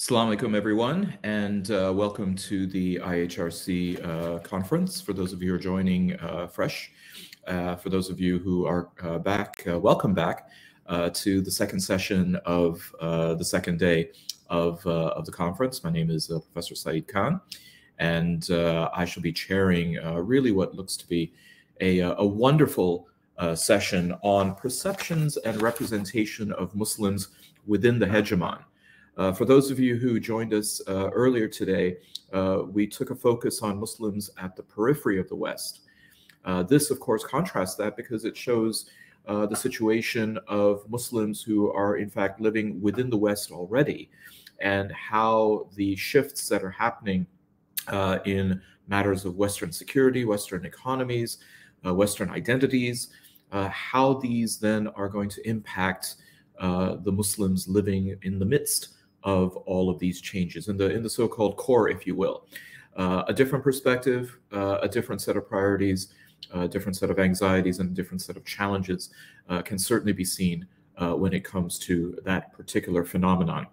Assalamu alaikum, everyone, and uh, welcome to the IHRC uh, conference. For those of you who are joining uh, fresh, uh, for those of you who are uh, back, uh, welcome back to the second session of the second day of, of the conference. My name is Professor Saeed Khan, and I shall be chairing really what looks to be a, a wonderful session on perceptions and representation of Muslims within the hegemon. Uh, for those of you who joined us uh, earlier today, uh, we took a focus on Muslims at the periphery of the West. Uh, this, of course, contrasts that because it shows uh, the situation of Muslims who are, in fact, living within the West already and how the shifts that are happening uh, in matters of Western security, Western economies, Western identities, how these then are going to impact the Muslims living in the midst of all of these changes in the in the so-called core, if you will. Uh, a different perspective, uh, a different set of priorities, a different set of anxieties, and a different set of challenges uh, can certainly be seen uh, when it comes to that particular phenomenon.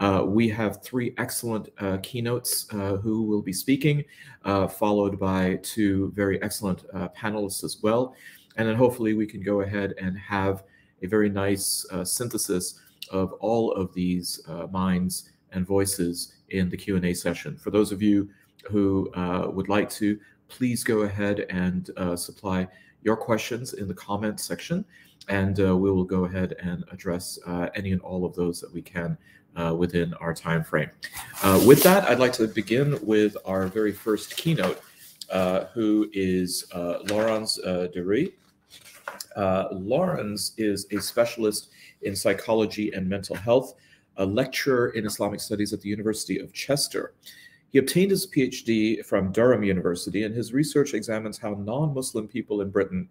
Uh, we have three excellent uh, keynotes who will be speaking, followed by two very excellent panelists as well. And then hopefully we can go ahead and have a very nice synthesis of all of these uh, minds and voices in the Q&A session. For those of you who uh, would like to, please go ahead and uh, supply your questions in the comment section, and uh, we will go ahead and address uh, any and all of those that we can uh, within our time frame. with that, I'd like to begin with our very first keynote, who is Laurens de Uh, Laurens is a specialist in psychology and mental health, a lecturer in Islamic studies at the University of Chester. He obtained his PhD from Durham University, and his research examines how non Muslim people in Britain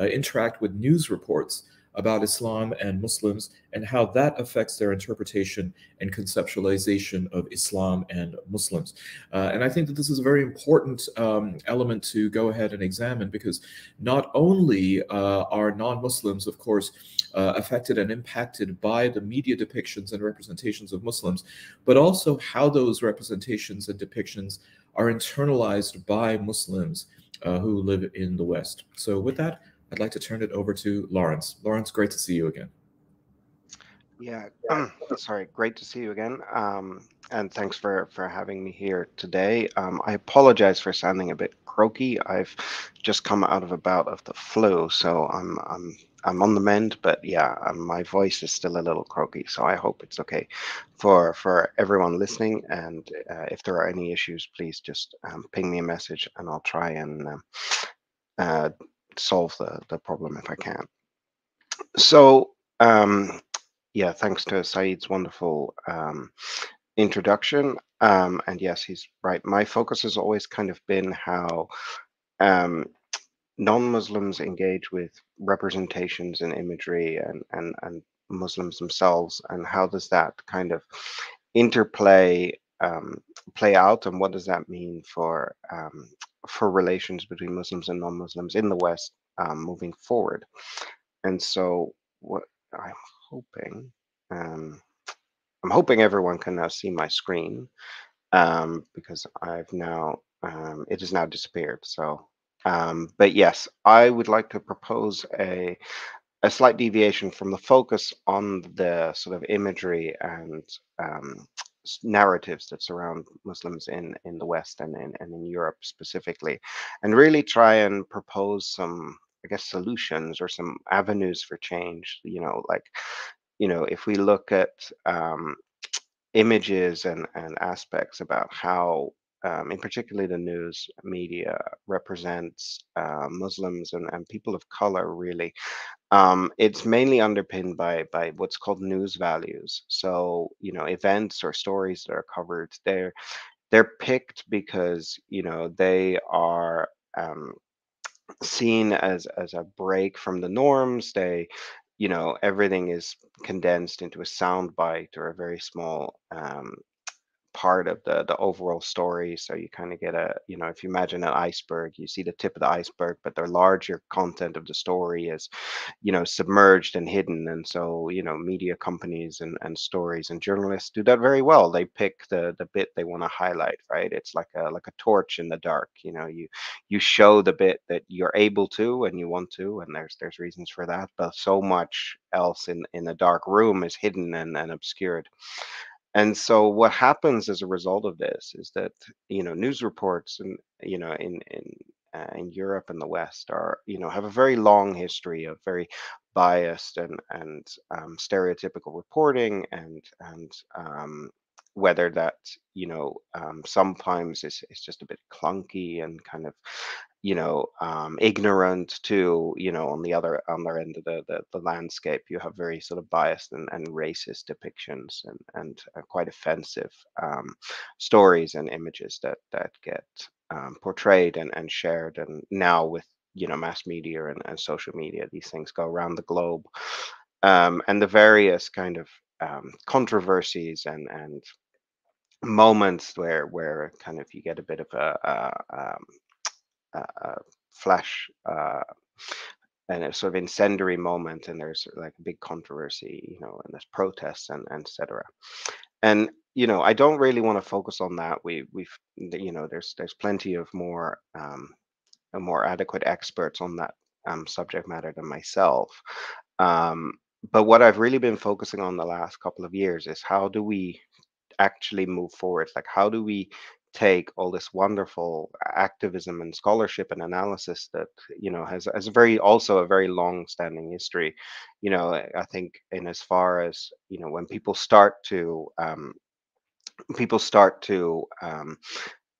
uh, interact with news reports about Islam and Muslims and how that affects their interpretation and conceptualization of Islam and Muslims. Uh, and I think that this is a very important um, element to go ahead and examine because not only uh, are non Muslims, of course, uh, affected and impacted by the media depictions and representations of Muslims, but also how those representations and depictions are internalized by Muslims uh, who live in the West. So, with that, I'd like to turn it over to Laurens. Laurens, great to see you again. Yeah, um, sorry, great to see you again. Um, and thanks for for having me here today. Um, I apologize for sounding a bit croaky. I've just come out of a bout of the flu, so I'm I'm I'm on the mend. But yeah, um, my voice is still a little croaky, so I hope it's okay for for everyone listening. And uh, if there are any issues, please just um, ping me a message, and I'll try and um, uh, solve the, the problem if I can. So, um, yeah, thanks to Saeed's wonderful um, introduction. Um, and yes, he's right. My focus has always kind of been how um, non-Muslims engage with representations and imagery and, and, and Muslims themselves, and how does that kind of interplay um, play out, and what does that mean for um, for relations between Muslims and non-Muslims in the West um, moving forward. And so, what I'm hoping, um, I'm hoping everyone can now see my screen um, because I've now um, it has now disappeared. So, um, but yes, I would like to propose a a slight deviation from the focus on the sort of imagery and um, narratives that surround Muslims in in the West and in, and in Europe specifically, and really try and propose some, I guess, solutions or some avenues for change. You know, like, you know, if we look at um, images and and aspects about how um, in particularly the news media represents uh, Muslims and, and people of color really um, it's mainly underpinned by by what's called news values. So you know, events or stories that are covered, they're they're picked because you know they are um, seen as as a break from the norms. They you know everything is condensed into a sound bite or a very small um, part of the the overall story. So you kind of get a, you know, if you imagine an iceberg, you see the tip of the iceberg, but the larger content of the story is, you know, submerged and hidden. And so, you know, media companies and, and stories and journalists do that very well. They pick the the bit they want to highlight, right? It's like a like a torch in the dark. You know, you you show the bit that you're able to and you want to, and there's there's reasons for that. But so much else in in the dark room is hidden and, and obscured. And so what happens as a result of this is that you know news reports and you know in in uh, in Europe and the West are you know have a very long history of very biased and and um, stereotypical reporting and and um, whether that you know um, sometimes is, is just a bit clunky and kind of you know um, ignorant to you know on the other on the end of the, the, the landscape you have very sort of biased and, and racist depictions and and uh, quite offensive um, stories and images that that get um, portrayed and, and shared. And now with you know mass media and, and social media these things go around the globe. Um, and the various kind of um, controversies and and moments where where kind of you get a bit of a, a, um, flash uh, and a sort of incendiary moment and there's like a big controversy you know and there's protests and, and etc and you know i don't really want to focus on that. We we've you know there's there's plenty of more um more adequate experts on that um, subject matter than myself. Um but what i've really been focusing on the last couple of years is how do we actually move forward? Like how do we take all this wonderful activism and scholarship and analysis that you know has has a very also a very long standing history you know i think in as far as you know when people start to um, people start to um,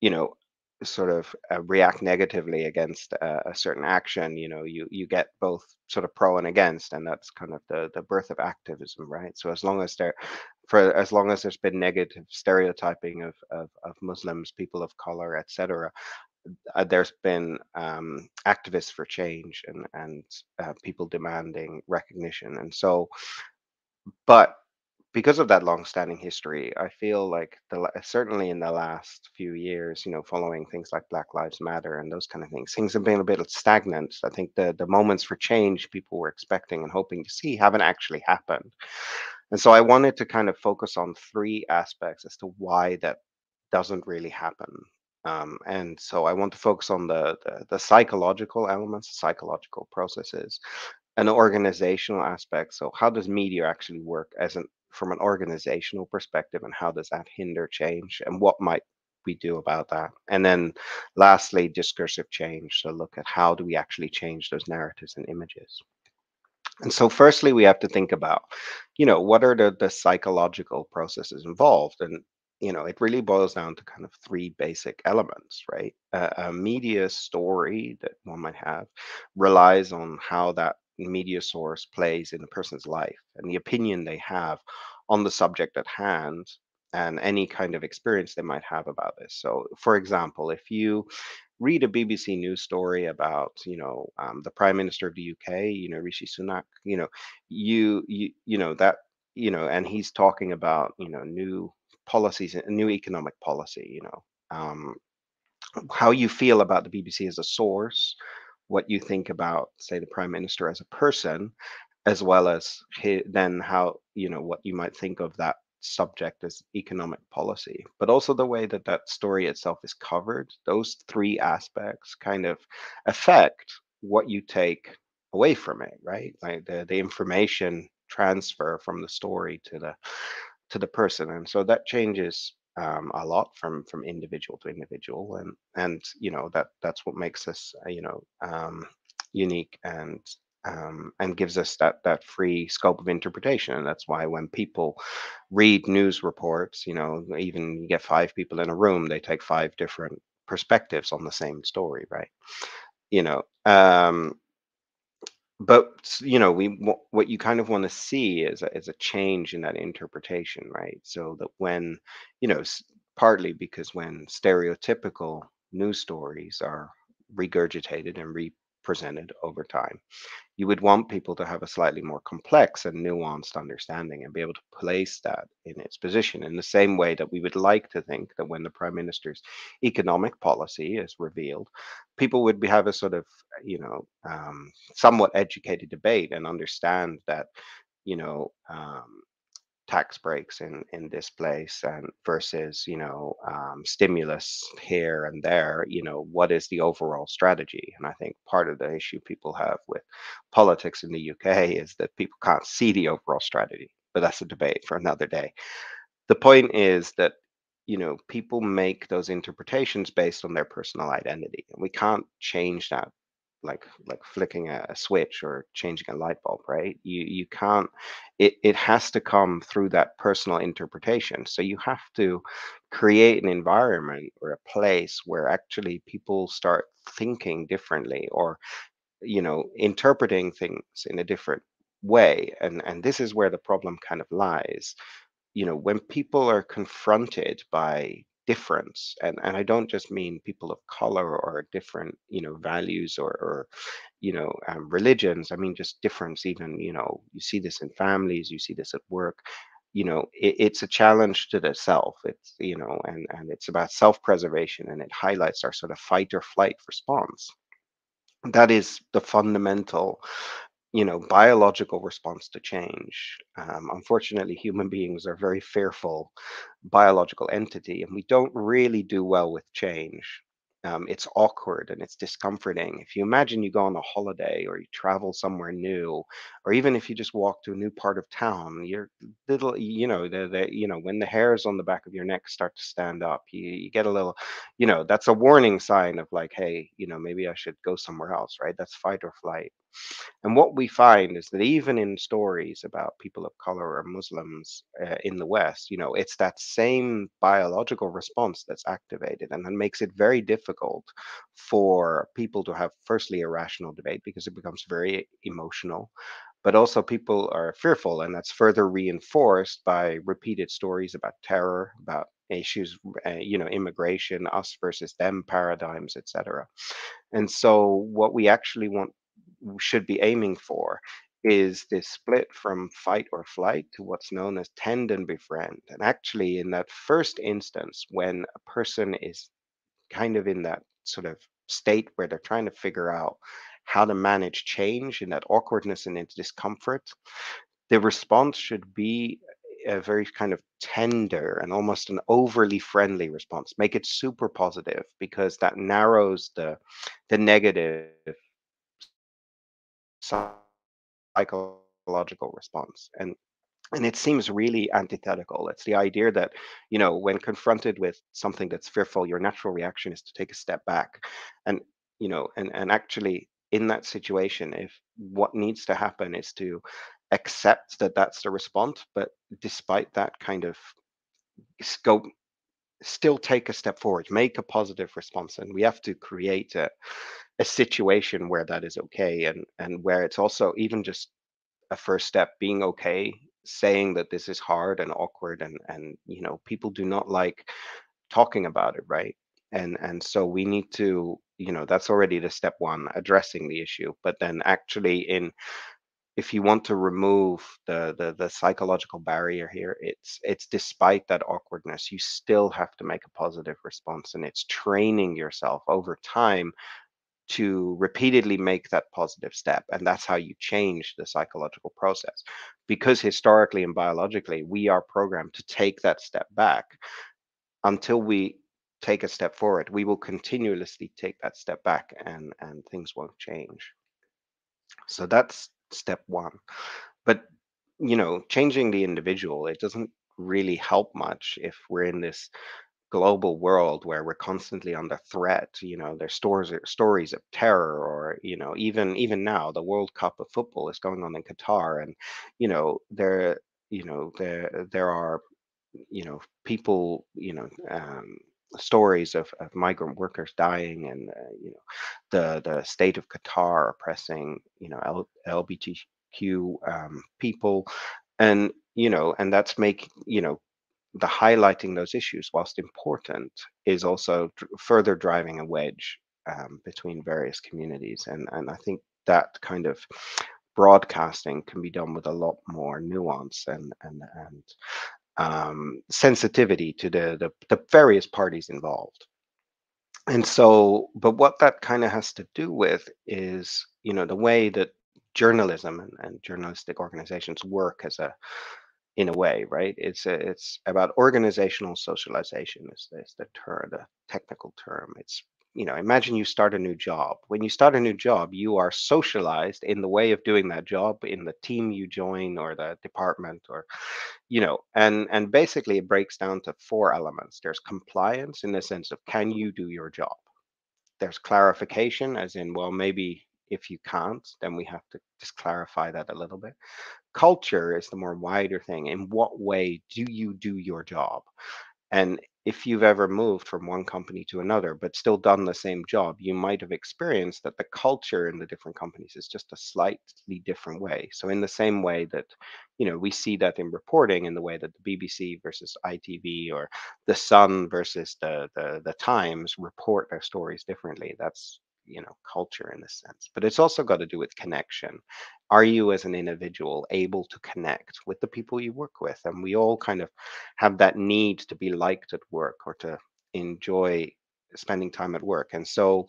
you know sort of uh, react negatively against uh, a certain action you know you you get both sort of pro and against and that's kind of the the birth of activism right? So as long as there for as long as there's been negative stereotyping of of, of muslims people of color etc uh, there's been um, activists for change and and uh, people demanding recognition. And so but because of that long-standing history, I feel like the certainly in the last few years, you know, following things like Black Lives Matter and those kind of things, things have been a bit stagnant. I think the the moments for change people were expecting and hoping to see haven't actually happened. And so I wanted to kind of focus on three aspects as to why that doesn't really happen. Um, and so I want to focus on the, the, the psychological elements, the psychological processes, an organizational aspect. So how does media actually work as an from an organizational perspective and how does that hinder change and what might we do about that? And then lastly discursive change so look at how do we actually change those narratives and images. And so firstly we have to think about you know what are the, the psychological processes involved? And you know it really boils down to kind of three basic elements right? Uh, a media story that one might have relies on how that media source plays in a person's life and the opinion they have on the subject at hand and any kind of experience they might have about this. So, for example, if you read a BBC news story about, you know, um, the Prime Minister of the UK, you know, Rishi Sunak, you know, you you you know that you know, and he's talking about you know new policies, new economic policy, you know, um, how you feel about the BBC as a source what you think about, say, the prime minister as a person, as well as then how you know what you might think of that subject as economic policy, but also the way that that story itself is covered. Those three aspects kind of affect what you take away from it, right? Like the the information transfer from the story to the to the person, and so that changes um, a lot from from individual to individual, and and you know that that's what makes us uh, you know um, unique and um, and gives us that that free scope of interpretation. And that's why when people read news reports, you know, even you get five people in a room, they take five different perspectives on the same story, right? You know, um, but you know we what you kind of want to see is a, is a change in that interpretation right? So that when you know partly because when stereotypical news stories are regurgitated and presented over time you would want people to have a slightly more complex and nuanced understanding and be able to place that in its position in the same way that we would like to think that when the prime minister's economic policy is revealed people would be, have a sort of you know um, somewhat educated debate and understand that you know um, tax breaks in in this place and versus you know um, stimulus here and there you know what is the overall strategy? And i think part of the issue people have with politics in the uk is that people can't see the overall strategy but that's a debate for another day. The point is that you know people make those interpretations based on their personal identity and we can't change that like like flicking a, a, switch or changing a light bulb right? You you can't it, it has to come through that personal interpretation. So you have to create an environment or a place where actually people start thinking differently or you know interpreting things in a different way and and this is where the problem kind of lies you know when people are confronted by difference and and i don't just mean people of color or different you know values or or you know um, religions i mean just difference even you know you see this in families you see this at work you know it, it's a challenge to the self it's you know and and it's about self-preservation and it highlights our sort of fight or flight response. That is the fundamental you know biological response to change um, unfortunately human beings are very fearful biological entity and we don't really do well with change um, it's awkward and it's discomforting. If you imagine you go on a holiday or you travel somewhere new, or even if you just walk to a new part of town, you're little, you know, the, the you know, when the hairs on the back of your neck start to stand up, you, you get a little, you know, that's a warning sign of like, hey, you know, maybe I should go somewhere else, right? That's fight or flight. And what we find is that even in stories about people of color or Muslims uh, in the West, you know, it's that same biological response that's activated, and that makes it very difficult for people to have, firstly, a rational debate because it becomes very emotional. But also, people are fearful, and that's further reinforced by repeated stories about terror, about issues, uh, you know, immigration, us versus them paradigms, etc. And so, what we actually want should be aiming for is this split from fight or flight to what's known as tend and befriend. And actually, in that first instance, when a person is kind of in that sort of state where they're trying to figure out how to manage change in that awkwardness and discomfort, the response should be a very kind of tender and almost an overly friendly response. Make it super positive because that narrows the the negative psychological response and and it seems really antithetical. It's the idea that you know when confronted with something that's fearful your natural reaction is to take a step back and you know and and actually in that situation if what needs to happen is to accept that that's the response but despite that kind of scope still take a step forward make a positive response and we have to create a, a situation where that is okay and and where it's also even just a first step being okay saying that this is hard and awkward and and you know people do not like talking about it right? And and so we need to you know that's already the step one addressing the issue but then actually in if you want to remove the, the the psychological barrier here it's it's despite that awkwardness you still have to make a positive response and it's training yourself over time to repeatedly make that positive step. And that's how you change the psychological process. Because historically and biologically, we are programmed to take that step back until we take a step forward. We will continuously take that step back and, and things won't change. So that's step one. But, you know, changing the individual, it doesn't really help much if we're in this global world where we're constantly under threat you know there's stores stories of terror or you know even even now the world cup of football is going on in qatar and you know there you know there there are you know people you know um, stories of, of migrant workers dying and uh, you know the the state of qatar oppressing you know L- lgbtq um, people and you know and that's making you know the highlighting those issues, whilst important, is also further driving a wedge um, between various communities. And, and I think that kind of broadcasting can be done with a lot more nuance and, and, and um, sensitivity to the, the, the various parties involved. And so, but what that kind of has to do with is, you know, the way that journalism and, and journalistic organizations work as a in a way, right? It's a, it's about organizational socialization is, is the term, the technical term. It's you know, imagine you start a new job. When you start a new job, you are socialized in the way of doing that job, in the team you join or the department or, you know, and and basically it breaks down to four elements. There's compliance in the sense of can you do your job? There's clarification, as in, well, maybe if you can't, then we have to just clarify that a little bit. Culture is the more wider thing. In what way do you do your job? And if you've ever moved from one company to another, but still done the same job, you might have experienced that the culture in the different companies is just a slightly different way. So, in the same way that, you know, we see that in reporting in the way that the BBC versus ITV or the Sun versus the the, the Times report their stories differently. That's you know culture in a sense but it's also got to do with connection. Are you as an individual able to connect with the people you work with? And we all kind of have that need to be liked at work or to enjoy spending time at work. And so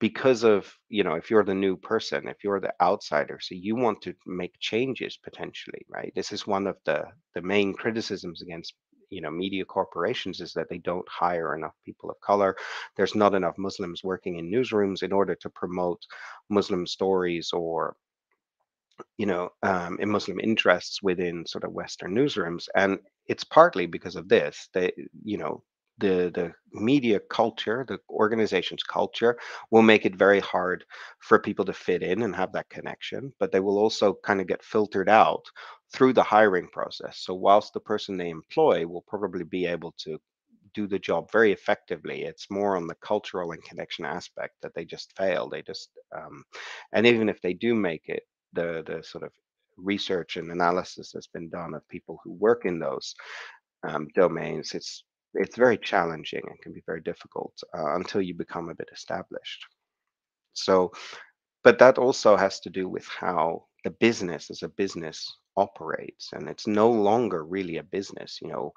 because of you know if you're the new person if you're the outsider so you want to make changes potentially right? This is one of the the main criticisms against you know media corporations is that they don't hire enough people of color. There's not enough muslims working in newsrooms in order to promote muslim stories or you know um, in muslim interests within sort of western newsrooms. And it's partly because of this that you know the the media culture the organization's culture will make it very hard for people to fit in and have that connection but they will also kind of get filtered out through the hiring process so whilst the person they employ will probably be able to do the job very effectively it's more on the cultural and connection aspect that they just fail they just um, and even if they do make it the the sort of research and analysis that's been done of people who work in those um, domains it's it's very challenging and can be very difficult uh, until you become a bit established. So, but that also has to do with how the business as a business operates, and it's no longer really a business. You know,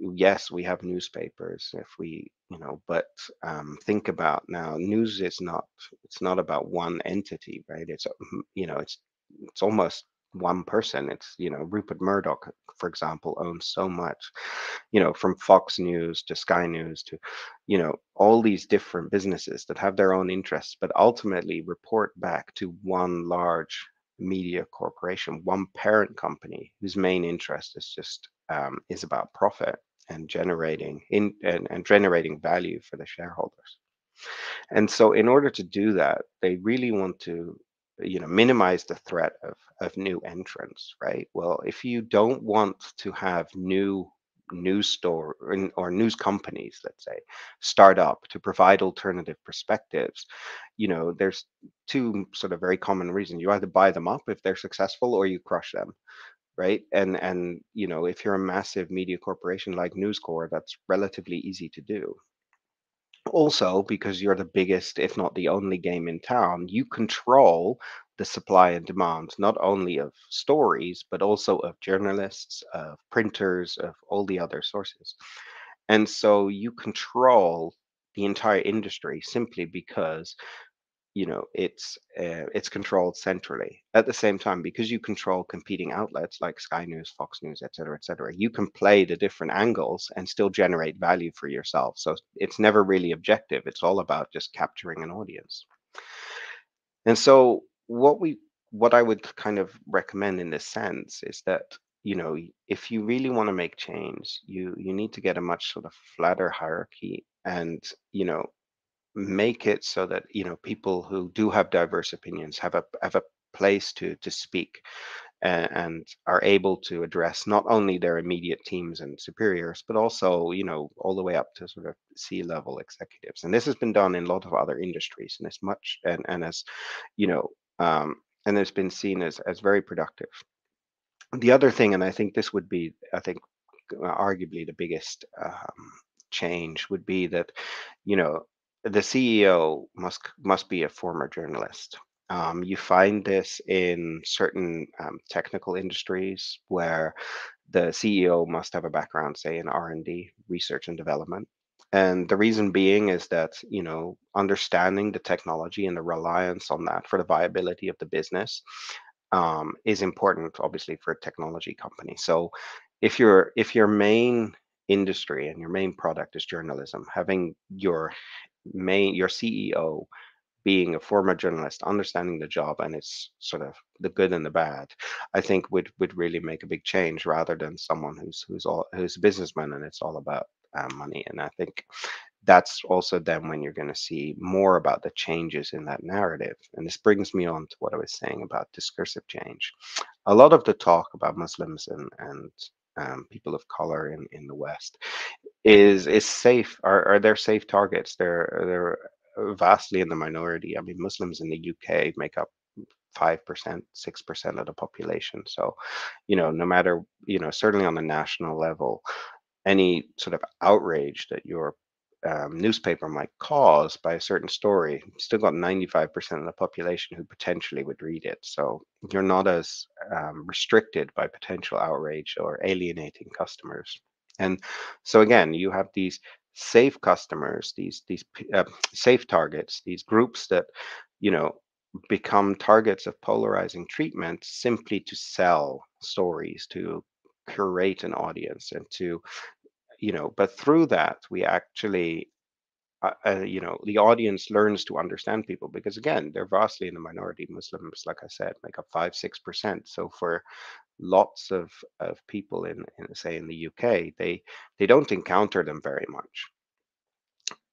yes, we have newspapers if we, you know, but um, think about now, news is not it's not about one entity, right? It's you know, it's it's almost one person. It's, you know, Rupert Murdoch, for example, owns so much, you know, from Fox News to Sky News to, you know, all these different businesses that have their own interests, but ultimately report back to one large media corporation, one parent company whose main interest is just um, is about profit and generating in and, and generating value for the shareholders. And so in order to do that, they really want to you know minimize the threat of of new entrants right? Well if you don't want to have new news store or news companies let's say start up to provide alternative perspectives you know there's two sort of very common reasons. You either buy them up if they're successful or you crush them right? And and you know if you're a massive media corporation like news corp that's relatively easy to do also because you're the biggest if not the only game in town you control the supply and demand not only of stories but also of journalists of printers of all the other sources. And so you control the entire industry simply because you know it's uh, it's controlled centrally. At the same time because you control competing outlets like sky news fox news et cetera et cetera you can play the different angles and still generate value for yourself. So it's never really objective. It's all about just capturing an audience. And so what we what i would kind of recommend in this sense is that you know if you really want to make change you you need to get a much sort of flatter hierarchy and you know make it so that you know people who do have diverse opinions have a have a place to to speak and, are able to address not only their immediate teams and superiors but also you know all the way up to sort of C level executives. And this has been done in a lot of other industries and as much and and as you know um, and it's been seen as as very productive. The other thing and i think this would be i think arguably the biggest um, change would be that you know the CEO must must be a former journalist. Um, you find this in certain um, technical industries where the CEO must have a background, say, in R&D, research and development. And the reason being is that, you know, understanding the technology and the reliance on that for the viability of the business um, is important, obviously, for a technology company. So if your if your main industry and your main product is journalism, having your main your CEO being a former journalist, understanding the job and its sort of the good and the bad, I think would would really make a big change rather than someone who's who's all who's a businessman and it's all about um, money. And I think that's also then when you're going to see more about the changes in that narrative. And this brings me on to what I was saying about discursive change. A lot of the talk about Muslims and and um, people of color in, in the West is is safe. Are are there safe targets? They're they're vastly in the minority. I mean, Muslims in the UK make up five percent, six percent of the population. So, you know, no matter you know, certainly on the national level, any sort of outrage that your um, newspaper might cause by a certain story, still got 95% of the population who potentially would read it. So you're not as um, restricted by potential outrage or alienating customers. And so again, you have these safe customers, these these uh, safe targets, these groups that you know become targets of polarizing treatment simply to sell stories, to curate an audience, and to you know but through that we actually uh, uh, you know the audience learns to understand people because again they're vastly in the minority muslims like i said make up five six percent. So for lots of of people in, in say in the uk they they don't encounter them very much.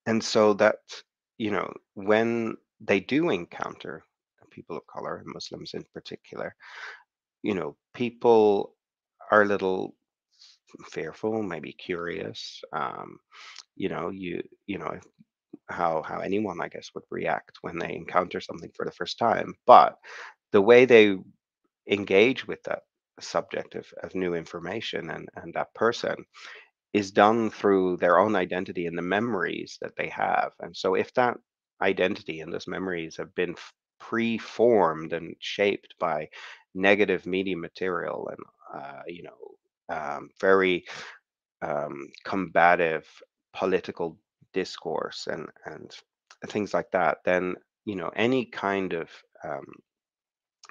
And so that you know when they do encounter people of color and muslims in particular you know people are a little fearful, maybe curious. Um, you know, you you know how how anyone I guess would react when they encounter something for the first time. But the way they engage with that subject of, of new information and and that person is done through their own identity and the memories that they have. And so if that identity and those memories have been pre-formed and shaped by negative media material and uh, you know um, very um, combative political discourse and and things like that, then you know any kind of um,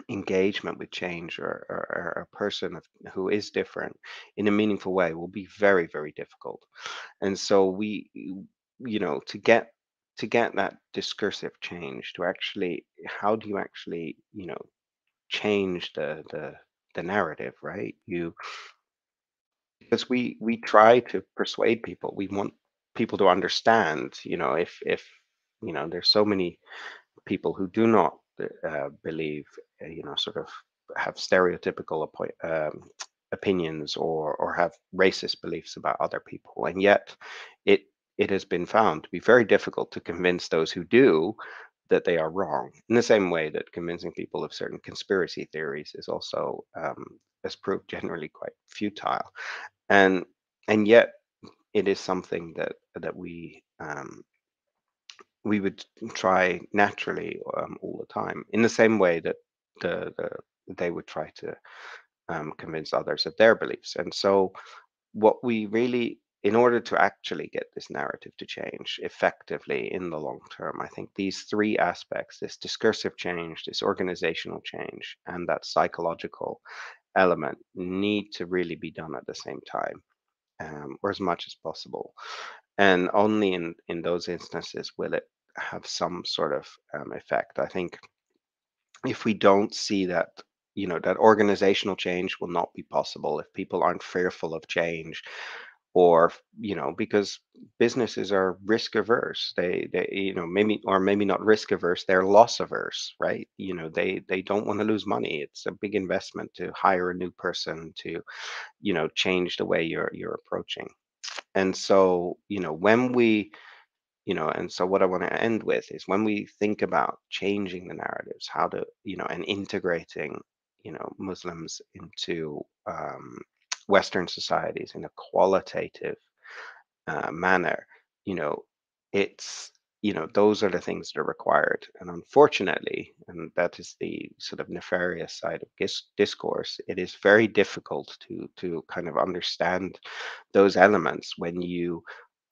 engagement with change or, or, or, a person of, who is different in a meaningful way will be very very difficult. And so we you know to get to get that discursive change to actually how do you actually you know change the the the narrative right? You because we we try to persuade people. We want people to understand. You know, if if you know, there's so many people who do not uh, believe. Uh, you know, sort of have stereotypical um, opinions or or have racist beliefs about other people, and yet it it has been found to be very difficult to convince those who do that they are wrong. In the same way that convincing people of certain conspiracy theories is also um, has proved generally quite futile and and yet it is something that that we um, we would try naturally um, all the time in the same way that the, the they would try to um, convince others of their beliefs. And so what we really in order to actually get this narrative to change effectively in the long term i think these three aspects this discursive change this organizational change and that psychological element need to really be done at the same time um, or as much as possible. And only in, in those instances will it have some sort of um, effect. I think if we don't see that, you know, that organizational change will not be possible if people aren't fearful of change or you know because businesses are risk averse. They they you know maybe or maybe not risk averse they're loss averse right? You know they they don't want to lose money. It's a big investment to hire a new person to you know change the way you're you're approaching. And so you know when we you know and so what i want to end with is when we think about changing the narratives how to you know and integrating you know muslims into um, Western societies in a qualitative uh, manner, you know, it's you know those are the things that are required. And unfortunately and that is the sort of nefarious side of dis- discourse it is very difficult to to kind of understand those elements when you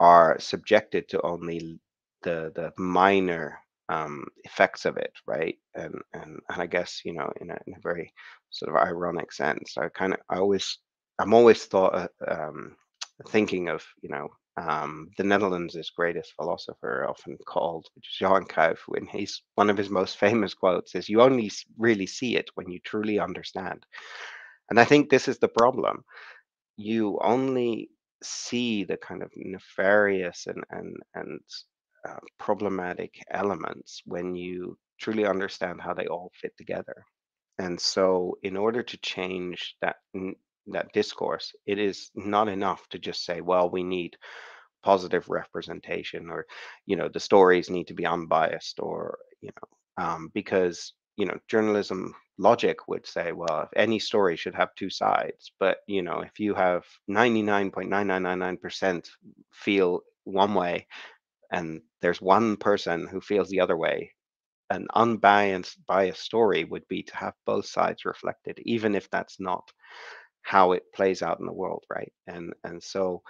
are subjected to only the the minor um, effects of it right? And and and i guess you know in a, in a very sort of ironic sense i kind of i always i'm always thought uh, um, thinking of you know um, the Netherlands' greatest philosopher, often called Johan Cruyff, when he's one of his most famous quotes is, "You only really see it when you truly understand." And I think this is the problem. You only see the kind of nefarious and and and uh, problematic elements when you truly understand how they all fit together. And so, in order to change that that discourse, it is not enough to just say, well, we need positive representation or, you know, the stories need to be unbiased or, you know, um, because, you know, journalism logic would say, well, any story should have two sides. But, you know, if you have 99.9999% feel one way and there's one person who feels the other way, an unbiased biased story would be to have both sides reflected, even if that's not how it plays out in the world right? And and so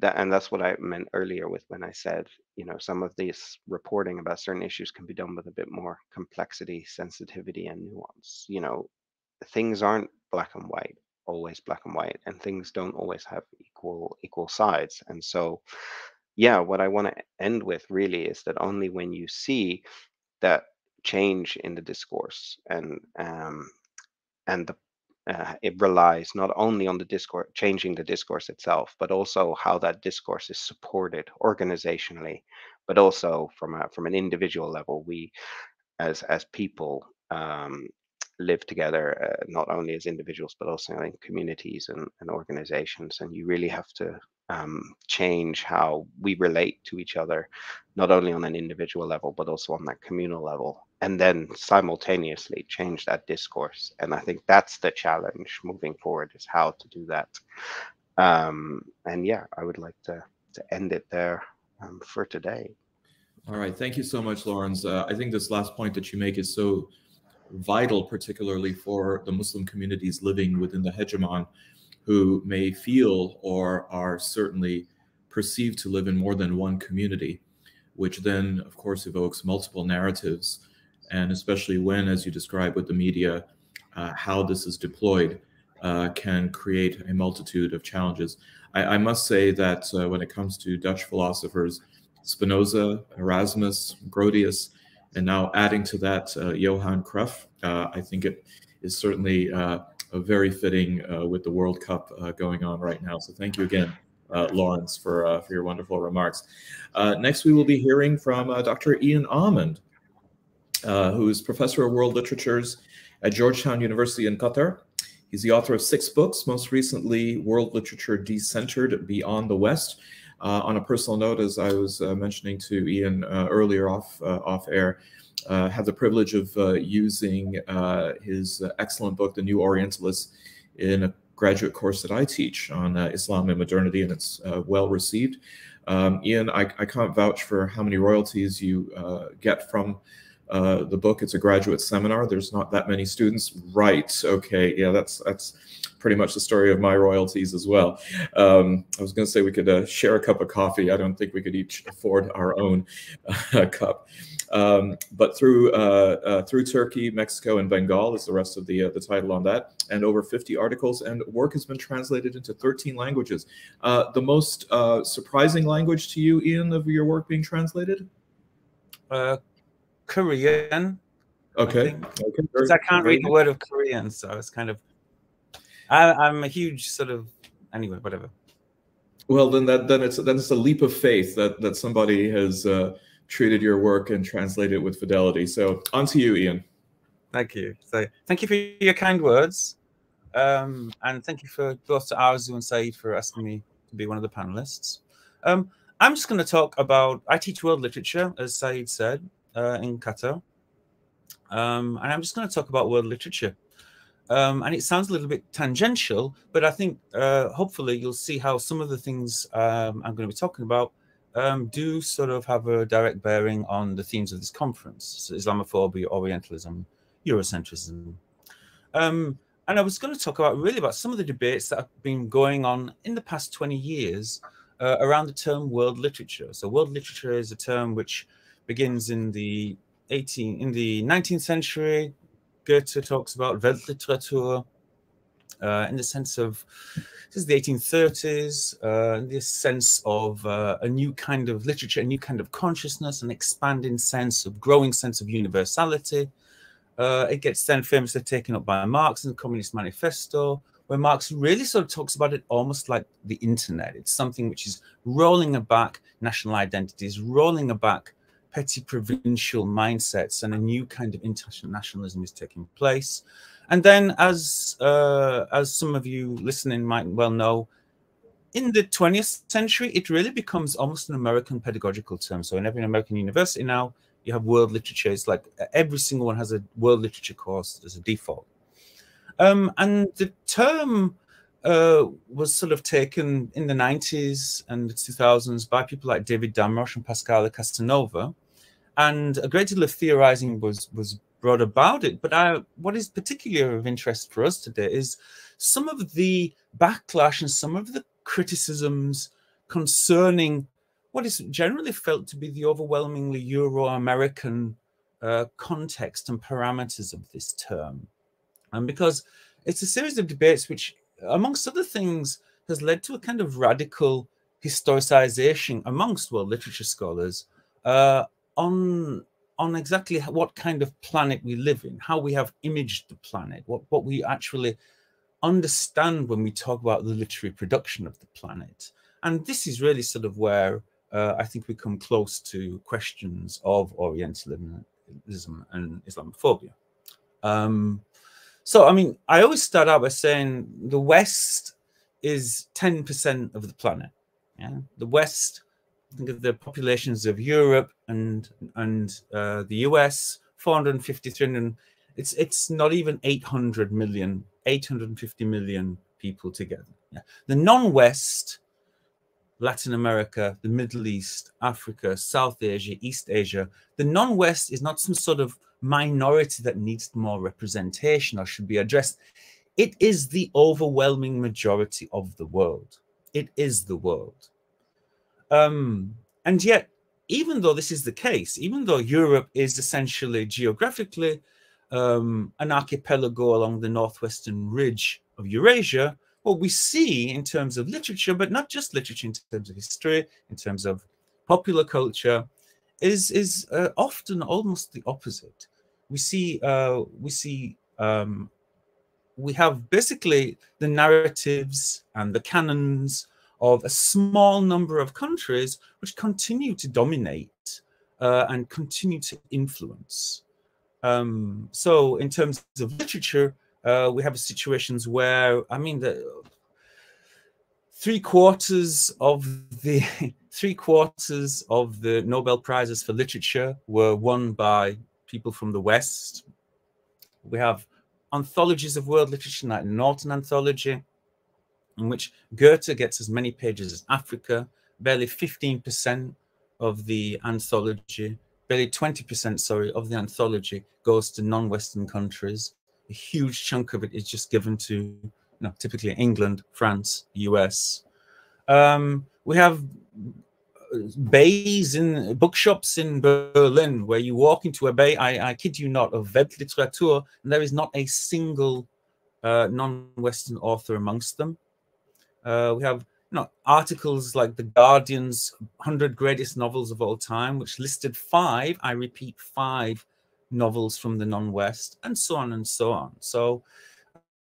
that and that's what i meant earlier with when i said you know some of this reporting about certain issues can be done with a bit more complexity sensitivity and nuance. You know things aren't black and white always black and white and things don't always have equal equal sides. And so yeah what i want to end with really is that only when you see that change in the discourse and um and the uh, it relies not only on the discourse changing the discourse itself but also how that discourse is supported organizationally but also from a from an individual level we as as people um, live together uh, not only as individuals but also in communities and, and organizations and you really have to um, change how we relate to each other not only on an individual level but also on that communal level and then simultaneously change that discourse. And i think that's the challenge moving forward is how to do that. Um, and yeah i would like to to end it there um, for today. All right. Thank you so much Laurens. Uh, i think this last point that you make is so vital particularly for the muslim communities living within the hegemon who may feel or are certainly perceived to live in more than one community which then of course evokes multiple narratives and especially when, as you describe with the media, uh, how this is deployed uh, can create a multitude of challenges. I, I must say that uh, when it comes to Dutch philosophers, Spinoza, Erasmus, Grotius, and now adding to that uh, Johan Cruyff, uh, I think it is certainly uh, very fitting with the World Cup going on right now. So thank you again. Uh, Laurens, for uh, for your wonderful remarks. Uh, next, we will be hearing from Dr. Ian Almond, uh, who is professor of world literatures at Georgetown University in Qatar. He's the author of six books, most recently, World Literature Decentered Beyond the West. Uh, on a personal note, as I was uh, mentioning to Ian uh, earlier off, uh, off air, uh, had the privilege of using his excellent book, The New Orientalists, in a graduate course that I teach on Islam and modernity, and it's well received. Um, Ian, I, I, can't vouch for how many royalties you get from uh, the book. It's a graduate seminar. There's not that many students. Right. Okay. Yeah, that's that's pretty much the story of my royalties as well. Um, I was going to say we could uh, share a cup of coffee. I don't think we could each afford our own uh, cup. Um, but through uh, uh, through Turkey, Mexico, and Bengal is the rest of the uh, the title on that, and over 50 articles, and work has been translated into 13 languages. the most surprising language to you, Ian, of your work being translated? Korean. Okay. I okay. I can't read the word of Korean, so it's kind of. I, am a huge sort of anyway, whatever. Well, then that then it's then it's a leap of faith that that somebody has uh, treated your work and translated it with fidelity. So on to you, Ian. Thank you. So thank you for your kind words, um, and thank you for both to Arzu and Saeed for asking me to be one of the panelists. Um, I'm just going to talk about. I teach world literature, as Saeed said, uh, in Qatar. Um, and I'm just going to talk about world literature. Um, and it sounds a little bit tangential, but I think uh, hopefully you'll see how some of the things um, I'm going to be talking about um, do sort of have a direct bearing on the themes of this conference so Islamophobia, Orientalism, Eurocentrism. Um, and I was going to talk about really about some of the debates that have been going on in the past 20 years uh, around the term world literature. So, world literature is a term which begins in the 18 in the 19th century. Goethe talks about Weltliteratur uh, in the sense of this is the 1830s, uh, this sense of uh, a new kind of literature, a new kind of consciousness, an expanding sense of growing sense of universality. Uh, it gets then famously taken up by Marx in the Communist Manifesto, where Marx really sort of talks about it almost like the internet. It's something which is rolling back national identities, rolling back petty provincial mindsets, and a new kind of internationalism is taking place. And then, as uh, as some of you listening might well know, in the 20th century, it really becomes almost an American pedagogical term. So in every American university now, you have world literature. It's like every single one has a world literature course as a default. Um, and the term uh, was sort of taken in the 90s and the 2000s by people like David Damrosch and Pascale Casanova. And a great deal of theorizing was, was brought about it. But I, what is particularly of interest for us today is some of the backlash and some of the criticisms concerning what is generally felt to be the overwhelmingly Euro American uh, context and parameters of this term. And because it's a series of debates which, amongst other things, has led to a kind of radical historicization amongst world literature scholars uh, on on exactly what kind of planet we live in, how we have imaged the planet, what, what we actually understand when we talk about the literary production of the planet. And this is really sort of where uh, I think we come close to questions of Orientalism and Islamophobia. Um, so, I mean, I always start out by saying the West is 10% of the planet. Yeah? The West think of the populations of Europe and and uh, the US, 450, 300. It's it's not even 800 million, 850 million people together. Yeah. The non-West, Latin America, the Middle East, Africa, South Asia, East Asia, the non-West is not some sort of minority that needs more representation or should be addressed. It is the overwhelming majority of the world. It is the world. Um, and yet, even though this is the case, even though Europe is essentially geographically um, an archipelago along the northwestern ridge of Eurasia, what we see in terms of literature, but not just literature, in terms of history, in terms of popular culture, is is uh, often almost the opposite. We see uh, we see um, we have basically the narratives and the canons of a small number of countries which continue to dominate uh, and continue to influence. Um, so, in terms of literature, uh, we have situations where, I mean, the three quarters of the three quarters of the Nobel prizes for literature were won by people from the West. We have anthologies of world literature, like Norton Anthology, in which Goethe gets as many pages as Africa, barely 15% of the anthology, barely 20%, sorry, of the anthology goes to non-Western countries. A huge chunk of it is just given to, you know, typically England, France, US. Um, we have bays in bookshops in Berlin where you walk into a bay, I, I kid you not, of Weltliteratur, and there is not a single uh, non-Western author amongst them. Uh, we have you know, articles like The Guardian's 100 Greatest Novels of All Time, which listed five, I repeat, five novels from the non-West, and so on and so on. So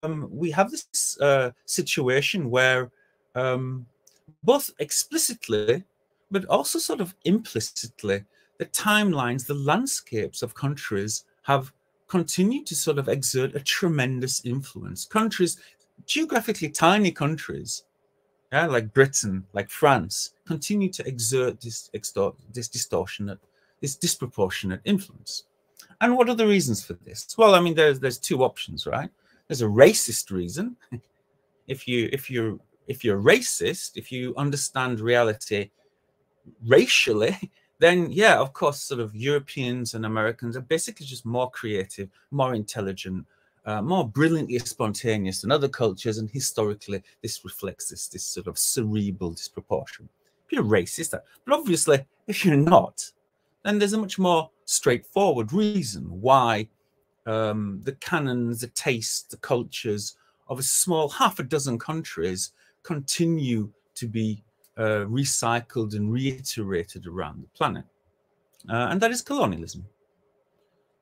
um, we have this uh, situation where um, both explicitly, but also sort of implicitly, the timelines, the landscapes of countries have continued to sort of exert a tremendous influence. Countries, geographically tiny countries, yeah, like Britain, like France, continue to exert this, this distortionate, this disproportionate influence. And what are the reasons for this? Well, I mean, there's there's two options, right? There's a racist reason. if you if you're if you're racist, if you understand reality racially, then yeah, of course, sort of Europeans and Americans are basically just more creative, more intelligent, uh, more brilliantly spontaneous than other cultures, and historically, this reflects this this sort of cerebral disproportion. If you're racist, but obviously, if you're not, then there's a much more straightforward reason why um, the canons, the tastes, the cultures of a small half a dozen countries continue to be uh, recycled and reiterated around the planet. Uh, and that is colonialism.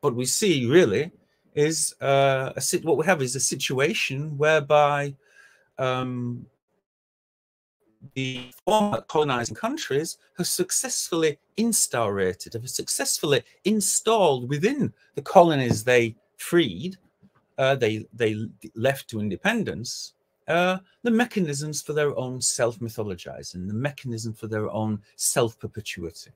But we see really is uh, a, what we have is a situation whereby um, the former colonizing countries have successfully instaurated, have successfully installed within the colonies they freed, uh, they they left to independence, uh, the mechanisms for their own self-mythologizing, the mechanism for their own self-perpetuity.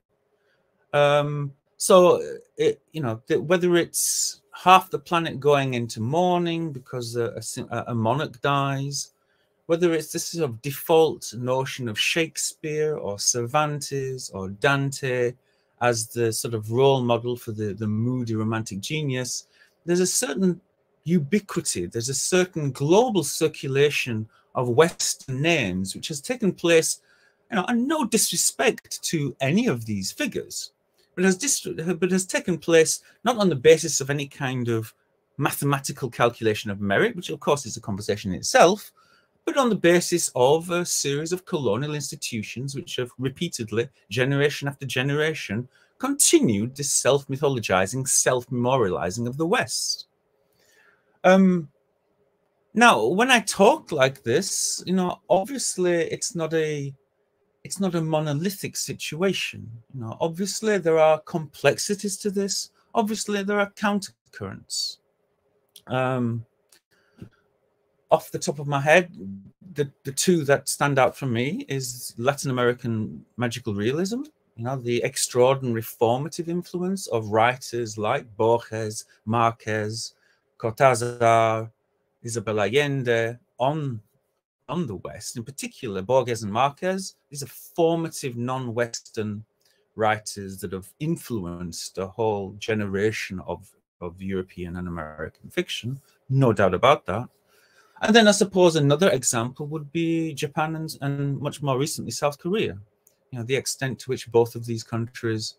Um, so, it, you know, whether it's half the planet going into mourning because a, a, a monarch dies, whether it's this sort of default notion of Shakespeare or Cervantes or Dante as the sort of role model for the, the moody romantic genius, there's a certain ubiquity, there's a certain global circulation of Western names which has taken place, you know, and no disrespect to any of these figures, but has, but has taken place not on the basis of any kind of mathematical calculation of merit, which of course is a conversation in itself, but on the basis of a series of colonial institutions which have repeatedly, generation after generation, continued this self mythologizing, self memorializing of the West. Um, now, when I talk like this, you know, obviously it's not a it's not a monolithic situation. You know, obviously there are complexities to this. Obviously there are countercurrents. Um, off the top of my head, the, the two that stand out for me is Latin American magical realism, you know, the extraordinary formative influence of writers like Borges, Marquez, Cortázar, Isabel Allende on, on the West, in particular, Borges and Marquez. These are formative non-Western writers that have influenced a whole generation of, of European and American fiction, no doubt about that. And then I suppose another example would be Japan and, and much more recently South Korea. You know, the extent to which both of these countries,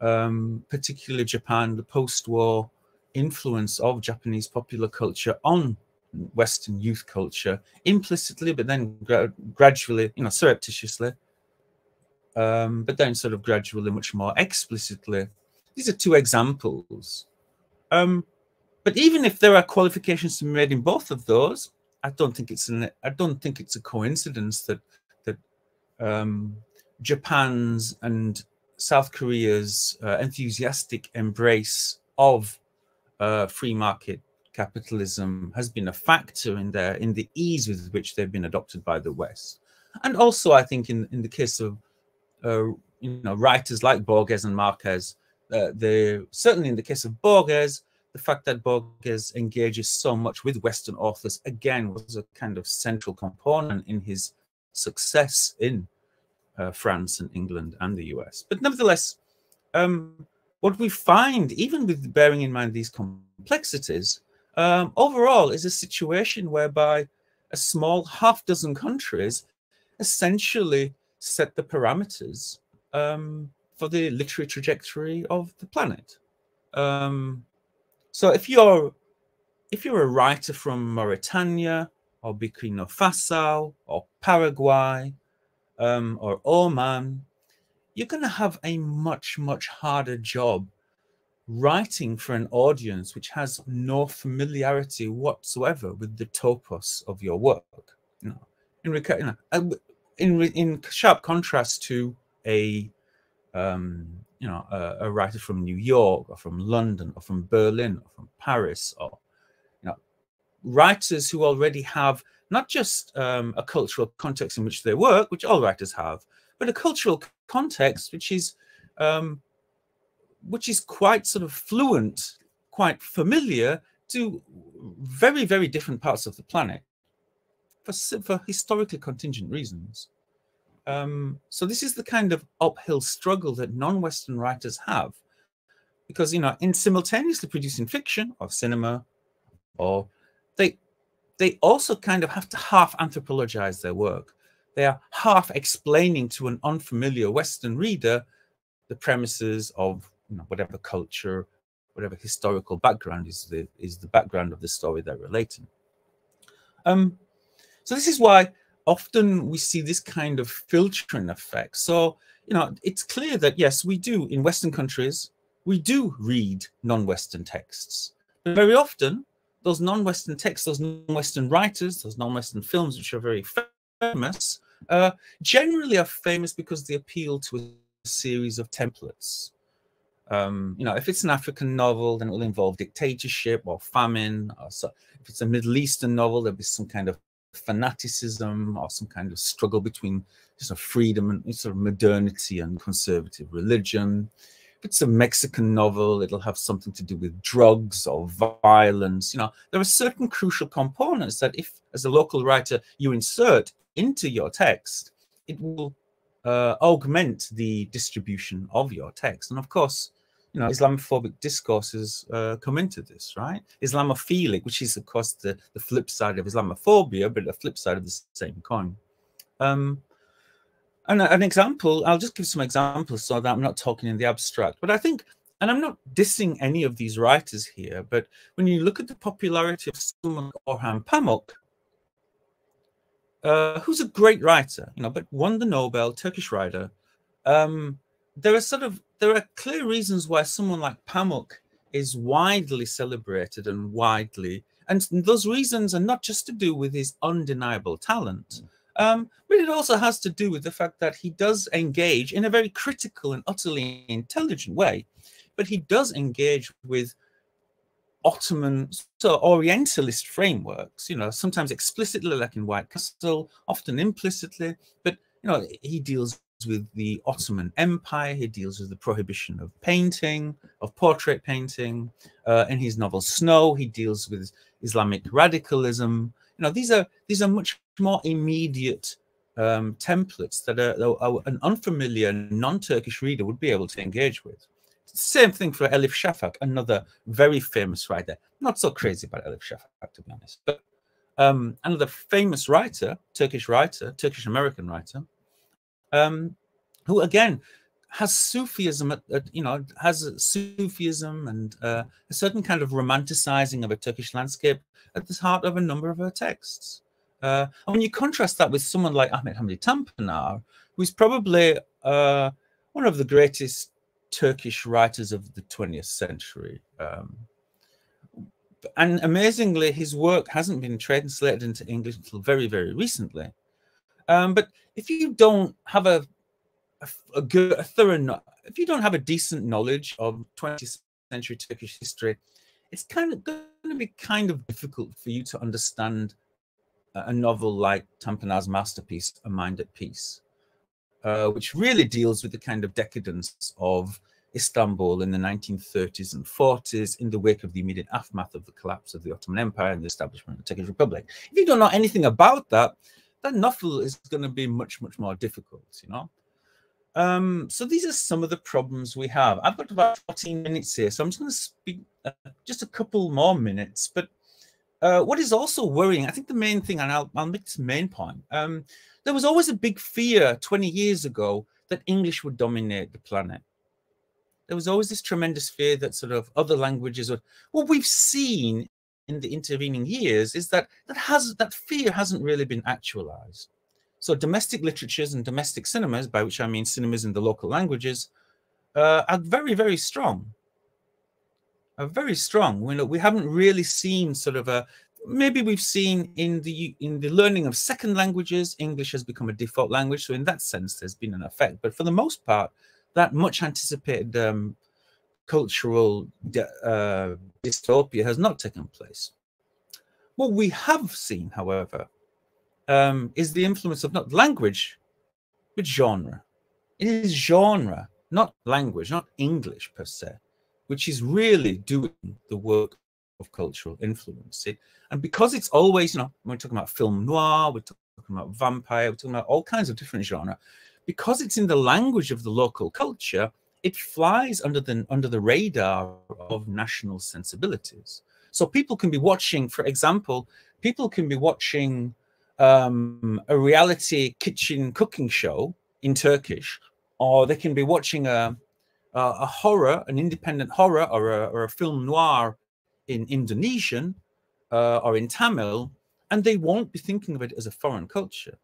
um, particularly Japan, the post-war influence of Japanese popular culture on Western youth culture, implicitly, but then gra gradually, you know, surreptitiously, um, but then sort of gradually, much more explicitly. These are two examples. Um, but even if there are qualifications to be made in both of those, I don't think it's an I don't think it's a coincidence that that um, Japan's and South Korea's uh, enthusiastic embrace of uh, free market capitalism has been a factor in their in the ease with which they've been adopted by the West, and also I think in in the case of uh, you know writers like Borges and Marquez, uh, the certainly in the case of Borges, the fact that Borges engages so much with Western authors again was a kind of central component in his success in uh, France and England and the US. But nevertheless, um, what we find, even with bearing in mind these complexities, um, overall is a situation whereby a small half dozen countries essentially set the parameters um, for the literary trajectory of the planet. Um, so if you're if you're a writer from Mauritania or Burkina Faso or Paraguay um, or Oman, you're going to have a much much harder job writing for an audience which has no familiarity whatsoever with the topos of your work. You know, in, you know, in, in sharp contrast to a um, you know, a, a, writer from New York or from London or from Berlin or from Paris or, you know, writers who already have not just um, a cultural context in which they work, which all writers have, but a cultural context which is um, which is quite sort of fluent, quite familiar to very, very different parts of the planet for, for historically contingent reasons. Um, so this is the kind of uphill struggle that non-Western writers have, because you know, in simultaneously producing fiction or cinema, or they they also kind of have to half anthropologize their work. They are half explaining to an unfamiliar Western reader the premises of you know, whatever culture, whatever historical background is the is the background of the story they're relating. Um, so this is why often we see this kind of filtering effect. So, you know, it's clear that yes, we do in Western countries, we do read non-Western texts. But very often, those non-Western texts, those non-Western writers, those non-Western films, which are very famous, uh, generally are famous because they appeal to a series of templates. Um, you know, if it's an African novel, then it will involve dictatorship or famine. Or so, if it's a Middle Eastern novel, there'll be some kind of fanaticism or some kind of struggle between sort of freedom and sort of modernity and conservative religion. If it's a Mexican novel, it'll have something to do with drugs or violence. You know, there are certain crucial components that if, as a local writer, you insert into your text, it will uh, augment the distribution of your text. And of course, you know, Islamophobic discourses uh, come into this, right? Islamophilic, which is, of course, the, the flip side of Islamophobia, but the flip side of the same coin. Um, and an example, I'll just give some examples so that I'm not talking in the abstract. But I think, and I'm not dissing any of these writers here, but when you look at the popularity of someone like Orhan Pamuk, uh, who's a great writer, you know, but won the Nobel, Turkish writer, um, there are sort of there are clear reasons why someone like Pamuk is widely celebrated and widely, and those reasons are not just to do with his undeniable talent, um, but it also has to do with the fact that he does engage in a very critical and utterly intelligent way, but he does engage with Ottoman, so Orientalist frameworks, you know, sometimes explicitly, like in White Castle, often implicitly, but you know, he deals with the Ottoman Empire. He deals with the prohibition of painting, of portrait painting. Uh, in his novel Snow, he deals with Islamic radicalism. You know, these are these are much more immediate um, templates that are, an unfamiliar non-Turkish reader would be able to engage with. Same thing for Elif Shafak, another very famous writer. Not so crazy about Elif Shafak, to be honest, but um, another famous writer, Turkish writer, Turkish American writer, um, who again has Sufism, at, at, you know, has Sufism and uh, a certain kind of romanticizing of a Turkish landscape at the heart of a number of her texts. Uh, and when you contrast that with someone like Ahmet Hamdi Tanpınar, who's probably uh, one of the greatest Turkish writers of the 20th century. Um, and amazingly, his work hasn't been translated into English until very, very recently. Um, but if you don't have a, a, a good, a thorough, if you don't have a decent knowledge of 20th century Turkish history, it's kind of going to be kind of difficult for you to understand a novel like Tanpınar's masterpiece, A Mind at Peace, uh, which really deals with the kind of decadence of Istanbul in the 1930s and 40s in the wake of the immediate aftermath of the collapse of the Ottoman Empire and the establishment of the Turkish Republic. If you don't know anything about that, that novel is going to be much, much more difficult, you know. Um, so these are some of the problems we have. I've got about 14 minutes here, so I'm just going to speak uh, just a couple more minutes. But uh, what is also worrying, I think the main thing, and I'll, I'll make this main point, um, there was always a big fear 20 years ago that English would dominate the planet. There was always this tremendous fear that sort of other languages would. What we've seen in the intervening years is that that has that fear hasn't really been actualized. So domestic literatures and domestic cinemas, by which I mean cinemas in the local languages, uh, are very very strong. Are very strong. We we haven't really seen sort of a maybe we've seen in the in the learning of second languages english has become a default language so in that sense there's been an effect but for the most part that much anticipated um, cultural uh, dystopia has not taken place. What we have seen, however, um, is the influence of not language, but genre. It is genre, not language, not English per se, which is really doing the work of cultural influence. It, and because it's always, you know, we're talking about film noir, we're talking about vampire, we're talking about all kinds of different genre. Because it's in the language of the local culture, it flies under the under the radar of national sensibilities. So people can be watching, for example, people can be watching um, a reality kitchen cooking show in Turkish, or they can be watching a a, a horror, an independent horror, or a, or a film noir in Indonesian uh, or in Tamil, and they won't be thinking of it as a foreign culture.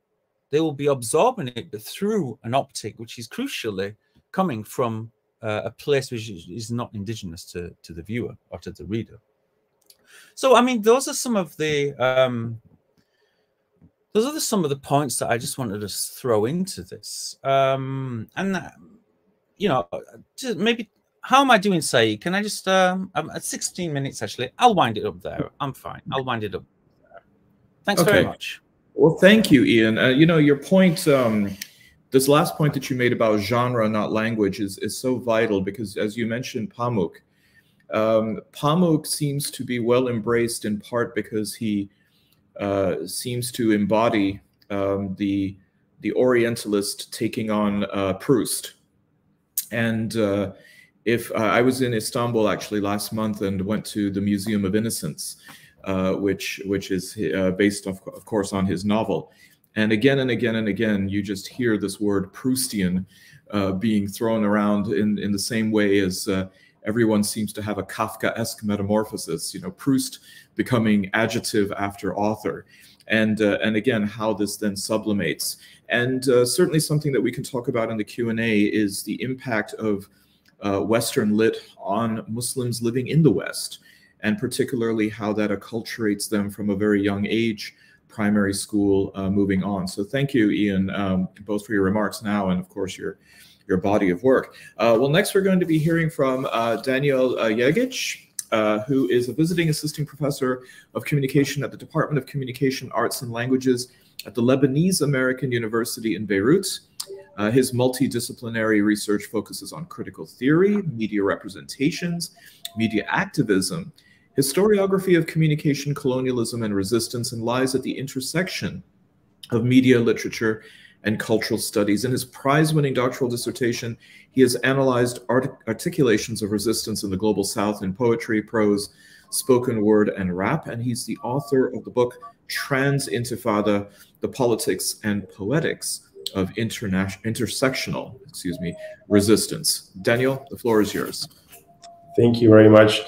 They will be absorbing it, through an optic which is crucially coming from uh, a place which is not indigenous to, to the viewer or to the reader. So, I mean, those are some of the um, those are the, some of the points that I just wanted to throw into this. Um, and that, you know, maybe how am I doing, Saeed? Can I just um, I'm at 16 minutes actually? I'll wind it up there. I'm fine. I'll wind it up. There. Thanks okay. very much. Well, thank you, Ian. Uh, you know, your point, um, this last point that you made about genre, not language, is, is so vital because, as you mentioned, Pamuk, um, Pamuk seems to be well embraced in part because he uh, seems to embody um, the the Orientalist taking on uh, Proust. And uh, if uh, I was in Istanbul actually last month and went to the Museum of Innocence, uh, which which is uh, based of, of course on his novel, and again and again and again you just hear this word Proustian being thrown around in in the same way as everyone seems to have a Kafka-esque metamorphosis. You know, Proust becoming adjective after author, and uh, and again how this then sublimates. And uh, certainly something that we can talk about in the Q and A is the impact of uh, Western lit on Muslims living in the West, and particularly how that acculturates them from a very young age primary school uh, moving on. So thank you, Ian, um, both for your remarks now and of course your your body of work. Uh, well, next we're going to be hearing from uh, Denijal uh, uh, who is a visiting assistant professor of communication at the Department of Communication, Arts and Languages at the Lebanese American University in Beirut. Uh, his multidisciplinary research focuses on critical theory, media representations, media activism, historiography of communication, colonialism, and resistance, and lies at the intersection of media literature and cultural studies. In his prize winning doctoral dissertation, he has analyzed art articulations of resistance in the global south in poetry, prose, spoken word, and rap. And he's the author of the book Trans Intifada The Politics and Poetics of Intersectional excuse me, Resistance. Denijal, the floor is yours. Thank you very much.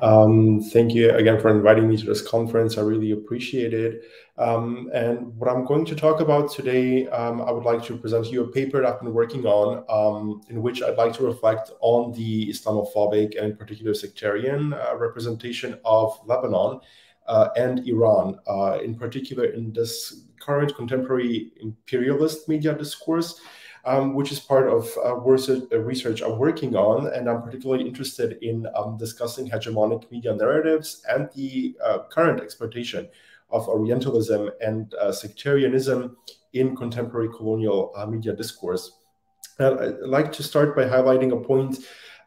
Um, thank you again for inviting me to this conference. I really appreciate it. Um, and what I'm going to talk about today, um, I would like to present you a paper that I've been working on, um, in which I'd like to reflect on the Islamophobic and particular sectarian uh, representation of Lebanon uh, and Iran, uh, in particular in this current contemporary imperialist media discourse um, which is part of uh, uh, research I'm working on. And I'm particularly interested in um, discussing hegemonic media narratives and the uh, current exploitation of Orientalism and uh, sectarianism in contemporary colonial uh, media discourse. And I'd like to start by highlighting a point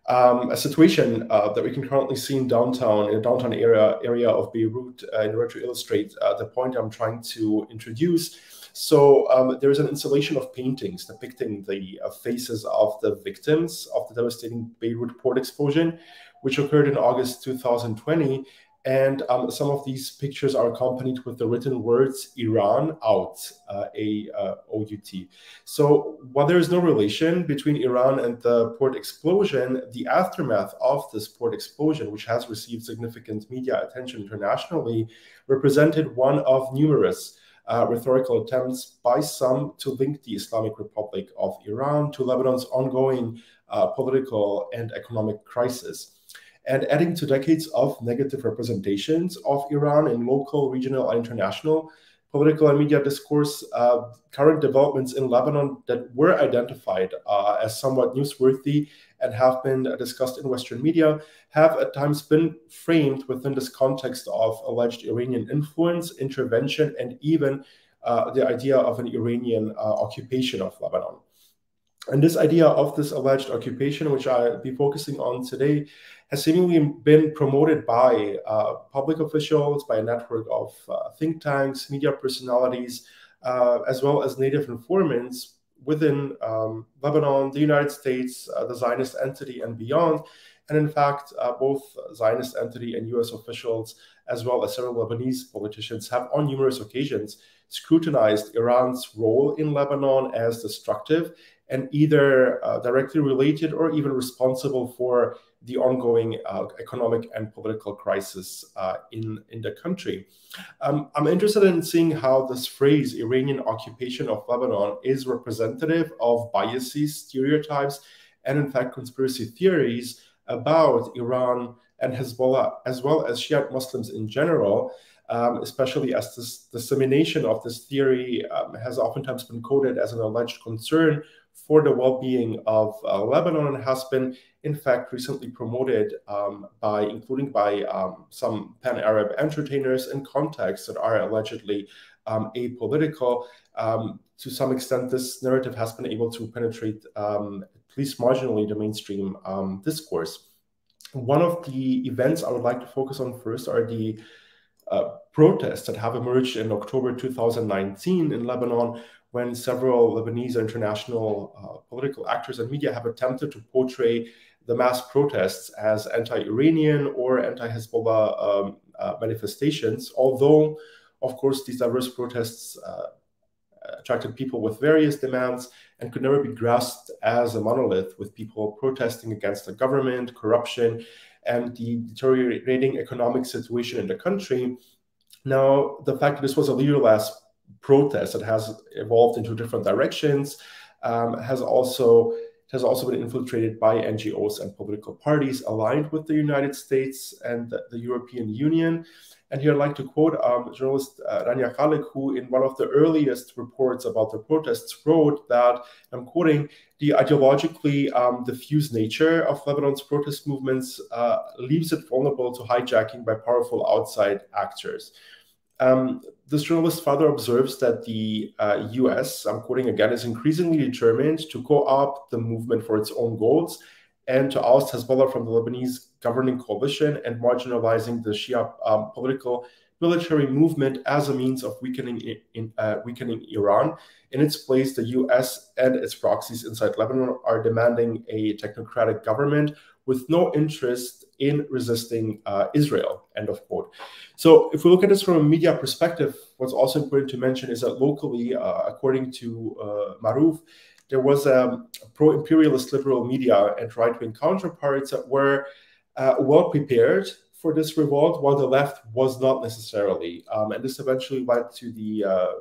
um, a situation uh, that we can currently see in downtown, in the downtown area area of Beirut, uh, in order to illustrate uh, the point I'm trying to introduce. So um, there is an installation of paintings depicting the uh, faces of the victims of the devastating Beirut port explosion, which occurred in August 2020. And um, some of these pictures are accompanied with the written words Iran out, uh, A uh, O U T. So while there is no relation between Iran and the port explosion, the aftermath of this port explosion, which has received significant media attention internationally, represented one of numerous uh, rhetorical attempts by some to link the Islamic Republic of Iran to Lebanon's ongoing uh, political and economic crisis. And adding to decades of negative representations of Iran in local, regional, and international political and media discourse, uh, current developments in Lebanon that were identified uh, as somewhat newsworthy and have been discussed in Western media have at times been framed within this context of alleged Iranian influence, intervention, and even uh, the idea of an Iranian uh, occupation of Lebanon. And this idea of this alleged occupation, which I'll be focusing on today, has seemingly been promoted by uh, public officials, by a network of uh, think tanks, media personalities, uh, as well as native informants within um, Lebanon, the United States, uh, the Zionist entity, and beyond. And in fact, uh, both Zionist entity and US officials, as well as several Lebanese politicians, have on numerous occasions scrutinized Iran's role in Lebanon as destructive and either uh, directly related or even responsible for the ongoing uh, economic and political crisis uh, in, in the country. Um, I'm interested in seeing how this phrase, Iranian occupation of Lebanon, is representative of biases, stereotypes, and in fact, conspiracy theories about Iran and Hezbollah, as well as Shiite Muslims in general, um, especially as this dissemination of this theory um, has oftentimes been quoted as an alleged concern for the well-being of uh, Lebanon and has been, in fact, recently promoted um, by, including by um, some pan-Arab entertainers in contexts that are allegedly um, apolitical. Um, to some extent, this narrative has been able to penetrate, at least marginally, the mainstream um, discourse. One of the events I would like to focus on first are the uh, protests that have emerged in October 2019 in Lebanon, when several Lebanese international uh, political actors and media have attempted to portray the mass protests as anti-Iranian or anti-Hezbollah um, uh, manifestations, although, of course, these diverse protests uh, attracted people with various demands and could never be grasped as a monolith with people protesting against the government, corruption, and the deteriorating economic situation in the country. Now, the fact that this was a leaderless protest that has evolved into different directions um, has also has also been infiltrated by NGOs and political parties aligned with the United States and the, the European Union. And here I'd like to quote um, journalist uh, Rania Khalek, who in one of the earliest reports about the protests wrote that, I'm quoting, the ideologically um, diffuse nature of Lebanon's protest movements uh, leaves it vulnerable to hijacking by powerful outside actors. Um, this journalist further observes that the uh, US, I'm quoting again, is increasingly determined to co opt the movement for its own goals and to oust Hezbollah from the Lebanese governing coalition and marginalizing the Shia um, political military movement as a means of weakening, in, uh, weakening Iran. In its place, the US and its proxies inside Lebanon are demanding a technocratic government with no interest in resisting uh, Israel, end of quote. So if we look at this from a media perspective, what's also important to mention is that locally, uh, according to uh, Maruf, there was a pro-imperialist liberal media and right-wing counterparts that were uh, well prepared for this revolt, while the left was not necessarily. Um, and this eventually led to the uh,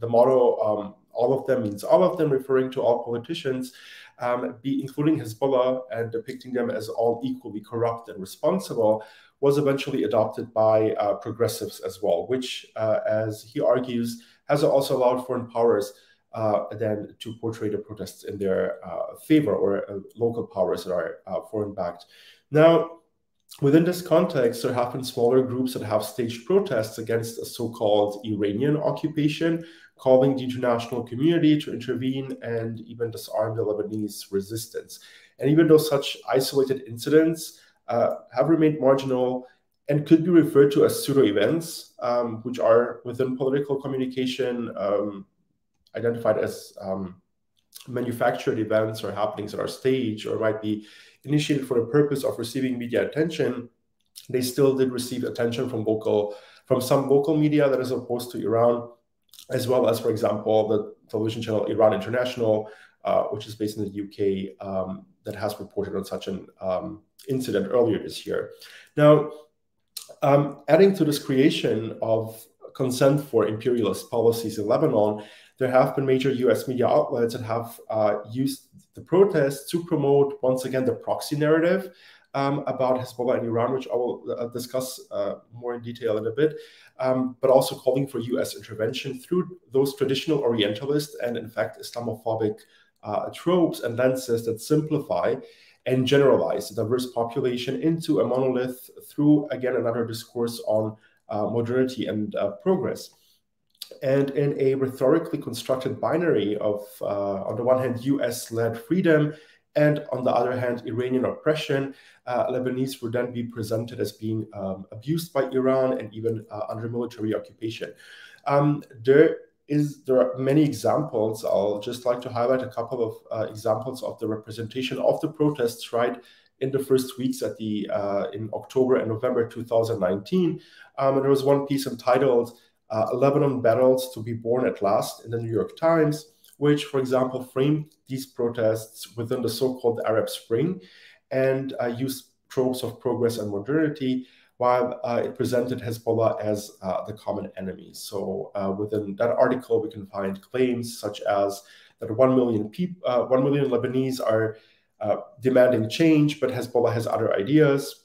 the motto um, "all of them means all of them," referring to all politicians um, be, including Hezbollah, and depicting them as all equally corrupt and responsible, was eventually adopted by uh, progressives as well, which, uh, as he argues, has also allowed foreign powers uh, then to portray the protests in their uh, favor or uh, local powers that are uh, foreign backed. Now, Within this context, there have been smaller groups that have staged protests against a so called Iranian occupation, calling the international community to intervene and even disarm the Lebanese resistance. And even though such isolated incidents uh, have remained marginal and could be referred to as pseudo events, um, which are within political communication um, identified as um, manufactured events or happenings that are staged or might be initiated for the purpose of receiving media attention, they still did receive attention from local from some local media that is opposed to Iran as well as, for example, the television channel Iran International, uh, which is based in the UK, um, that has reported on such an um, incident earlier this year. Now, um, adding to this creation of consent for imperialist policies in Lebanon, there have been major US media outlets that have uh, used the protests to promote, once again, the proxy narrative um, about Hezbollah and Iran, which I will uh, discuss uh, more in detail in a bit, um, but also calling for US intervention through those traditional Orientalist and, in fact, Islamophobic uh, tropes and lenses that simplify and generalize the diverse population into a monolith through, again, another discourse on uh, modernity and uh, progress. And in a rhetorically constructed binary of, uh, on the one hand, US led freedom and on the other hand, Iranian oppression, uh, Lebanese would then be presented as being um, abused by Iran and even uh, under military occupation. Um, there is there are many examples. I'll just like to highlight a couple of uh, examples of the representation of the protests right in the first weeks at the uh, in October and November 2019. Um, and there was one piece entitled uh, "Lebanon Battles to Be Born at Last" in the New York Times, which, for example, framed these protests within the so-called Arab Spring and uh, used tropes of progress and modernity while uh, it presented Hezbollah as uh, the common enemy. So uh, within that article, we can find claims such as that 1 million, people, uh, 1 million Lebanese are uh, demanding change, but Hezbollah has other ideas.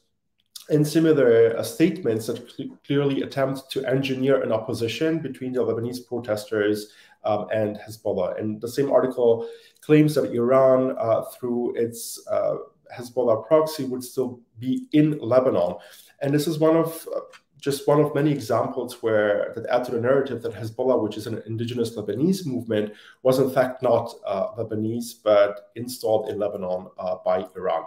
And similar statements that cl clearly attempt to engineer an opposition between the Lebanese protesters um, and Hezbollah. And the same article claims that Iran, through its Hezbollah proxy, would still be in Lebanon. And this is one of uh, just one of many examples where that add to the narrative that Hezbollah, which is an indigenous Lebanese movement, was in fact not uh, Lebanese, but installed in Lebanon uh, by Iran.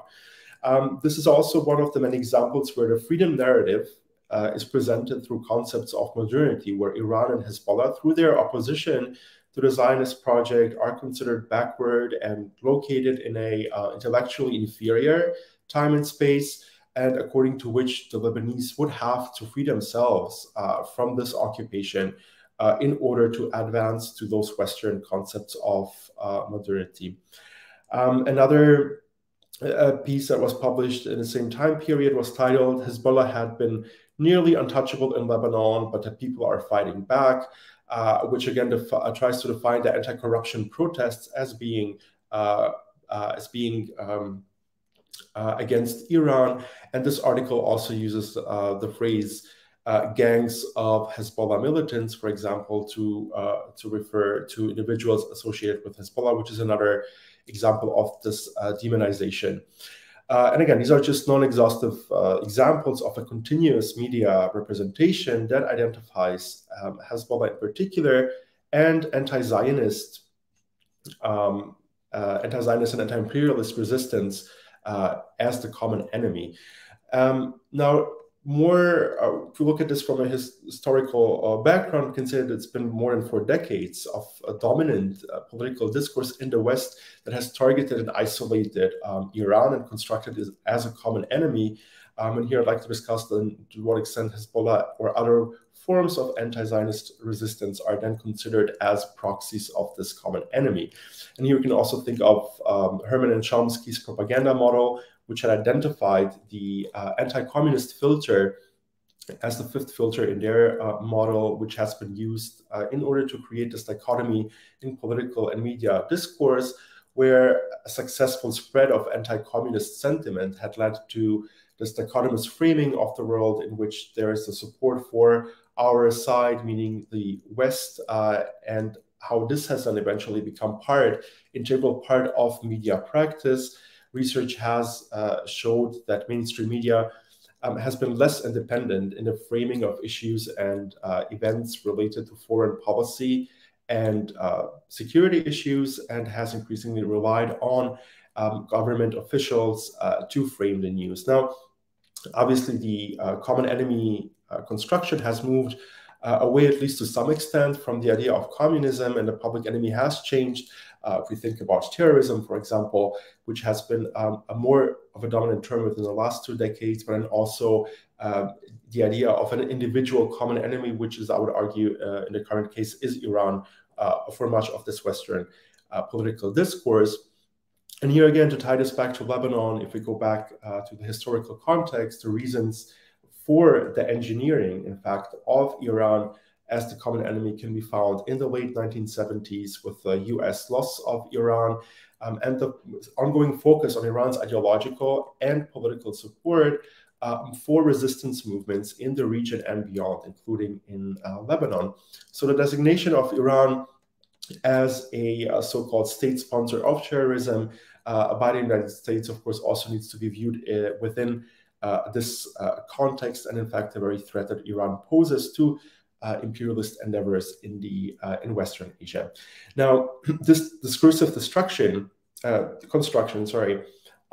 Um, this is also one of the many examples where the freedom narrative uh, is presented through concepts of modernity, where Iran and Hezbollah, through their opposition to the Zionist project, are considered backward and located in a uh, intellectually inferior time and space and according to which the Lebanese would have to free themselves uh, from this occupation uh, in order to advance to those Western concepts of uh, modernity. Um, another uh, piece that was published in the same time period was titled Hezbollah had been nearly untouchable in Lebanon, but the people are fighting back, uh, which again uh, tries to define the anti-corruption protests as being as being um, uh, against Iran. And this article also uses uh, the phrase uh, gangs of Hezbollah militants, for example, to, uh, to refer to individuals associated with Hezbollah, which is another example of this uh, demonization. Uh, and again, these are just non-exhaustive examples of a continuous media representation that identifies um, Hezbollah in particular and anti-Zionist um, anti-Zionist and anti-imperialist resistance uh, as the common enemy. Um, now, more, uh, if we look at this from a his, historical uh, background, say that it's been more than four decades of a dominant uh, political discourse in the West that has targeted and isolated um, Iran and constructed it as a common enemy. Um, and here I'd like to discuss the, to what extent Hezbollah or other forms of anti-Zionist resistance are then considered as proxies of this common enemy. And here you can also think of um, Herman and Chomsky's propaganda model, which had identified the uh, anti-communist filter as the fifth filter in their uh, model, which has been used uh, in order to create this dichotomy in political and media discourse, where a successful spread of anti-communist sentiment had led to this dichotomous framing of the world in which there is the support for our side, meaning the West, uh, and how this has then eventually become part, integral part of media practice. Research has uh, showed that mainstream media um, has been less independent in the framing of issues and uh, events related to foreign policy and uh, security issues, and has increasingly relied on um, government officials uh, to frame the news. Now, obviously, the uh, common enemy uh, construction has moved away, at least to some extent, from the idea of communism, and the public enemy has changed. Uh, if we think about terrorism, for example, which has been um, a more of a dominant term within the last two decades, but then also um, the idea of an individual common enemy, which is, I would argue, uh, in the current case, is Iran uh, for much of this Western uh, political discourse. And here again, to tie this back to Lebanon, if we go back to the historical context, the reasons for the engineering, in fact, of Iran as the common enemy can be found in the late 1970s with the US loss of Iran um, and the ongoing focus on Iran's ideological and political support um, for resistance movements in the region and beyond, including in uh, Lebanon. So the designation of Iran as a, a so-called state sponsor of terrorism uh, by the United States, of course, also needs to be viewed uh, within uh, this uh, context and in fact the very threat that Iran poses to uh, imperialist endeavors in the in Western Asia. Now, this discursive destruction, construction, sorry,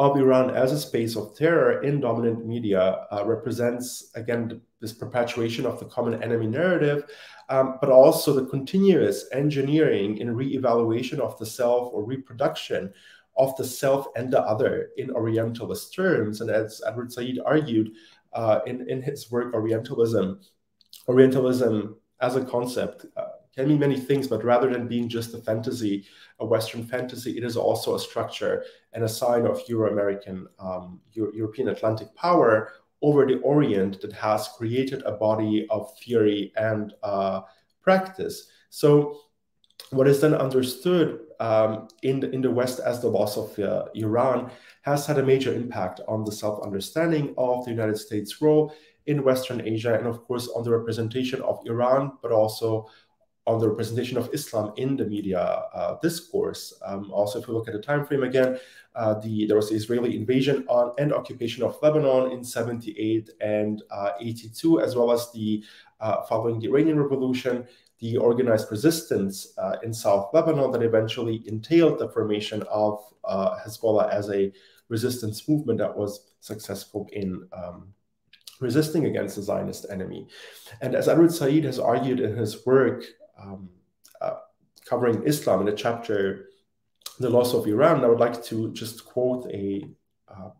of Iran as a space of terror in dominant media uh, represents, again, this perpetuation of the common enemy narrative, um, but also the continuous engineering and re-evaluation of the self or reproduction of the self and the other in Orientalist terms. And as Edward Said argued uh, in, in his work, Orientalism, Orientalism as a concept uh, can mean many things, but rather than being just a fantasy, a Western fantasy, it is also a structure and a sign of Euro-American, um, Euro European Atlantic power over the Orient that has created a body of theory and uh, practice. So what is then understood um, in, the, in the West as the loss of uh, Iran has had a major impact on the self-understanding of the United States' role in Western Asia, and of course on the representation of Iran, but also on the representation of Islam in the media uh, discourse. Um, also, if we look at the time frame again, uh, the, there was the Israeli invasion on, and occupation of Lebanon in 78 and uh, 82, as well as the uh, following the Iranian Revolution, the organized resistance uh, in South Lebanon that eventually entailed the formation of uh, Hezbollah as a resistance movement that was successful in um, resisting against the Zionist enemy. And as Edward Said has argued in his work um, uh, covering Islam in the chapter The Loss of Iran, I would like to just quote a uh,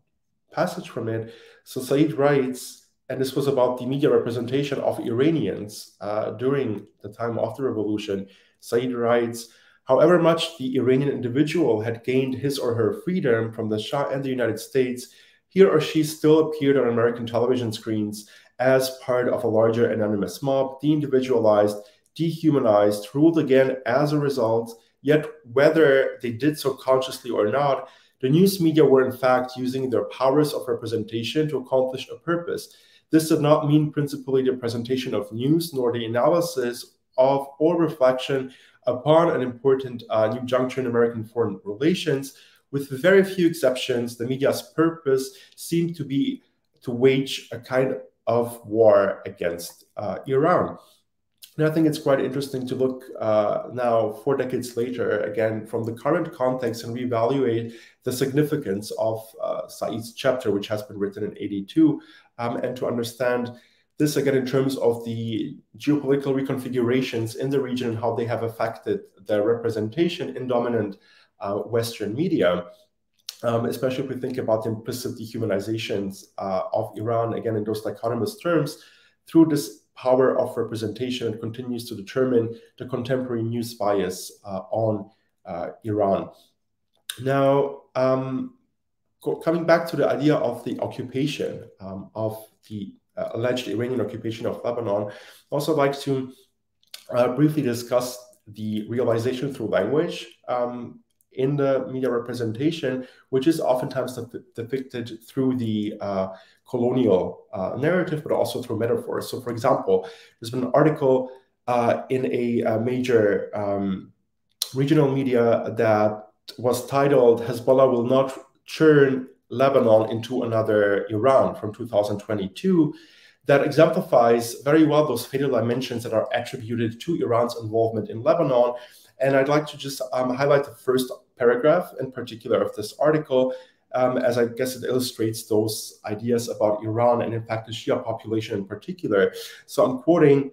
passage from it. So Said writes, and this was about the media representation of Iranians uh, during the time of the revolution. Said writes, however much the Iranian individual had gained his or her freedom from the Shah and the United States, he or she still appeared on American television screens as part of a larger anonymous mob, de-individualized, dehumanized, ruled again as a result. Yet, whether they did so consciously or not, the news media were in fact using their powers of representation to accomplish a purpose. This did not mean principally the presentation of news, nor the analysis of or reflection upon an important uh, new juncture in American foreign relations, with very few exceptions, the media's purpose seemed to be to wage a kind of war against uh, Iran. And I think it's quite interesting to look uh, now, four decades later, again, from the current context and reevaluate the significance of uh, Said's chapter, which has been written in 82, um, and to understand this again in terms of the geopolitical reconfigurations in the region and how they have affected their representation in dominant Western media, um, especially if we think about the implicit dehumanizations uh, of Iran, again, in those dichotomous terms, through this power of representation continues to determine the contemporary news bias uh, on uh, Iran. Now, um, coming back to the idea of the occupation um, of the uh, alleged Iranian occupation of Lebanon, I'd also like to uh, briefly discuss the realization through language um, in the media representation, which is oftentimes depicted through the uh, colonial uh, narrative, but also through metaphors. So, for example, there's been an article uh, in a, a major um, regional media that was titled Hezbollah will not churn Lebanon into another Iran from 2022 that exemplifies very well those fatal dimensions that are attributed to Iran's involvement in Lebanon and I'd like to just um, highlight the first paragraph in particular of this article, um, as I guess it illustrates those ideas about Iran and, in fact, the Shia population in particular. So I'm quoting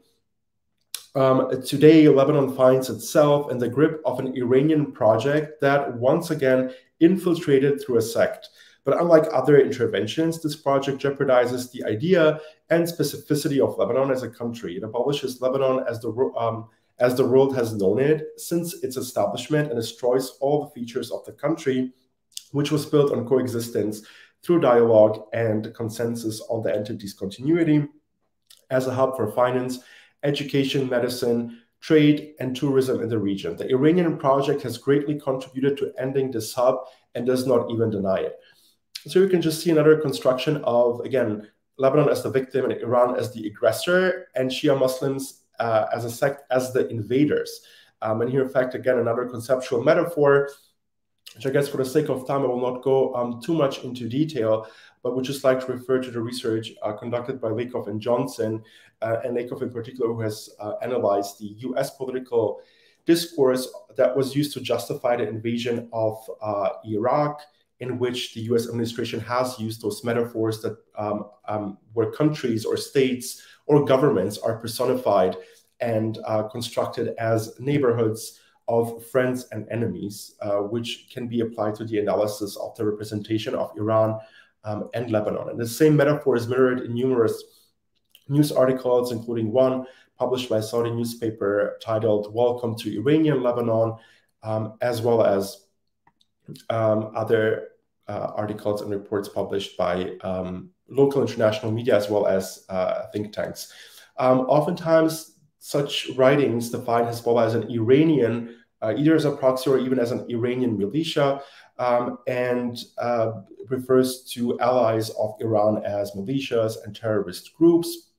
um, Today, Lebanon finds itself in the grip of an Iranian project that once again infiltrated through a sect. But unlike other interventions, this project jeopardizes the idea and specificity of Lebanon as a country. It abolishes Lebanon as the um, as the world has known it since its establishment and destroys all the features of the country, which was built on coexistence through dialogue and consensus on the entity's continuity as a hub for finance, education, medicine, trade, and tourism in the region. The Iranian project has greatly contributed to ending this hub and does not even deny it. So you can just see another construction of, again, Lebanon as the victim and Iran as the aggressor, and Shia Muslims uh, as a sect as the invaders. Um, and here, in fact, again, another conceptual metaphor, which I guess for the sake of time, I will not go um, too much into detail, but would just like to refer to the research uh, conducted by Lakoff and Johnson, uh, and Lakoff in particular, who has uh, analyzed the US political discourse that was used to justify the invasion of uh, Iraq in which the US administration has used those metaphors that um, um, where countries or states or governments are personified and uh, constructed as neighborhoods of friends and enemies, uh, which can be applied to the analysis of the representation of Iran um, and Lebanon. And the same metaphor is mirrored in numerous news articles, including one published by a Saudi newspaper titled Welcome to Iranian Lebanon, um, as well as um, other uh, articles and reports published by um, local international media as well as uh, think tanks. Um, oftentimes, such writings define Hezbollah as an Iranian, uh, either as a proxy or even as an Iranian militia, um, and uh, refers to allies of Iran as militias and terrorist groups,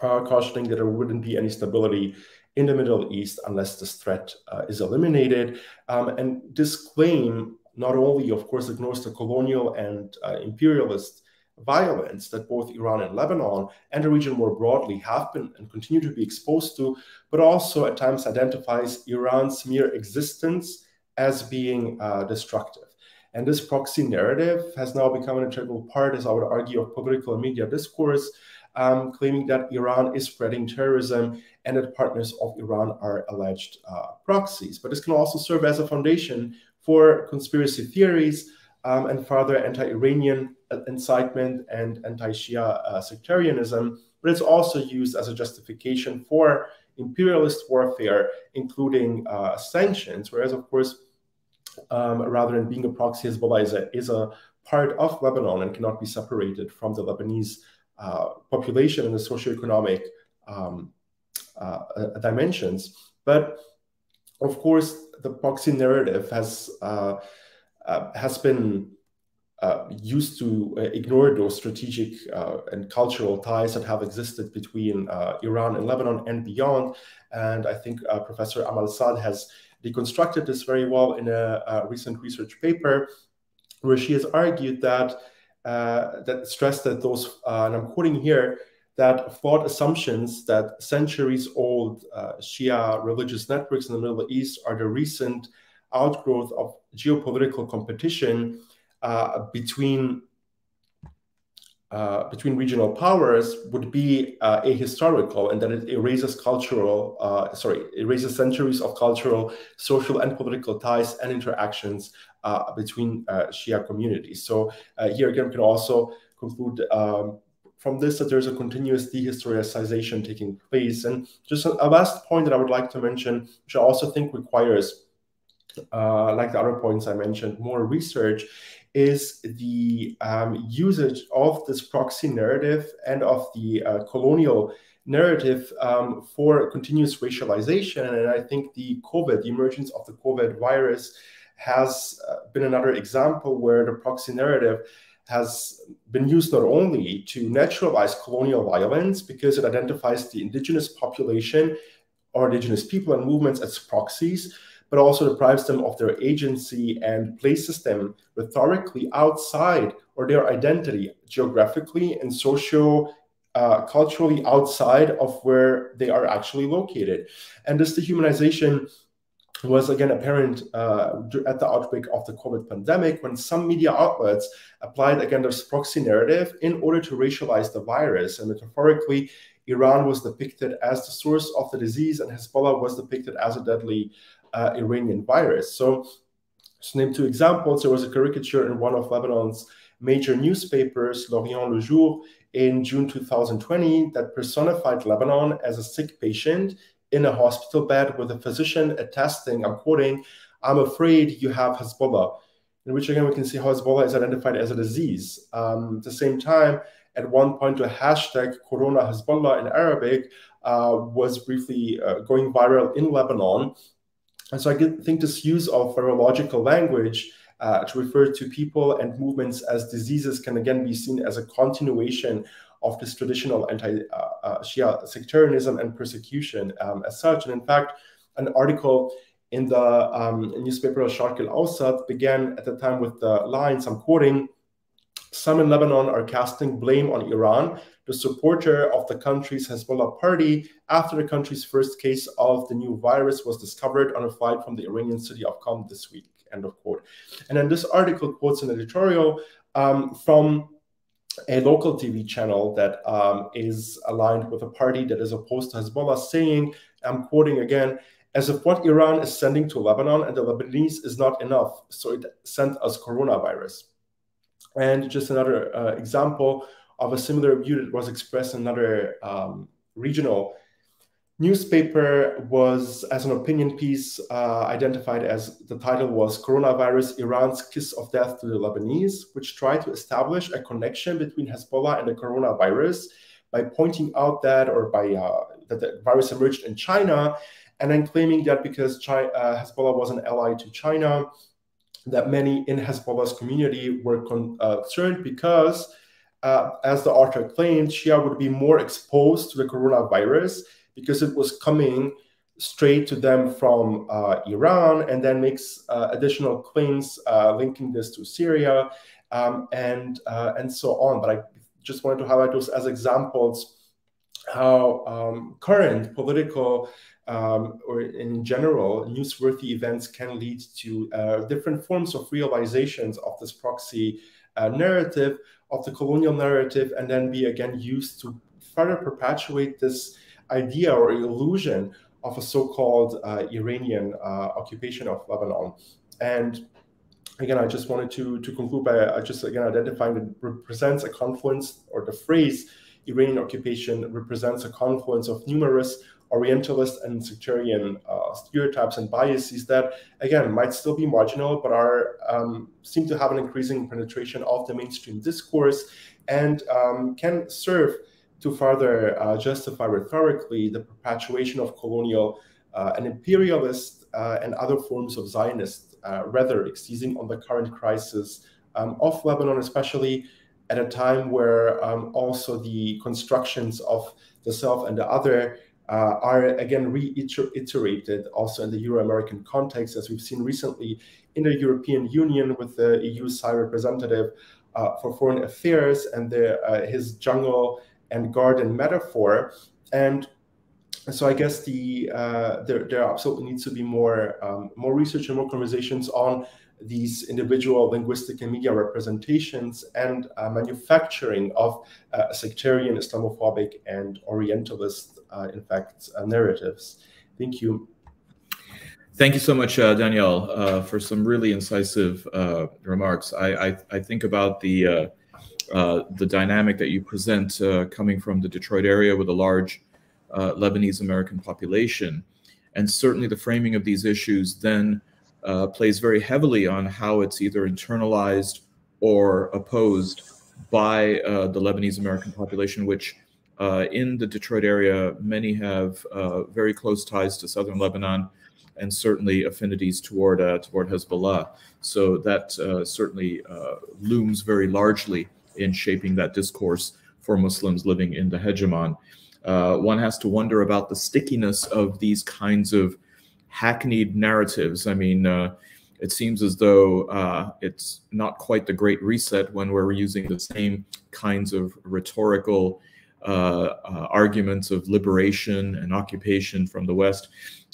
uh, cautioning that there wouldn't be any stability in the Middle East unless this threat uh, is eliminated. Um, and this claim not only, of course, ignores the colonial and uh, imperialist violence that both Iran and Lebanon and the region more broadly have been and continue to be exposed to, but also at times identifies Iran's mere existence as being uh, destructive. And this proxy narrative has now become an integral part, as I would argue, of political and media discourse, um, claiming that Iran is spreading terrorism and that partners of Iran are alleged uh, proxies. But this can also serve as a foundation for conspiracy theories um, and further anti-Iranian incitement and anti-Shia uh, sectarianism, but it's also used as a justification for imperialist warfare, including uh, sanctions. Whereas, of course, um, rather than being a proxy, Hezbollah is a, is a part of Lebanon and cannot be separated from the Lebanese uh, population and the socioeconomic um, uh, uh, dimensions. But of course, the proxy narrative has has been uh, used to uh, ignore those strategic uh, and cultural ties that have existed between uh, Iran and Lebanon and beyond. And I think Professor Amal Saad has deconstructed this very well in a, a recent research paper, where she has argued that that stressed that those, and I'm quoting here, that flawed assumptions that centuries old uh, Shia religious networks in the Middle East are the recent outgrowth of geopolitical competition uh, between uh, between regional powers would be uh, ahistorical and that it erases cultural, uh, sorry, erases centuries of cultural, social, and political ties and interactions uh, between uh, Shia communities. So here again, we can also conclude um, from this that there's a continuous dehistoricization taking place. And just a, a, last point that I would like to mention, which I also think requires, uh, like the other points I mentioned, more research, is the um, usage of this proxy narrative and of the uh, colonial narrative um, for continuous racialization. And I think the COVID, the emergence of the COVID virus, has uh, been another example where the proxy narrative has been used not only to naturalize colonial violence because it identifies the indigenous population or indigenous people and movements as proxies, but also deprives them of their agency and places them rhetorically outside or their identity geographically and socio uh, culturally outside of where they are actually located. And this dehumanization was again apparent uh, at the outbreak of the COVID pandemic when some media outlets applied again this proxy narrative in order to racialize the virus. And metaphorically, Iran was depicted as the source of the disease, and Hezbollah was depicted as a deadly uh, Iranian virus. So, to name two examples, there was a caricature in one of Lebanon's major newspapers, L'Orient Le Jour, in June 2020 that personified Lebanon as a sick patient in a hospital bed with a physician attesting, I'm quoting, I'm afraid you have Hezbollah, in which again we can see how Hezbollah is identified as a disease. Um, at the same time, at one point, the hashtag Corona Hezbollah in Arabic uh, was briefly uh, going viral in Lebanon. And so I think this use of virological language uh, to refer to people and movements as diseases can again be seen as a continuation of this traditional anti-Shia uh, uh, sectarianism and persecution um, as such. And in fact, an article in the um, newspaper Al-Sharq al-Awsat began at the time with the lines, I'm quoting, some in Lebanon are casting blame on Iran, the supporter of the country's Hezbollah party, after the country's first case of the new virus was discovered on a flight from the Iranian city of Qom this week. end of quote. And then this article quotes an editorial um, from a local TV channel that um, is aligned with a party that is opposed to Hezbollah, saying, I'm quoting again, as if what Iran is sending to Lebanon and the Lebanese is not enough, so it sent us coronavirus. And just another uh, example of a similar view that was expressed in another um, regional newspaper was, as an opinion piece, uh, identified as the title was Coronavirus Iran's Kiss of Death to the Lebanese, which tried to establish a connection between Hezbollah and the coronavirus by pointing out that, or by uh, that the virus emerged in China, and then claiming that because China, uh, Hezbollah was an ally to China, that many in Hezbollah's community were concerned because, uh, as the author claimed, Shia would be more exposed to the coronavirus because it was coming straight to them from uh, Iran and then makes uh, additional claims uh, linking this to Syria um, and, uh, and so on. But I just wanted to highlight those as examples how um, current political um, or in general, newsworthy events can lead to uh, different forms of realizations of this proxy uh, narrative, of the colonial narrative, and then be again used to further perpetuate this idea or illusion of a so-called uh, Iranian uh, occupation of Lebanon. And again, I just wanted to, to conclude by uh, just again identifying that represents a confluence, or the phrase Iranian occupation represents a confluence of numerous Orientalist and sectarian uh, stereotypes and biases that, again, might still be marginal, but are um, seem to have an increasing penetration of the mainstream discourse and um, can serve to further uh, justify rhetorically the perpetuation of colonial uh, and imperialist uh, and other forms of Zionist uh, rhetoric, seizing on the current crisis um, of Lebanon, especially at a time where um, also the constructions of the self and the other uh, are again reiterated also in the Euro-American context, as we've seen recently in the European Union with the EU's High Representative uh, for Foreign Affairs and the, uh, his jungle and garden metaphor. And so I guess the uh, there, there absolutely needs to be more um, more research and more conversations on these individual linguistic and media representations and uh, manufacturing of uh, sectarian, Islamophobic, and Orientalist, in fact, uh, narratives. Thank you. Thank you so much, uh, Denijal, uh, for some really incisive remarks. I, I, I, think about the the dynamic that you present coming from the Detroit area with a large Lebanese American population, and certainly the framing of these issues then uh, plays very heavily on how it's either internalized or opposed by uh, the Lebanese American population, which uh, in the Detroit area, many have uh, very close ties to southern Lebanon and certainly affinities toward, uh, toward Hezbollah. So that uh, certainly looms very largely in shaping that discourse for Muslims living in the hegemon. one has to wonder about the stickiness of these kinds of hackneyed narratives. I mean, uh, it seems as though uh, it's not quite the Great Reset when we're using the same kinds of rhetorical uh, uh arguments of liberation and occupation from the West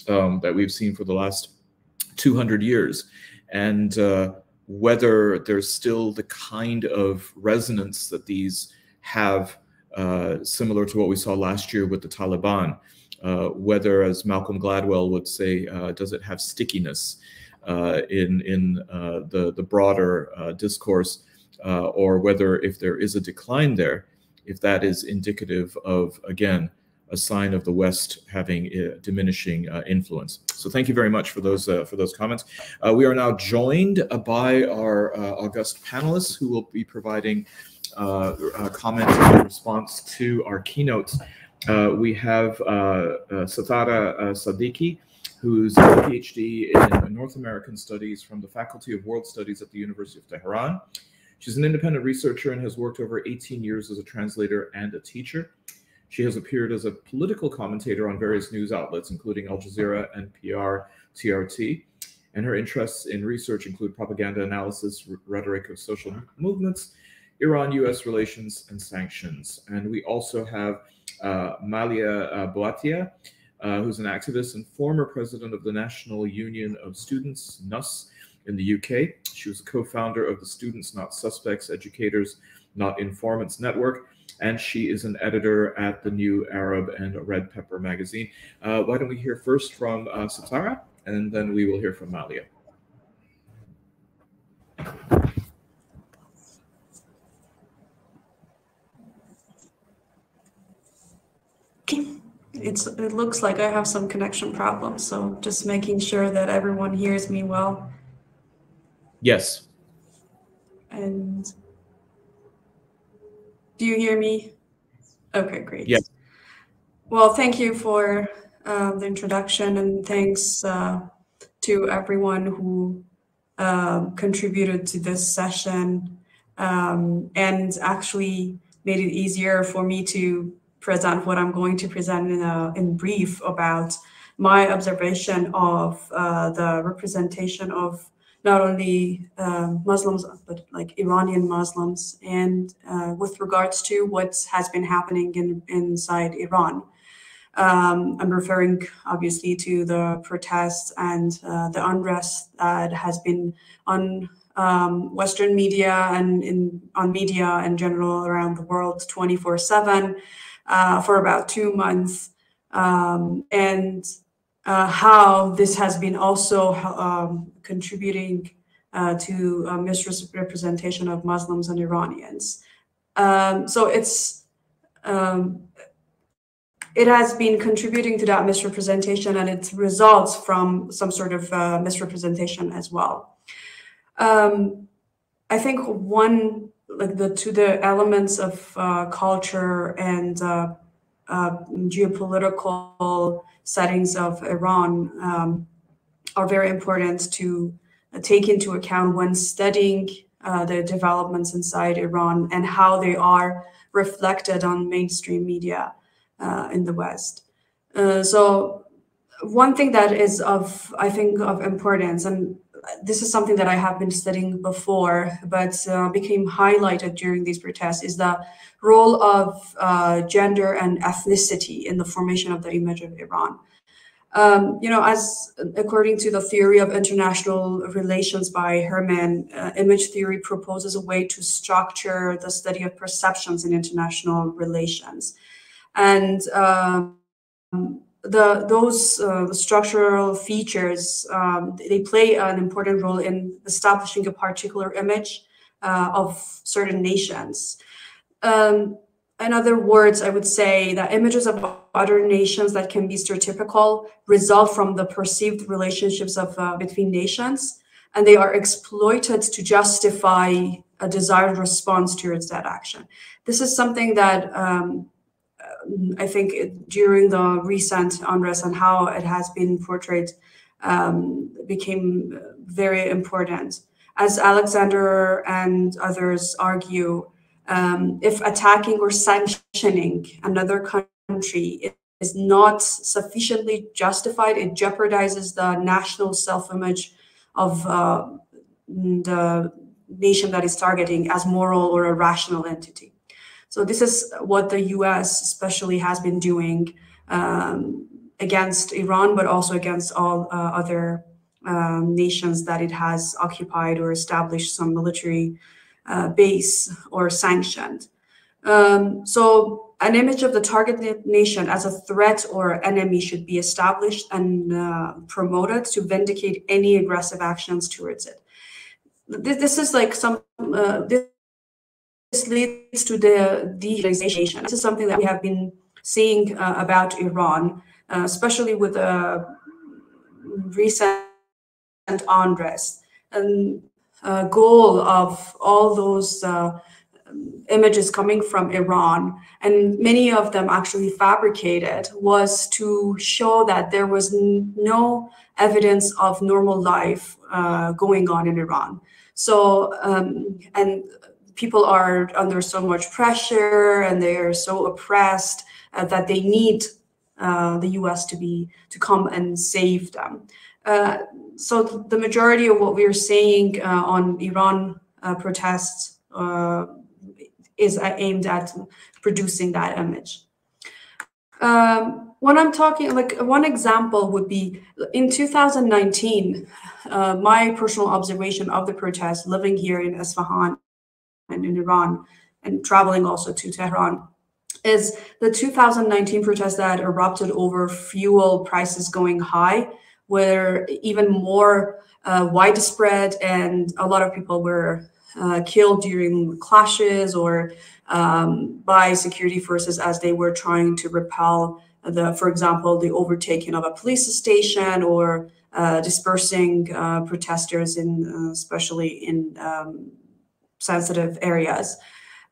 um, that we've seen for the last 200 years. And uh, whether there's still the kind of resonance that these have, uh, similar to what we saw last year with the Taliban uh, whether, as Malcolm Gladwell would say, uh, does it have stickiness uh, in in uh, the the broader uh, discourse, or whether if there is a decline there, if that is indicative of again a sign of the West having diminishing influence. So thank you very much for those for those comments. we are now joined by our august panelists who will be providing comments in response to our keynotes. Uh, we have uh, uh, Setareh uh, Sadeqi, who's a PhD in North American Studies from the Faculty of World Studies at the University of Tehran. She's an independent researcher and has worked over 18 years as a translator and a teacher. She has appeared as a political commentator on various news outlets, including Al Jazeera, NPR, TRT. And her interests in research include propaganda analysis, rhetoric of social movements, Iran US relations, and sanctions. And we also have uh, Malia uh, Bouattia, uh, who's an activist and former president of the National Union of Students, NUS, in the UK. She was a co-founder of the Students Not Suspects Educators Not Informants Network, and she is an editor at the New Arab and Red Pepper magazine. Uh, why don't we hear first from uh, Setareh, and then we will hear from Malia. It's, it looks like I have some connection problems, so just making sure that everyone hears me well. Yes. And do you hear me? Okay, great. Yes. Well, thank you for uh, the introduction and thanks uh, to everyone who uh, contributed to this session um, and actually made it easier for me to present what I'm going to present in, a, in brief about my observation of uh, the representation of not only uh, Muslims, but like Iranian Muslims, and uh, with regards to what has been happening in, inside Iran. Um, I'm referring obviously to the protests and uh, the unrest that has been on um, Western media and in, on media in general around the world 24 7 uh, for about two months. Um, and uh, how this has been also um, contributing uh, to misrepresentation of Muslims and Iranians. Um, so it's um, it has been contributing to that misrepresentation, and it results from some sort of uh, misrepresentation as well. Um, I think one like the to the elements of uh, culture and uh, uh, geopolitical settings of Iran um, are very important to take into account when studying uh, the developments inside Iran and how they are reflected on mainstream media uh, in the West. Uh, so one thing that is of, I think, of importance, and this is something that I have been studying before, but uh, became highlighted during these protests, is the role of uh, gender and ethnicity in the formation of the image of Iran. Um, you know, as according to the theory of international relations by Herrmann, uh, image theory proposes a way to structure the study of perceptions in international relations. And um, the those uh, structural features um, they play an important role in establishing a particular image uh, of certain nations. Um, in other words, I would say that images of other nations that can be stereotypical result from the perceived relationships of uh, between nations, and they are exploited to justify a desired response towards that action. This is something that um, I think it, during the recent unrest and how it has been portrayed um, became very important. As Alexander and others argue, um, if attacking or sanctioning another country is not sufficiently justified, it jeopardizes the national self-image of uh, the nation that is targeting as moral or a rational entity. So this is what the U.S. especially has been doing um, against Iran, but also against all uh, other um, nations that it has occupied or established some military uh, base or sanctioned. Um, so an image of the targeted nation as a threat or enemy should be established and uh, promoted to vindicate any aggressive actions towards it. This, this is like some, uh, this this leads to the dehumanization. This is something that we have been seeing uh, about Iran, uh, especially with the recent unrest. And uh, goal of all those uh, images coming from Iran, and many of them actually fabricated, was to show that there was no evidence of normal life uh, going on in Iran. So, um, and people are under so much pressure and they are so oppressed uh, that they need uh, the U.S. to be to come and save them. Uh, so the majority of what we are seeing uh, on Iran uh, protests uh, is aimed at producing that image. Um, when I'm talking, like one example would be in 2019, uh, my personal observation of the protests living here in Isfahan and in Iran and traveling also to Tehran is the 2019 protests that erupted over fuel prices going high were even more uh, widespread and a lot of people were uh, killed during clashes or um, by security forces as they were trying to repel the, for example, the overtaking of a police station or uh, dispersing uh, protesters in, uh, especially in um, sensitive areas.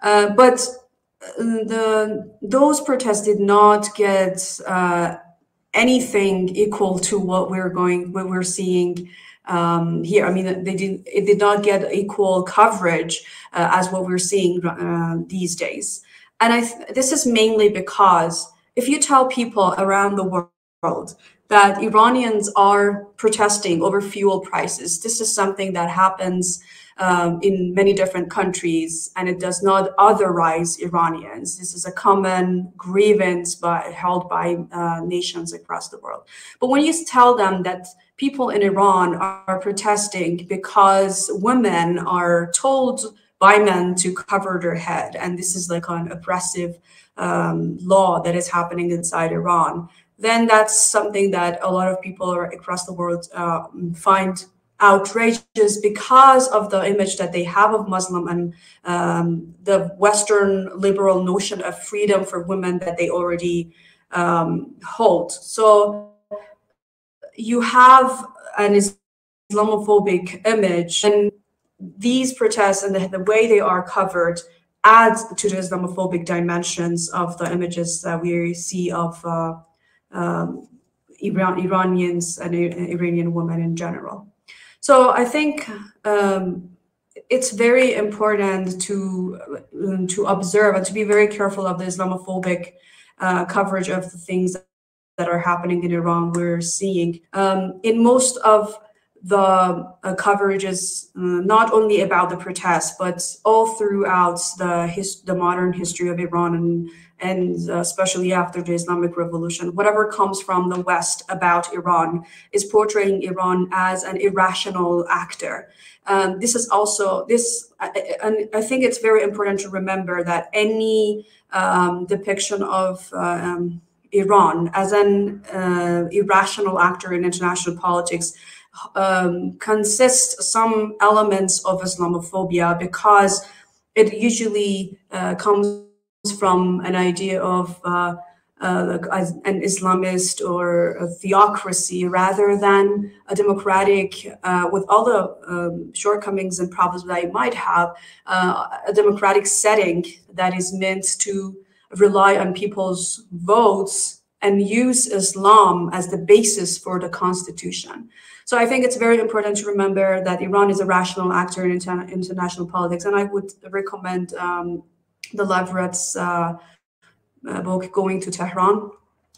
Uh, but uh, the those protests did not get uh, anything equal to what we're going, what we're seeing um, here. I mean, they did it did not get equal coverage as what we're seeing these days. And I this is mainly because if you tell people around the world that Iranians are protesting over fuel prices, this is something that happens um, in many different countries, and it does not otherize Iranians. This is a common grievance by, held by uh, nations across the world. But when you tell them that people in Iran are protesting because women are told by men to cover their head, and this is like an oppressive um, law that is happening inside Iran, then that's something that a lot of people across the world uh, find outrageous because of the image that they have of Muslim and um, the Western liberal notion of freedom for women that they already um, hold. So you have an Islamophobic image, and these protests and the, the way they are covered adds to the Islamophobic dimensions of the images that we see of uh, um, Iran, Iranians and Iranian women in general. So I think um, it's very important to um, to observe and to be very careful of the Islamophobic uh, coverage of the things that are happening in Iran. We're seeing um, in most of the uh, coverage is uh, not only about the protests, but all throughout the his, the modern history of Iran and and uh, especially after the Islamic Revolution, whatever comes from the West about Iran is portraying Iran as an irrational actor. Um, this is also this, and I think it's very important to remember that any um, depiction of um, Iran as an uh, irrational actor in international politics um, consists some elements of Islamophobia because it usually uh, comes from an idea of uh, uh, an Islamist or a theocracy rather than a democratic, uh, with all the um, shortcomings and problems that it might have, uh, a democratic setting that is meant to rely on people's votes and use Islam as the basis for the constitution. So I think it's very important to remember that Iran is a rational actor in inter international politics, and I would recommend um, the Leverett's uh, uh, book "Going to Tehran,"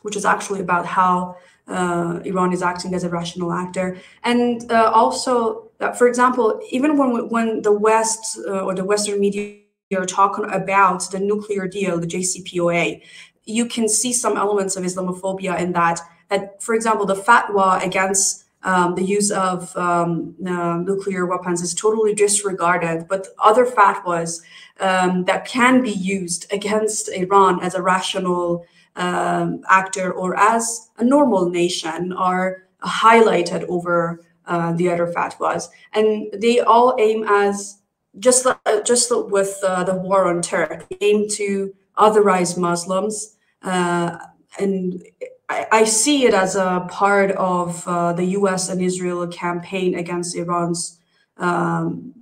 which is actually about how uh, Iran is acting as a rational actor, and uh, also, uh, for example, even when when the West uh, or the Western media are talking about the nuclear deal, the JCPOA, you can see some elements of Islamophobia in that. That, for example, the fatwa against um, the use of um, uh, nuclear weapons is totally disregarded, but other fatwas um, that can be used against Iran as a rational um, actor or as a normal nation are highlighted over uh, the other fatwas, and they all aim as just uh, just with uh, the war on terror, aim to otherize Muslims uh, and I, see it as a part of uh, the U.S. and Israel campaign against Iran's um,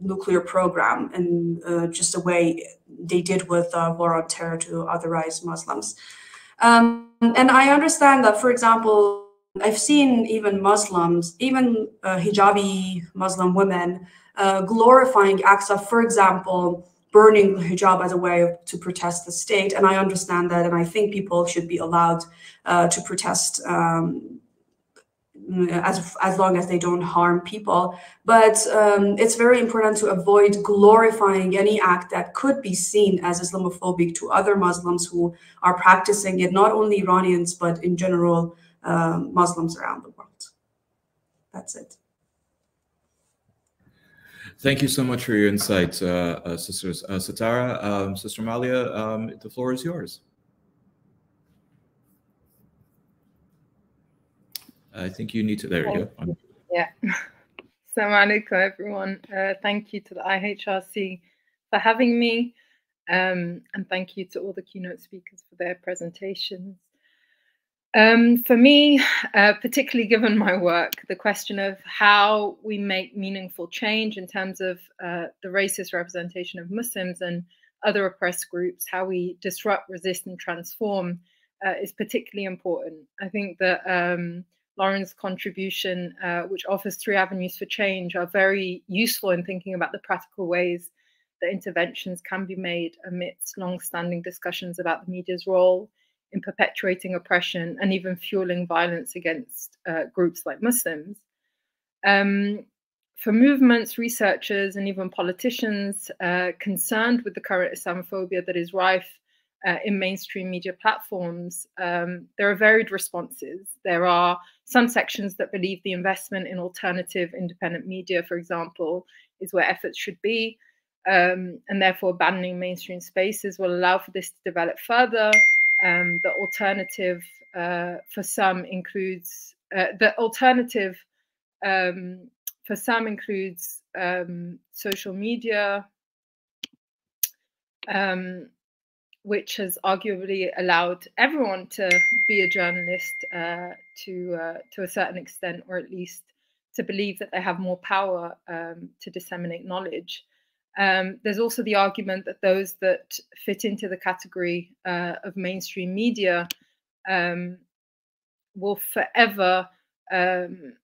nuclear program, and uh, just the way they did with uh, war on terror to otherize Muslims. Um, and I understand that, for example, I've seen even Muslims, even uh, hijabi Muslim women, uh, glorifying acts of, for example, burning the hijab as a way to protest the state. And I understand that, and I think people should be allowed uh, to protest um, as as long as they don't harm people. But um, it's very important to avoid glorifying any act that could be seen as Islamophobic to other Muslims who are practicing it, not only Iranians but in general um, Muslims around the world. That's it. Thank you so much for your insights, uh, uh, sisters. Uh, Setareh, um, Sister Malia, um, the floor is yours. I think you need to, there you go. Yeah. Assalamu alaikum, everyone. Uh, thank you to the IHRC for having me. Um, and thank you to all the keynote speakers for their presentations. Um, for me, uh, particularly given my work, the question of how we make meaningful change in terms of uh, the racist representation of Muslims and other oppressed groups, how we disrupt, resist, and transform uh, is particularly important. I think that um, Laurens' contribution, uh, which offers three avenues for change, are very useful in thinking about the practical ways that interventions can be made amidst long-standing discussions about the media's role in perpetuating oppression and even fueling violence against uh, groups like Muslims. Um, for movements, researchers, and even politicians uh, concerned with the current Islamophobia that is rife uh, in mainstream media platforms, um, there are varied responses. There are some sections that believe the investment in alternative independent media, for example, is where efforts should be, um, and therefore abandoning mainstream spaces will allow for this to develop further um, the alternative uh, for some includes uh, the alternative um, for some includes um, social media, um, which has arguably allowed everyone to be a journalist uh, to uh, to a certain extent, or at least to believe that they have more power um, to disseminate knowledge. Um, there's also the argument that those that fit into the category uh, of mainstream media um, will forever um,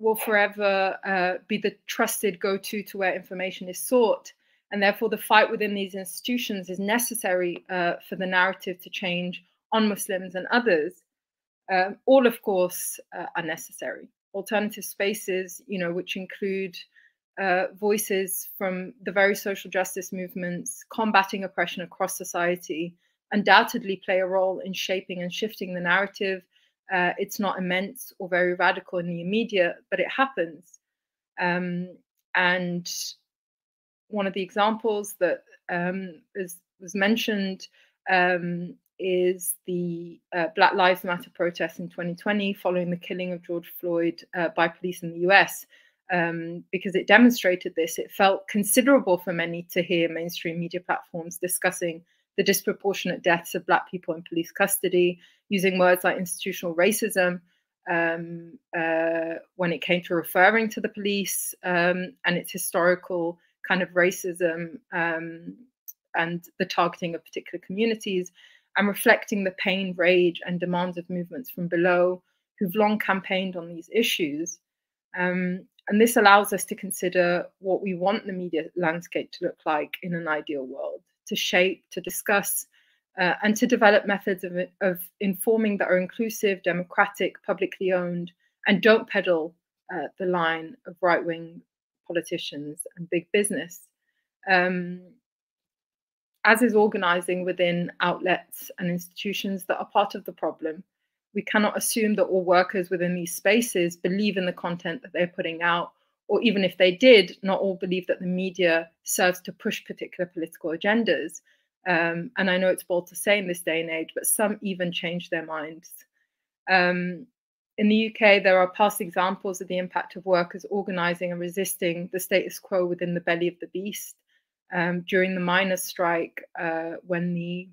will forever uh, be the trusted go-to to where information is sought, and therefore the fight within these institutions is necessary uh, for the narrative to change on Muslims and others. Um, all, of course, uh, are necessary. Alternative spaces, you know, which include uh, voices from the very social justice movements combating oppression across society undoubtedly play a role in shaping and shifting the narrative. Uh, it's not immense or very radical in the immediate, but it happens. Um, and one of the examples that um, is, was mentioned um, is the uh, Black Lives Matter protest in 2020 following the killing of George Floyd uh, by police in the US um, because it demonstrated this. It felt considerable for many to hear mainstream media platforms discussing the disproportionate deaths of Black people in police custody, using words like institutional racism um, uh, when it came to referring to the police um, and its historical kind of racism um, and the targeting of particular communities, and reflecting the pain, rage, and demands of movements from below who've long campaigned on these issues. Um, and this allows us to consider what we want the media landscape to look like in an ideal world, to shape, to discuss, uh, and to develop methods of, of informing that are inclusive, democratic, publicly owned, and don't peddle uh, the line of right wing politicians and big business. Um, as is organizing within outlets and institutions that are part of the problem we cannot assume that all workers within these spaces believe in the content that they're putting out, or even if they did, not all believe that the media serves to push particular political agendas. Um, and I know it's bold to say in this day and age, but some even change their minds. Um, in the UK, there are past examples of the impact of workers organizing and resisting the status quo within the belly of the beast. Um, during the miners' strike, uh, when the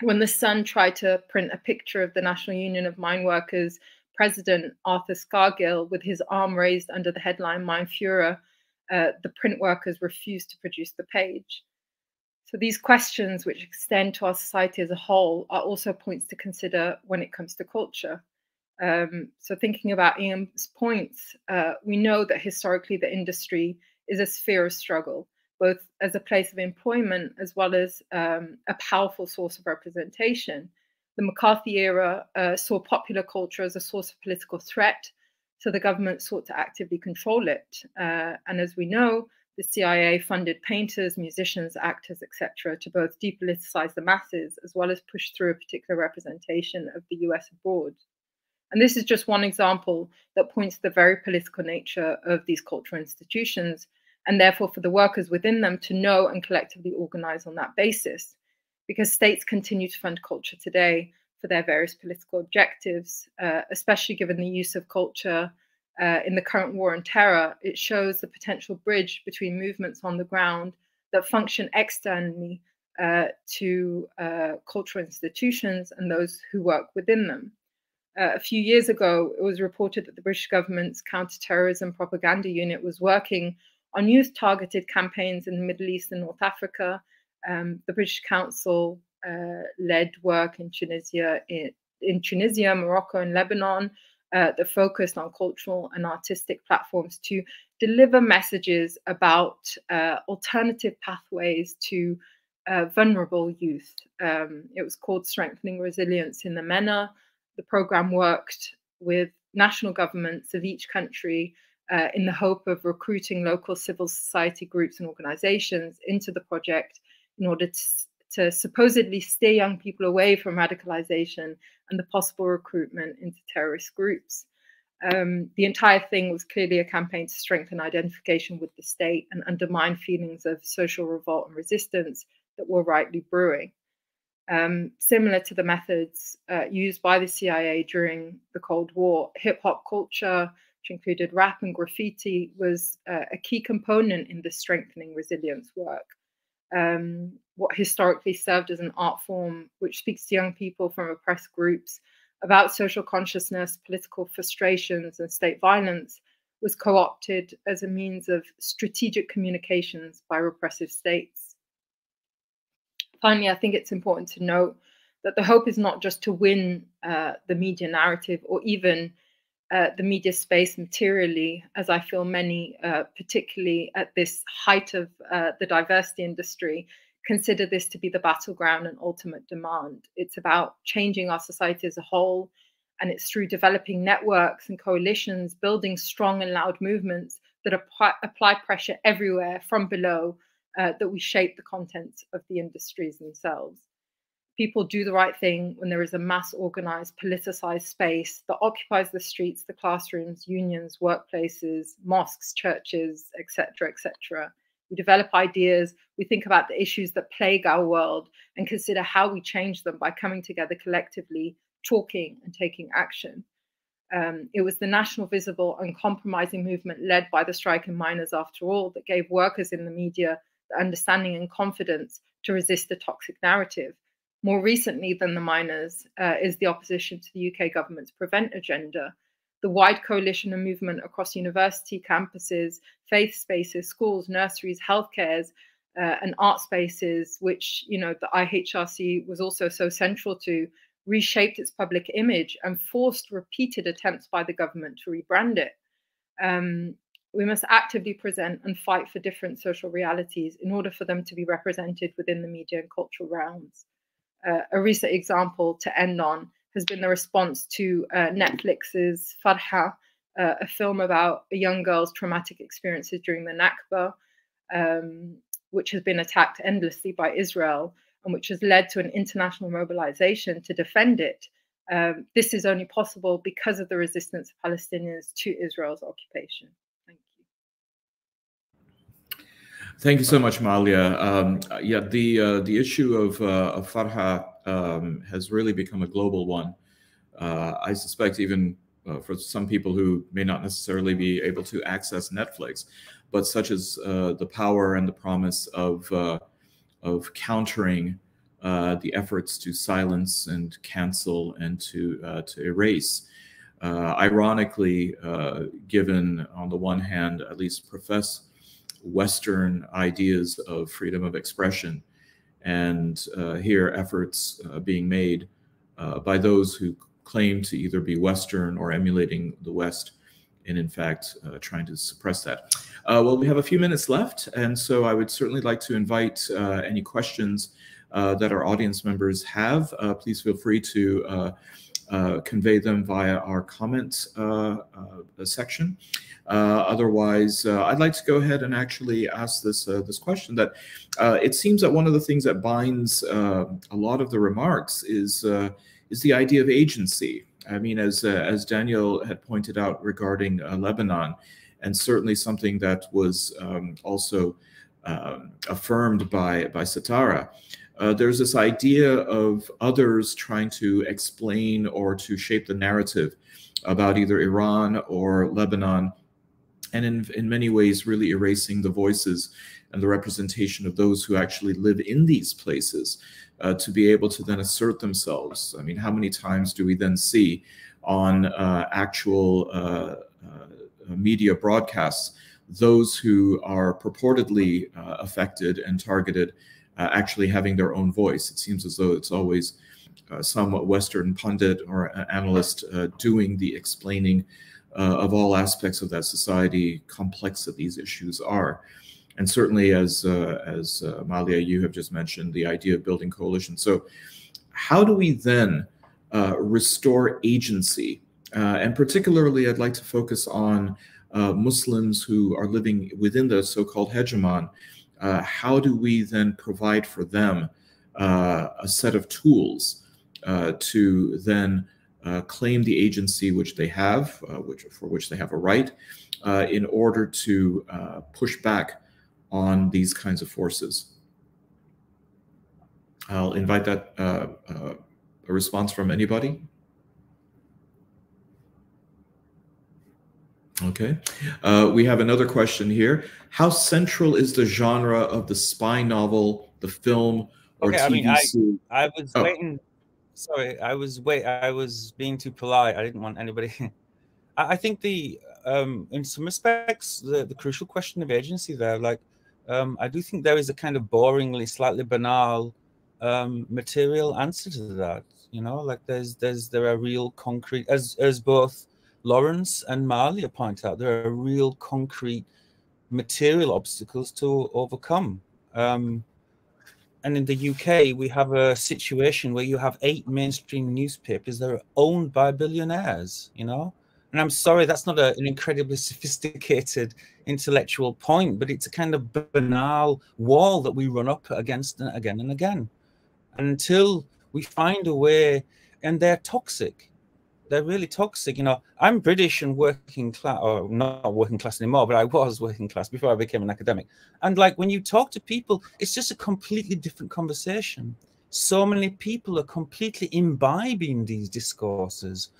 when the Sun tried to print a picture of the National Union of Mine Workers president Arthur Scargill with his arm raised under the headline Mein Fuhrer, uh, the print workers refused to produce the page. So these questions, which extend to our society as a whole, are also points to consider when it comes to culture. Um, so thinking about Ian's points, uh, we know that historically the industry is a sphere of struggle both as a place of employment as well as um, a powerful source of representation. The McCarthy era uh, saw popular culture as a source of political threat, so the government sought to actively control it. Uh, and as we know, the CIA funded painters, musicians, actors, etc., to both depoliticize the masses as well as push through a particular representation of the US abroad. And this is just one example that points to the very political nature of these cultural institutions, and therefore for the workers within them to know and collectively organize on that basis. Because states continue to fund culture today for their various political objectives, uh, especially given the use of culture uh, in the current war on terror, it shows the potential bridge between movements on the ground that function externally uh, to uh, cultural institutions and those who work within them. Uh, a few years ago, it was reported that the British government's counterterrorism propaganda unit was working on youth targeted campaigns in the Middle East and North Africa. Um, the British Council uh, led work in Tunisia, in, in Tunisia, Morocco, and Lebanon uh, that focused on cultural and artistic platforms to deliver messages about uh, alternative pathways to uh, vulnerable youth. Um, it was called Strengthening Resilience in the MENA. The program worked with national governments of each country uh, in the hope of recruiting local civil society groups and organizations into the project in order to, to supposedly steer young people away from radicalization and the possible recruitment into terrorist groups. Um, the entire thing was clearly a campaign to strengthen identification with the state and undermine feelings of social revolt and resistance that were rightly brewing. Um, similar to the methods uh, used by the CIA during the Cold War, hip hop culture, which included rap and graffiti, was uh, a key component in the strengthening resilience work. Um, what historically served as an art form which speaks to young people from oppressed groups about social consciousness, political frustrations, and state violence was co opted as a means of strategic communications by repressive states finally, I think it's important to note that the hope is not just to win uh, the media narrative or even uh, the media space materially, as I feel many, uh, particularly at this height of uh, the diversity industry, consider this to be the battleground and ultimate demand. It's about changing our society as a whole, and it's through developing networks and coalitions, building strong and loud movements that apply, pressure everywhere from below uh, that we shape the contents of the industries themselves. People do the right thing when there is a mass organized, politicized space that occupies the streets, the classrooms, unions, workplaces, mosques, churches, etc., etc. We develop ideas, we think about the issues that plague our world, and consider how we change them by coming together collectively, talking, and taking action. Um, it was the national visible uncompromising movement led by the striking miners, after all, that gave workers in the media the understanding and confidence to resist the toxic narrative. More recently than the miners uh, is the opposition to the UK government's prevent agenda. The wide coalition and movement across university campuses, faith spaces, schools, nurseries, healthcares, uh, and art spaces, which you know the IHRC was also so central to, reshaped its public image and forced repeated attempts by the government to rebrand it. Um, we must actively present and fight for different social realities in order for them to be represented within the media and cultural realms. Uh, a recent example to end on has been the response to uh, Netflix's Farha, uh, a film about a young girl's traumatic experiences during the Nakba, um, which has been attacked endlessly by Israel and which has led to an international mobilization to defend it. Um, this is only possible because of the resistance of Palestinians to Israel's occupation. Thank you so much, Malia. Um, yeah, the uh, the issue of, uh, of Farha um, has really become a global one. Uh, I suspect even uh, for some people who may not necessarily be able to access Netflix, but such as uh, the power and the promise of uh, of countering the efforts to silence and cancel and to to erase. ironically, given on the one hand, at least profess Western ideas of freedom of expression. And uh, here, efforts uh, being made uh, by those who claim to either be Western or emulating the West, and in fact, uh, trying to suppress that. Uh, well, we have a few minutes left, and so I would certainly like to invite any questions that our audience members have, please feel free to uh, uh, convey them via our comment uh, uh, section. Uh, otherwise, I'd like to go ahead and actually ask this this question. That it seems that one of the things that binds a lot of the remarks is is the idea of agency. I mean, as as Denijal had pointed out regarding Lebanon, and certainly something that was um, also um, affirmed by by Setareh uh, there's this idea of others trying to explain or to shape the narrative about either Iran or Lebanon, and in, in many ways, really erasing the voices and the representation of those who actually live in these places uh, to be able to then assert themselves. I mean, how many times do we then see on uh, actual uh, uh, media broadcasts those who are purportedly uh, affected and targeted? Uh, actually having their own voice. It seems as though it's always uh, some Western pundit or analyst uh, doing the explaining uh, of all aspects of that society, complex that these issues are. And certainly, as uh, as uh, Malia, you have just mentioned, the idea of building coalition. So, how do we then restore agency? and particularly, I'd like to focus on Muslims who are living within the so-called hegemon uh, how do we then provide for them uh, a set of tools uh, to then uh, claim the agency which they have, uh, which for which they have a right, in order to push back on these kinds of forces? I'll invite that a response from anybody. Okay. Uh, we have another question here. How central is the genre of the spy novel, the film, or okay, TV I mean, I, I was oh. waiting. Sorry, I was wait. I was being too polite. I didn't want anybody. I, I think the um, in some respects the, the crucial question of agency there, like um, I do think there is a kind of boringly, slightly banal um, material answer to that. You know, like there's there's there are real concrete as as both Laurens and Malia point out, there are real concrete material obstacles to overcome. Um, and in the UK, we have a situation where you have eight mainstream newspapers that are owned by billionaires, you know? And I'm sorry, that's not a, an incredibly sophisticated intellectual point, but it's a kind of banal wall that we run up against again and again. And until we find a way, and they're toxic, they're really toxic. You know, I'm British and working class, or not working class anymore, but I was working class before I became an academic. And like when you talk to people, it's just a completely different conversation. So many people are completely imbibing these discourses.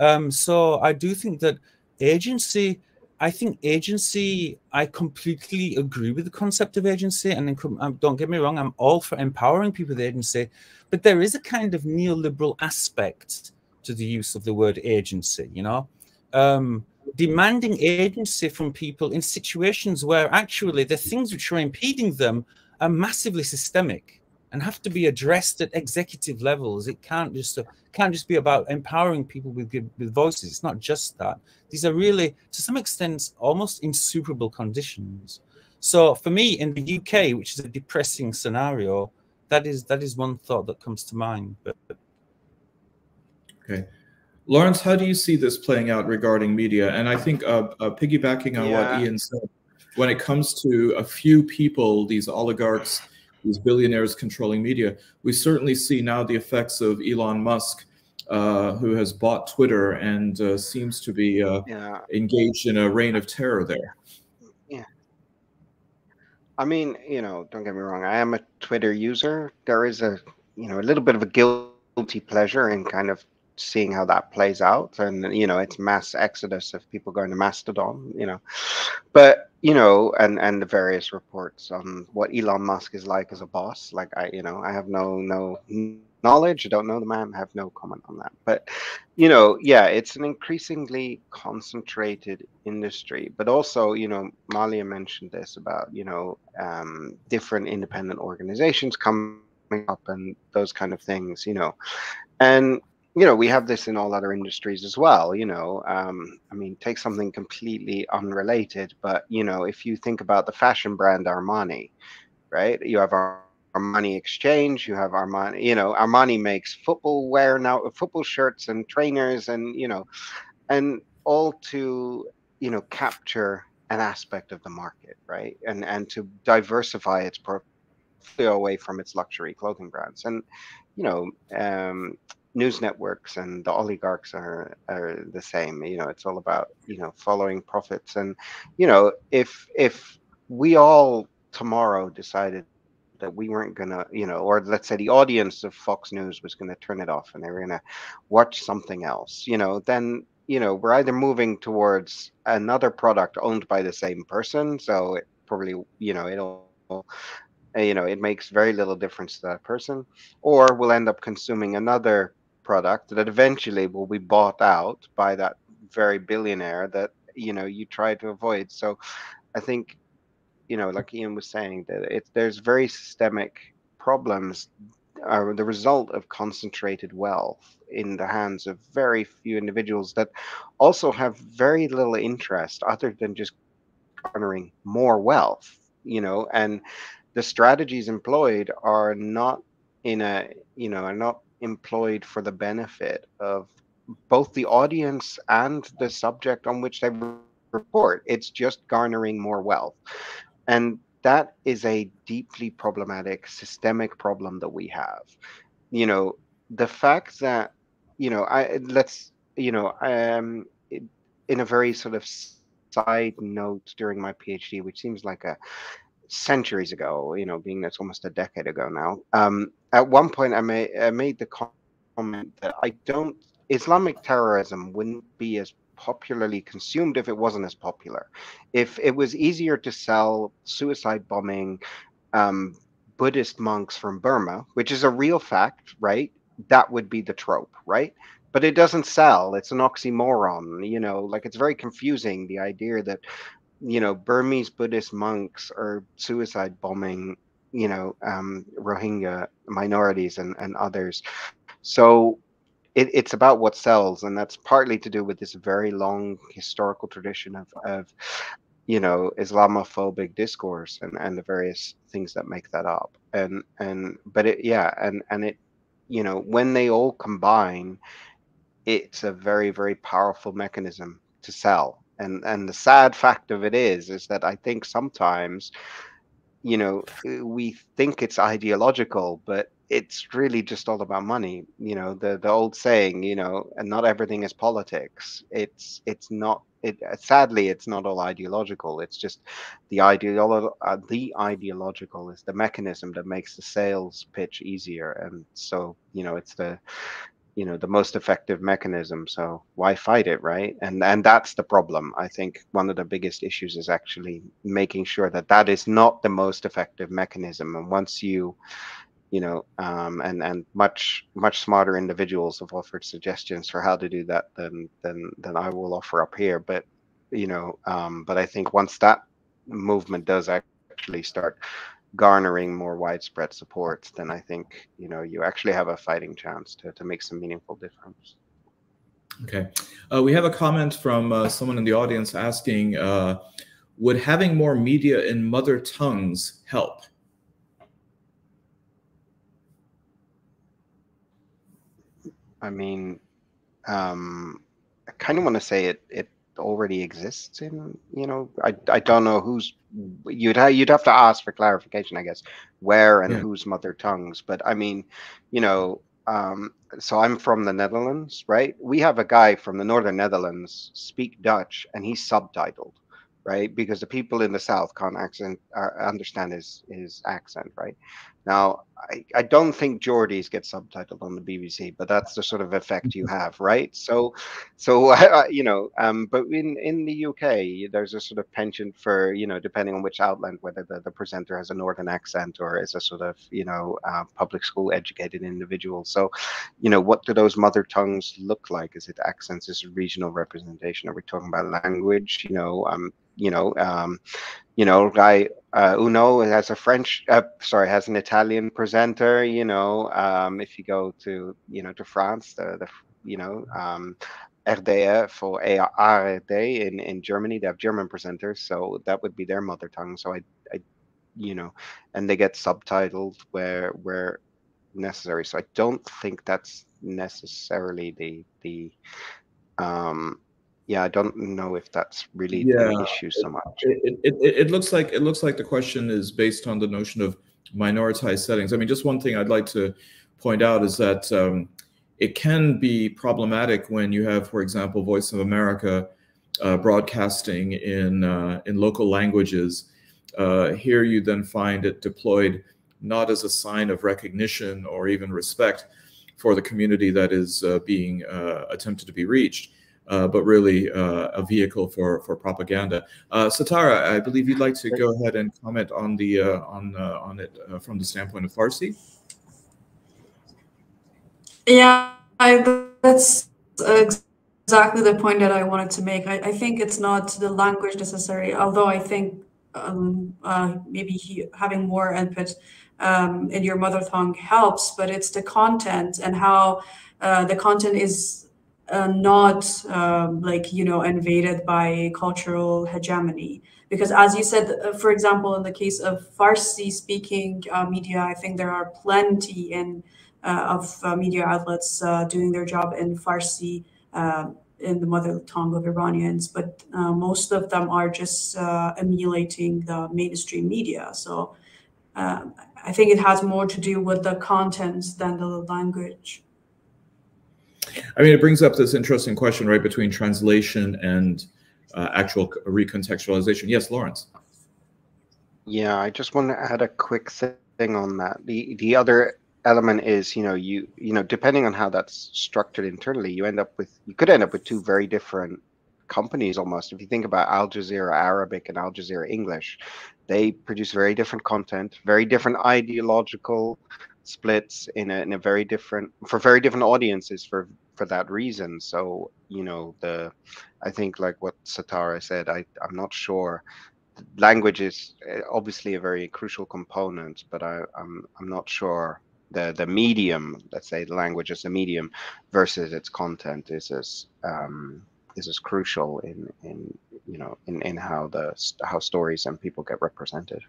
Um, so I do think that agency. I think agency, I completely agree with the concept of agency. And um, don't get me wrong, I'm all for empowering people with agency. But there is a kind of neoliberal aspect to the use of the word agency, you know, um, demanding agency from people in situations where actually the things which are impeding them are massively systemic and have to be addressed at executive levels. It can't just uh, can't just be about empowering people with with voices. It's not just that. These are really, to some extent, almost insuperable conditions. So for me, in the UK, which is a depressing scenario, that is that is one thought that comes to mind. But Okay. Laurens, how do you see this playing out regarding media? And I think uh, uh, piggybacking on yeah. what Ian said, when it comes to a few people, these oligarchs, these billionaires controlling media, we certainly see now the effects of Elon Musk, uh, who has bought Twitter and uh, seems to be uh, yeah. engaged in a reign of terror there. Yeah. I mean, you know, don't get me wrong. I am a Twitter user. There is a, you know, a little bit of a guilty pleasure in kind of seeing how that plays out. And you know it's mass exodus of people going to mastodon you know. But you know and and the various reports on what elon musk is like as a boss like i you know i have no no knowledge i don't know the man I have no comment on that. But you know yeah it's an increasingly concentrated industry. But also you know malia mentioned this about you know um, different independent organizations coming up and those kind of things you know. And you know we have this in all other industries as well you know um, i mean take something completely unrelated but you know if you think about the fashion brand armani right you have Armani Exchange, you have Armani, you know, Armani makes football wear now, football shirts and trainers, and you know, and all to you know capture an aspect of the market, right? And and to diversify its portfolio away from its luxury clothing brands. And you know, um, news networks and the oligarchs are are the same. You know, it's all about you know following profits. And you know, if if we all tomorrow decided that we weren't gonna, you know, or let's say the audience of Fox News was gonna turn it off and they were gonna watch something else, you know, then you know we're either moving towards another product owned by the same person so it probably you know it'll you know it makes very little difference to that person or we'll end up consuming another product that eventually will be bought out by that very billionaire that you know you try to avoid. So i think you know like ian was saying that it there's very systemic problems are the result of concentrated wealth in the hands of very few individuals that also have very little interest other than just garnering more wealth you know and the strategies employed are not in a you know are not employed for the benefit of both the audience and the subject on which they report. It's just garnering more wealth. And that is a deeply problematic systemic problem that we have. You know the fact that you know i let's you know um in a very sort of side note during my phd which seems like a centuries ago you know being that's almost a decade ago now um at one point i made i made the comment that i don't islamic terrorism wouldn't be as popularly consumed if it wasn't as popular. If it was easier to sell suicide bombing um, Buddhist monks from Burma, which is a real fact, right? That would be the trope, right? But it doesn't sell. It's an oxymoron, you know, like it's very confusing the idea that, you know, Burmese Buddhist monks are suicide bombing, you know, um, Rohingya minorities and, and others. So it, it's about what sells, and that's partly to do with this very long historical tradition of, of you know Islamophobic discourse and, and the various things that make that up. And and but it yeah, and and it you know when they all combine, it's a very very powerful mechanism to sell. And and the sad fact of it is is that I think sometimes you know we think it's ideological, but it's really just all about money. You know the the old saying you know and not everything is politics. It's it's not it sadly it's not all ideological. It's just the ideolo- uh, the ideological is the mechanism that makes the sales pitch easier. And so you know it's the you know the most effective mechanism so why fight it right? And and that's the problem. I think one of the biggest issues is actually making sure that that is not the most effective mechanism. And once you you know, um, and and much much smarter individuals have offered suggestions for how to do that than than than I will offer up here. But you know, um, but I think once that movement does actually start garnering more widespread support, then I think you know you actually have a fighting chance to to make some meaningful difference. Okay, uh, we have a comment from uh, someone in the audience asking, uh, "Would having more media in mother tongues help?" I mean, um, I kind of want to say it it already exists in you know I, I don't know who's you'd have you'd have to ask for clarification I guess where and yeah. whose mother tongues but I mean you know um, so I'm from the Netherlands right we have a guy from the northern Netherlands speak Dutch and he's subtitled right? Because the people in the South can't accent, uh, understand his his accent, right? Now, I, I don't think Geordies get subtitled on the BBC, but that's the sort of effect you have, right? So, so uh, you know, um, but in in the UK, there's a sort of penchant for you know, depending on which outlet, whether the, the presenter has a northern accent or is a sort of you know, uh, public school educated individual. So, you know, what do those mother tongues look like? Is it accents? Is it regional representation? Are we talking about language? You know, um, you know, um, you know, Rai uh, Uno has a French, uh, sorry, has an Italian presenter. You know, um, if you go to, you know, to France, the, the you know, um, RDF or ARD in in Germany, they have German presenters, so that would be their mother tongue. So I, I you know, and they get subtitled where where necessary. So I don't think that's necessarily the the um yeah i don't know if that's really yeah, the issue so much. It, it, it, looks like it looks like the question is based on the notion of minoritized settings. I mean just one thing i'd like to point out is that um, it can be problematic when you have for example voice of america uh, broadcasting in uh, in local languages. Uh, here you then find it deployed not as a sign of recognition or even respect for the community that is uh, being uh, attempted to be reached, uh, but really a vehicle for for propaganda. Setareh, I believe you'd like to go ahead and comment on the on on it from the standpoint of Farsi. Yeah, I, that's exactly the point that I wanted to make. I, I think it's not the language necessary, although I think um, uh, maybe he, having more input um, in your mother tongue helps, but it's the content and how uh, the content is uh, not um, like you know invaded by cultural hegemony. Because as you said, uh, for example, in the case of Farsi speaking uh, media, I think there are plenty in uh, of media outlets doing their job in Farsi in the mother tongue of Iranians, but most of them are just emulating the mainstream media. So I think it has more to do with the content than the language. I mean, it brings up this interesting question, right, between translation and uh, actual recontextualization. Yes, Laurens. Yeah, I just want to add a quick thing on that. The the other element is, you know, you you know, depending on how that's structured internally, you end up with you could end up with two very different companies almost. If you think about Al Jazeera Arabic and Al Jazeera English, they produce very different content, very different ideological splits in a, in a very different for very different audiences for for that reason. So you know the I think like what Setareh said, I I'm not sure. Language is eh, obviously a very crucial component, but I, I'm I'm not sure the the medium, let's say the language as a medium versus its content is as um, is as crucial in in you know in in how the how stories and people get represented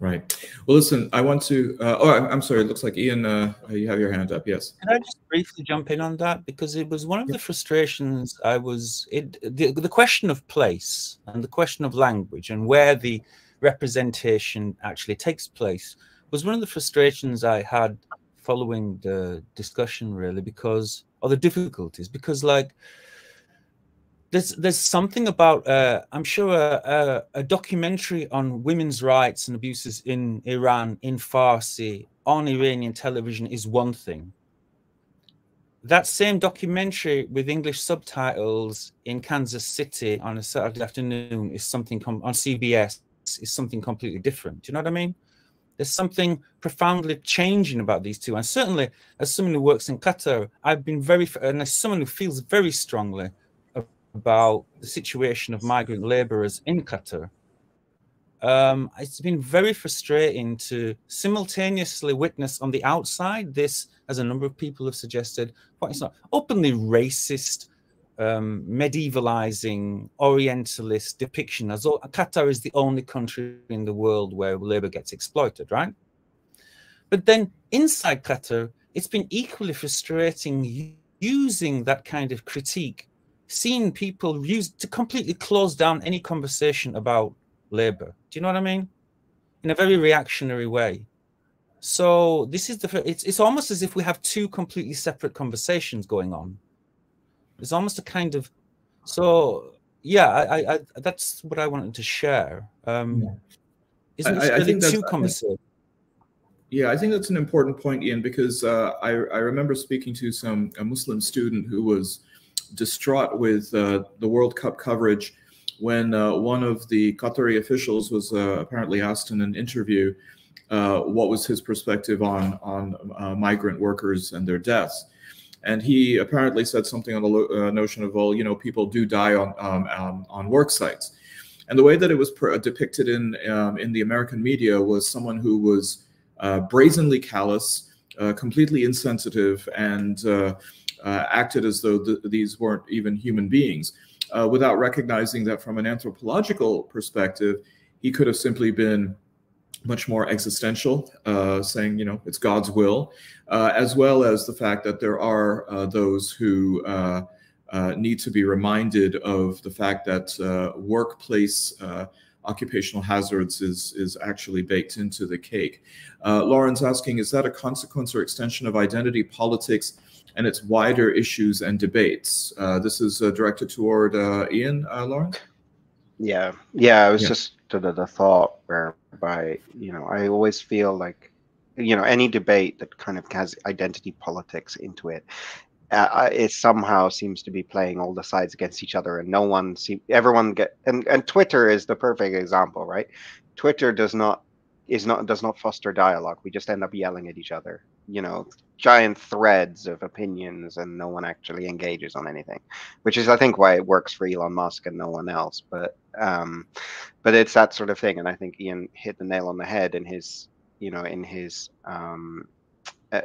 right. Well listen i want to uh, oh i'm sorry it looks like ian uh, you have your hand up yes. Can i just briefly jump in on that? Because it was one of the frustrations i was it the, the question of place and the question of language and where the representation actually takes place was one of the frustrations i had following the discussion really because or the difficulties because like there's there's something about uh, I'm sure a, a, a, documentary on women's rights and abuses in Iran in Farsi on Iranian television is one thing. That same documentary with English subtitles in Kansas City on a Saturday afternoon is something on CBS is something completely different. Do you know what I mean? There's something profoundly changing about these two, and certainly as someone who works in Qatar, I've been very and as someone who feels very strongly about the situation of migrant laborers in Qatar, um, it's been very frustrating to simultaneously witness on the outside this, as a number of people have suggested, what is not openly racist, um, medievalizing, orientalist depiction as though Qatar is the only country in the world where labor gets exploited, right? But then inside Qatar, it's been equally frustrating using that kind of critique seen people use to completely close down any conversation about labor. Do you know what I mean? In a very reactionary way. So this is the it's it's almost as if we have two completely separate conversations going on. It's almost a kind of so yeah, I, I, that's what I wanted to share. Um, yeah. Isn't I, I think two conversations? Yeah, I think that's an important point, Ian, because uh, I, I remember speaking to some a Muslim student who was distraught with uh, the World Cup coverage when uh, one of the Qatari officials was uh, apparently asked in an interview uh, what was his perspective on on uh, migrant workers and their deaths. And he apparently said something on the uh, notion of, well, you know, people do die on um, um, on work sites. And the way that it was depicted in um, in the American media was someone who was brazenly callous, completely insensitive, and uh, acted as though th these weren't even human beings, uh, without recognizing that from an anthropological perspective, he could have simply been much more existential, uh, saying, you know, it's God's will, uh, as well as the fact that there are uh, those who uh, uh, need to be reminded of the fact that uh, workplace occupational hazards is, is actually baked into the cake. Laurens asking, is that a consequence or extension of identity politics and its wider issues and debates? Uh, this is uh, directed toward uh, Ian, Lauren? Yeah, yeah, I was yeah. just the, the thought whereby you know I always feel like you know any debate that kind of has identity politics into it uh, it somehow seems to be playing all the sides against each other and no one see everyone get and and twitter is the perfect example right twitter does not is not does not foster dialogue. We just end up yelling at each other you know giant threads of opinions and no one actually engages on anything which is i think why it works for elon musk and no one else. But um but it's that sort of thing. And i think ian hit the nail on the head in his you know in his um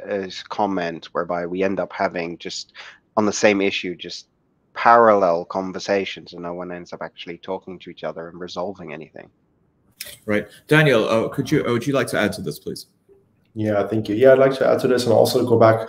his comment whereby we end up having just on the same issue just parallel conversations and no one ends up actually talking to each other and resolving anything right Denijal uh, could you uh, would you like to add to this please yeah, thank you. Yeah, I'd like to add to this and also go back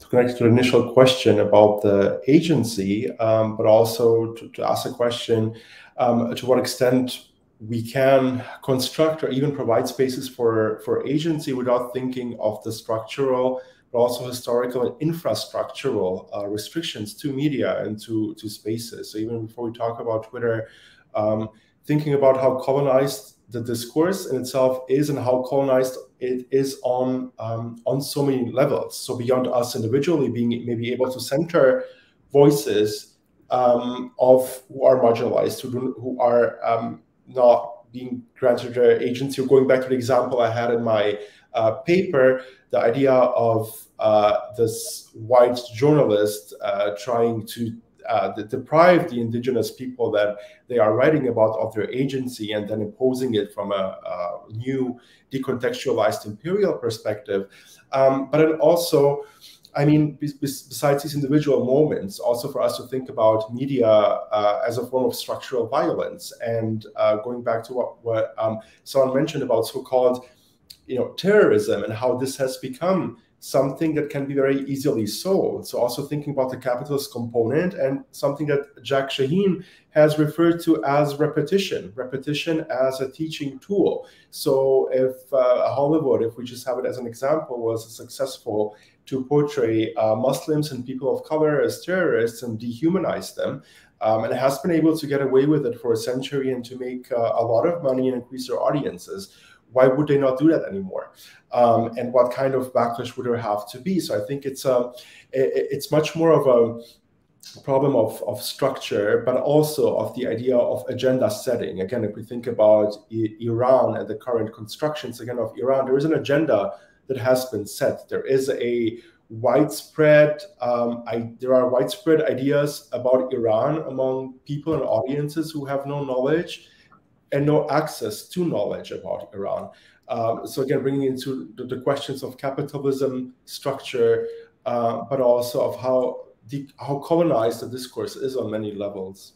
to connect to the initial question about the agency, um, but also to, to, ask a question um, to what extent we can construct or even provide spaces for, for agency without thinking of the structural, but also historical and infrastructural uh, restrictions to media and to, to spaces. So even before we talk about Twitter, um, thinking about how colonized the discourse in itself is and how colonized it is on um, on so many levels. So beyond us individually being maybe able to center voices um, of who are marginalized, who, who are um, not being granted their agency. Going back to the example I had in my uh, paper, the idea of uh, this white journalist uh, trying to uh, deprive the indigenous people that they are writing about of their agency and then imposing it from a, a new decontextualized imperial perspective. Um, but then also, I mean, besides these individual moments, also for us to think about media uh, as a form of structural violence. And uh, going back to what, what um, someone mentioned about so-called, you know, terrorism and how this has become something that can be very easily sold. So also thinking about the capitalist component and something that Jack Shaheen has referred to as repetition, repetition as a teaching tool. So if uh, Hollywood, if we just have it as an example, was successful to portray uh, Muslims and people of color as terrorists and dehumanize them, um, and has been able to get away with it for a century and to make uh, a lot of money and increase their audiences why would they not do that anymore? Um, and what kind of backlash would there have to be? So I think it's a, um, it's much more of a problem of, of structure, but also of the idea of agenda setting. Again, if we think about I Iran and the current constructions again of Iran, there is an agenda that has been set. There is a widespread um, I, there are widespread ideas about Iran among people and audiences who have no knowledge and no access to knowledge about Iran. Um, so again, bringing into the, the, questions of capitalism, structure, uh, but also of how the, how colonized the discourse is on many levels.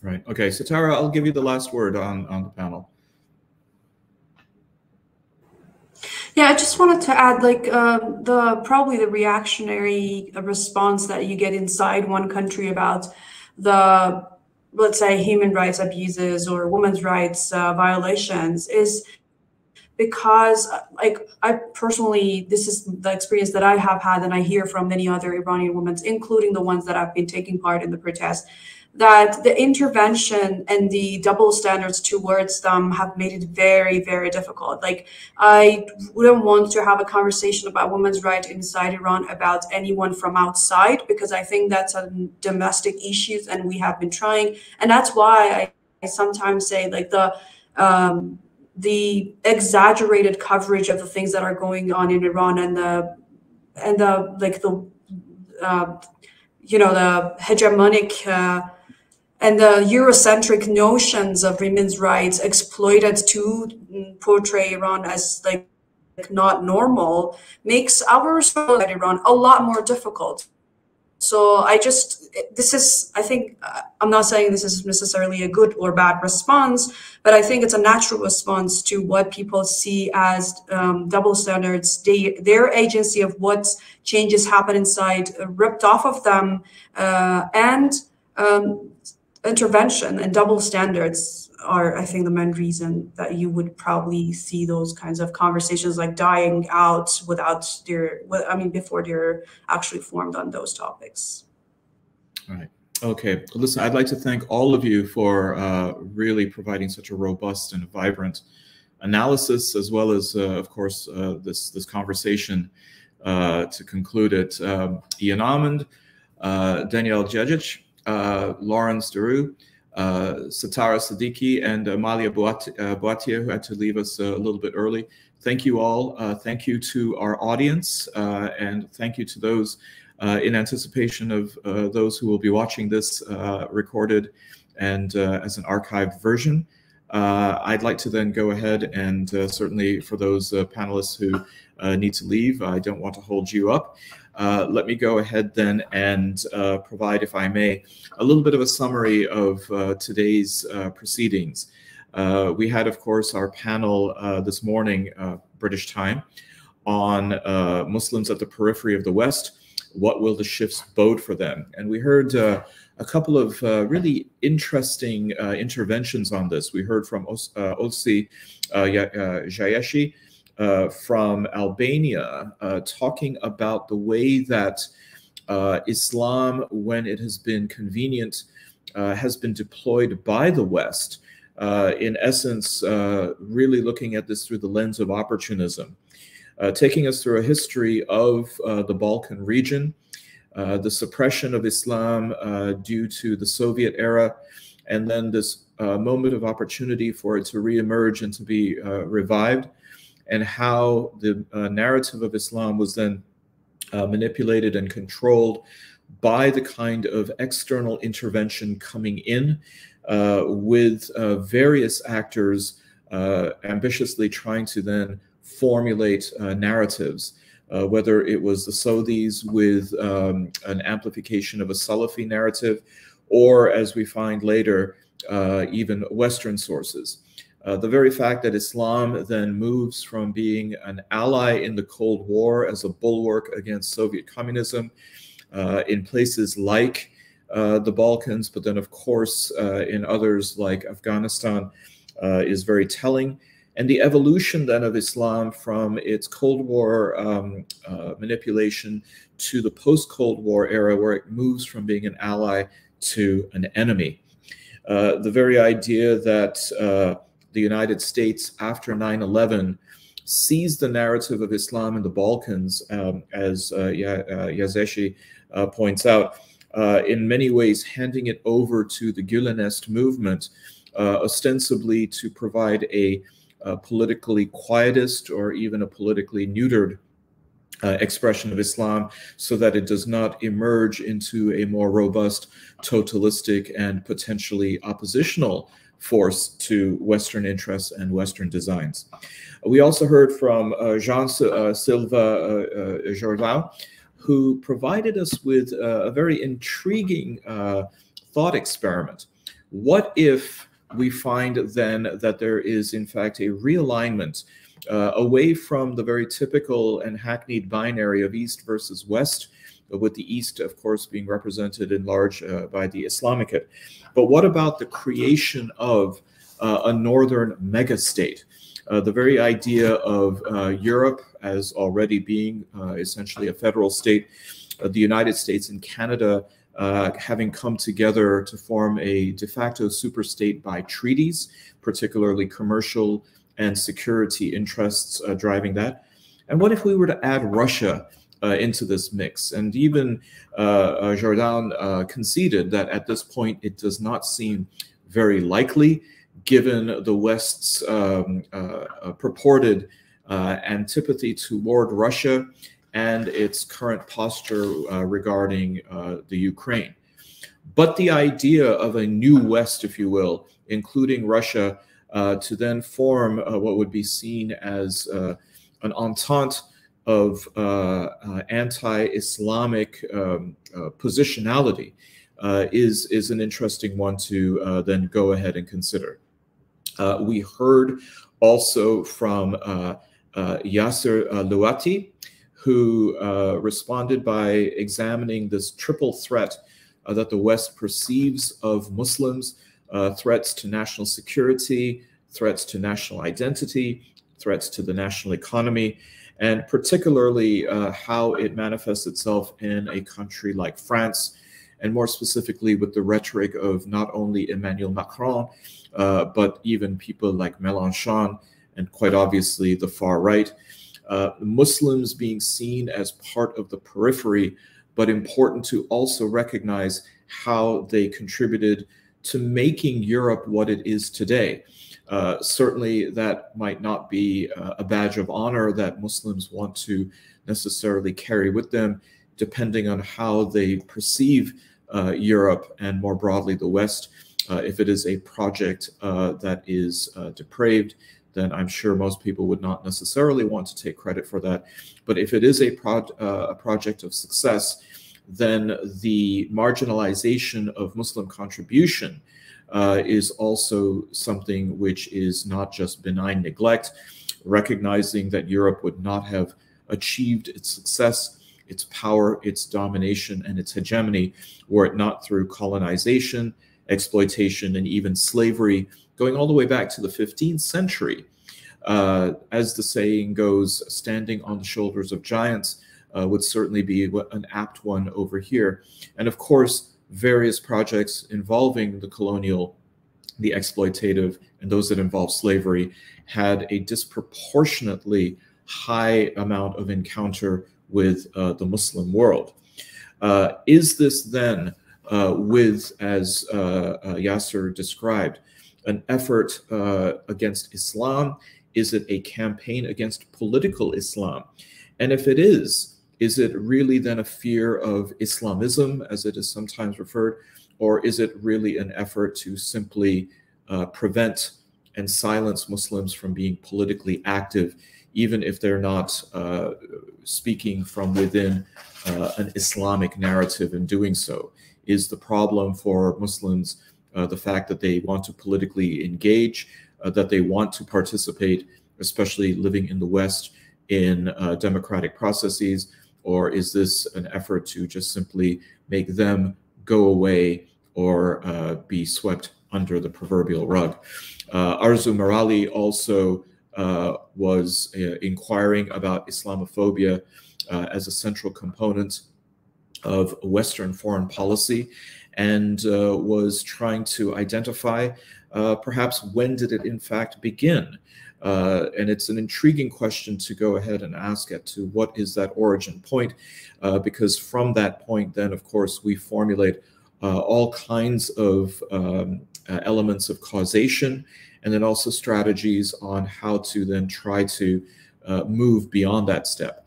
Right. Okay. Setareh, I'll give you the last word on on the panel. Yeah, I just wanted to add, like um, the probably the reactionary response that you get inside one country about the let's say human rights abuses or women's rights uh, violations is because like i personally this is the experience that i have had and i hear from many other iranian women including the ones that have been taking part in the protest that the intervention and the double standards towards them have made it very, very difficult. Like, I wouldn't want to have a conversation about women's rights inside Iran about anyone from outside because I think that's a domestic issues and we have been trying. And that's why I, I sometimes say, like, the um, the exaggerated coverage of the things that are going on in Iran and the and the like the uh, you know the hegemonic uh, and the Eurocentric notions of women's rights exploited to portray Iran as like not normal makes our response at Iran a lot more difficult. So I just, this is, I think, uh, I'm not saying this is necessarily a good or bad response, but I think it's a natural response to what people see as um, double standards, they, their agency of what changes happen inside uh, ripped off of them, uh, and um, intervention and double standards are i think the main reason that you would probably see those kinds of conversations like dying out without their i mean before they're actually formed on those topics. Right. Okay. Listen i'd like to thank all of you for uh, really providing such a robust and vibrant analysis as well as uh, of course uh, this this conversation uh, to conclude it. Um, ian almond uh, Denijal Jegic, uh, Uh, Laurens de Rooij, uh, Setareh Sadeqi and Amalia uh, Bouattia, who had to leave us uh, a little bit early. Thank you all. thank you to our audience, and thank you to those in anticipation of those who will be watching this recorded and as an archived version. Uh, I'd like to then go ahead and uh, certainly for those uh, panelists who need to leave, I don't want to hold you up. Uh, let me go ahead then and uh, provide, if I may, a little bit of a summary of uh, today's uh, proceedings. Uh, we had, of course, our panel this morning, British time, on Muslims at the periphery of the West. What will the shifts bode for them? And we heard a couple of really interesting interventions on this. We heard from Os Olsi Jazexhi, uh, from Albania uh, talking about the way that uh, Islam, when it has been convenient, uh, has been deployed by the West. Uh, in essence, really looking at this through the lens of opportunism, taking us through a history of the Balkan region, the suppression of Islam due to the Soviet era, and then this moment of opportunity for it to reemerge and to be revived and how the uh, narrative of Islam was then uh, manipulated and controlled by the kind of external intervention coming in uh, with uh, various actors uh, ambitiously trying to then formulate uh, narratives. whether it was the Saudis with um, an amplification of a Salafi narrative, or as we find later, even Western sources. Uh, the very fact that Islam then moves from being an ally in the Cold War as a bulwark against Soviet communism uh, in places like uh, the Balkans, but then, of course, uh, in others like Afghanistan, uh, is very telling. And the evolution then of Islam from its Cold War um, manipulation to the post Cold War era, where it moves from being an ally to an enemy. the very idea that the United States after 9 11 seized the narrative of Islam in the Balkans, um, as uh, uh Jazexhi uh, points out, uh, in many ways handing it over to the Gülenist movement, uh, ostensibly to provide a, a, politically quietist or even a politically neutered uh, expression of Islam so that it does not emerge into a more robust, totalistic, and potentially oppositional force to Western interests and Western designs. We also heard from uh, Jean uh, Silva uh, uh, Jordão, who provided us with a very intriguing thought experiment. What if we find then that there is, in fact, a realignment uh, away from the very typical and hackneyed binary of East versus West, with the East, of course, being represented in large uh, by the Islamicate. But what about the creation of uh, a northern megastate? Uh, the very idea of uh, Europe as already being uh, essentially a federal state, uh, the United States and Canada having come together to form a de facto superstate by treaties, particularly commercial and security interests driving that. And what if we were to add Russia uh, into this mix. And even uh, uh, Jordão uh, conceded that at this point it does not seem very likely, given the West's um, uh, purported antipathy toward Russia and its current posture regarding the Ukraine. But the idea of a new West, if you will, including Russia, uh, to then form uh, what would be seen as uh, an entente of uh, uh, anti-Islamic um, uh, positionality is, is an interesting one to then go ahead and consider. we heard also from Yasser Louati, who responded by examining this triple threat that the West perceives of Muslims, threats to national security, threats to national identity, threats to the national economy, and particularly uh, how it manifests itself in a country like France, and more specifically with the rhetoric of not only Emmanuel Macron, uh, but even people like Mélenchon, and quite obviously the far right. Uh, Muslims being seen as part of the periphery, but important to also recognize how they contributed to making Europe what it is today. Uh, certainly, that might not be uh, a badge of honor that Muslims want to necessarily carry with them, depending on how they perceive uh, Europe and more broadly the West. Uh, if it is a project uh, that is depraved, then I'm sure most people would not necessarily want to take credit for that. But if it is a, pro a project of success, then the marginalization of Muslim contribution uh, is also something which is not just benign neglect, recognizing that Europe would not have achieved its success, its power, its domination, and its hegemony were it not through colonization, exploitation, and even slavery, going all the way back to the 15th century. Uh, as the saying goes, standing on the shoulders of giants uh, would certainly be an apt one over here. And of course, various projects involving the colonial, the exploitative, and those that involve slavery had a disproportionately high amount of encounter with uh, the Muslim world. Uh, is this then uh, with, as uh, uh, Yasser described, an effort uh, against Islam? Is it a campaign against political Islam? And if it is, is it really then a fear of Islamism, as it is sometimes referred, or is it really an effort to simply uh, prevent and silence Muslims from being politically active, even if they're not uh, speaking from within uh, an Islamic narrative in doing so? Is the problem for Muslims uh, the fact that they want to politically engage, uh, that they want to participate, especially living in the West, in uh, democratic processes? Or is this an effort to just simply make them go away or uh, be swept under the proverbial rug? Uh, Arzu Merali also uh, was uh, inquiring about Islamophobia uh, as a central component of Western foreign policy and uh, was trying to identify perhaps when did it in fact begin? Uh, and it's an intriguing question to go ahead and ask at to what is that origin point, uh, because from that point, then of course we formulate uh, all kinds of um, uh, elements of causation, and then also strategies on how to then try to uh, move beyond that step.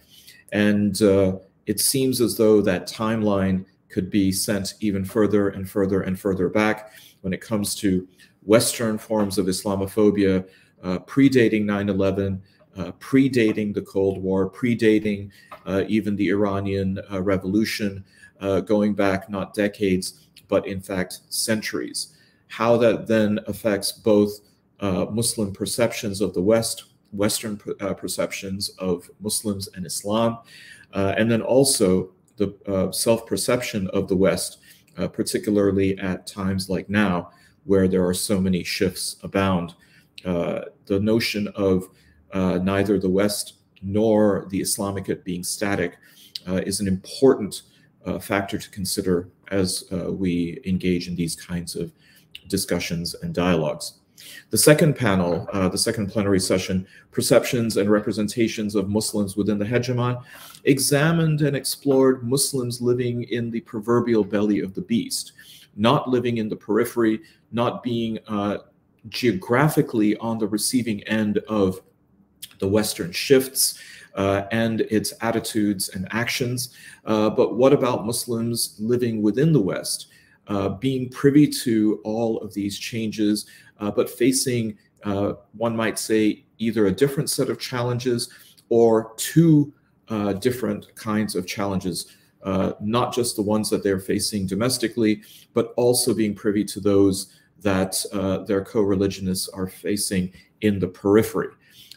And uh, it seems as though that timeline could be sent even further and further and further back when it comes to Western forms of Islamophobia, uh, predating 9 11, uh, predating the Cold War, predating uh, even the Iranian Revolution, going back not decades, but in fact centuries. How that then affects both Muslim perceptions of the West, Western perceptions of Muslims and Islam, and then also the uh, self-perception of the West, uh, particularly at times like now, where there are so many shifts abound. Uh, the notion of uh, neither the West nor the Islamicate being static uh, is an important factor to consider as we engage in these kinds of discussions and dialogues. The second panel, uh, the second plenary session, Perceptions and Representations of Muslims Within the Hegemon, examined and explored Muslims living in the proverbial belly of the beast, not living in the periphery, not being uh, geographically on the receiving end of the Western shifts uh, and its attitudes and actions. Uh, but what about Muslims living within the West, uh, being privy to all of these changes, uh, but facing, uh, one might say, either a different set of challenges or two uh, different kinds of challenges, not just the ones that they're facing domestically, but also being privy to those that uh, their co-religionists are facing in the periphery,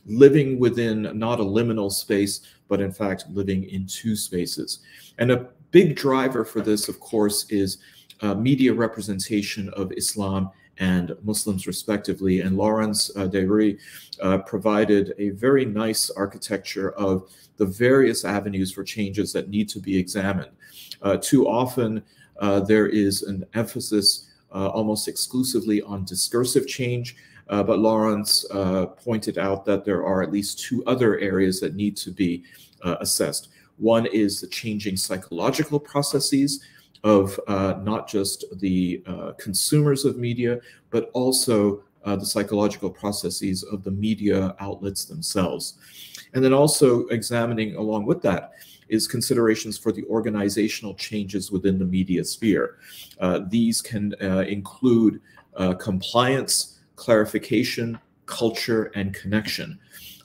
living within not a liminal space, but in fact living in two spaces. And a big driver for this, of course, is uh, media representation of Islam and Muslims respectively. And Laurens uh, de Rooij uh, provided a very nice architecture of the various avenues for changes that need to be examined. Uh, too often, uh, there is an emphasis almost exclusively on discursive change, uh, but Laurens pointed out that there are at least two other areas that need to be assessed. One is the changing psychological processes of uh, not just the uh, consumers of media, but also uh, the psychological processes of the media outlets themselves. And then also examining along with that is considerations for the organizational changes within the media sphere. Uh, these can uh, include uh, compliance, clarification, culture, and connection.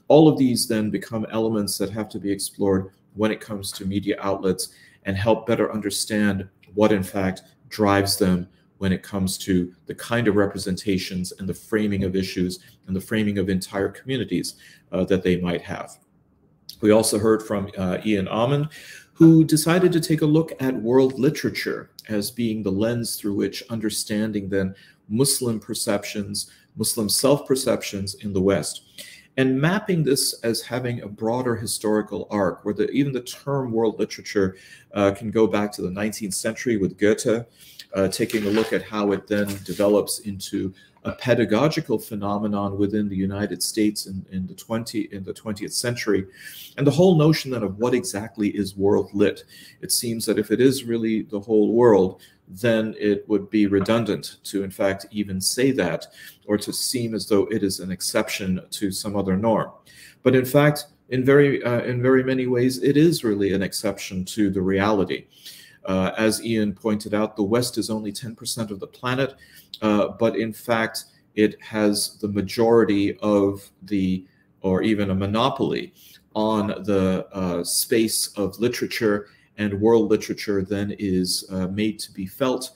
All of these then become elements that have to be explored when it comes to media outlets and help better understand what in fact drives them when it comes to the kind of representations and the framing of issues and the framing of entire communities uh, that they might have. We also heard from uh, Ian Almond, who decided to take a look at world literature as being the lens through which understanding then Muslim perceptions, Muslim self-perceptions in the West. And mapping this as having a broader historical arc, where the, even the term world literature uh, can go back to the 19th century with Goethe, uh, taking a look at how it then develops into a pedagogical phenomenon within the United States in, in the 20 in the 20th century, and the whole notion then of what exactly is world lit. It seems that if it is really the whole world, then it would be redundant to, in fact, even say that or to seem as though it is an exception to some other norm. But in fact, in very, uh, in very many ways, it is really an exception to the reality. Uh, as Ian pointed out, the West is only 10% of the planet, uh, but in fact, it has the majority of the, or even a monopoly on the uh, space of literature and world literature then is uh, made to be felt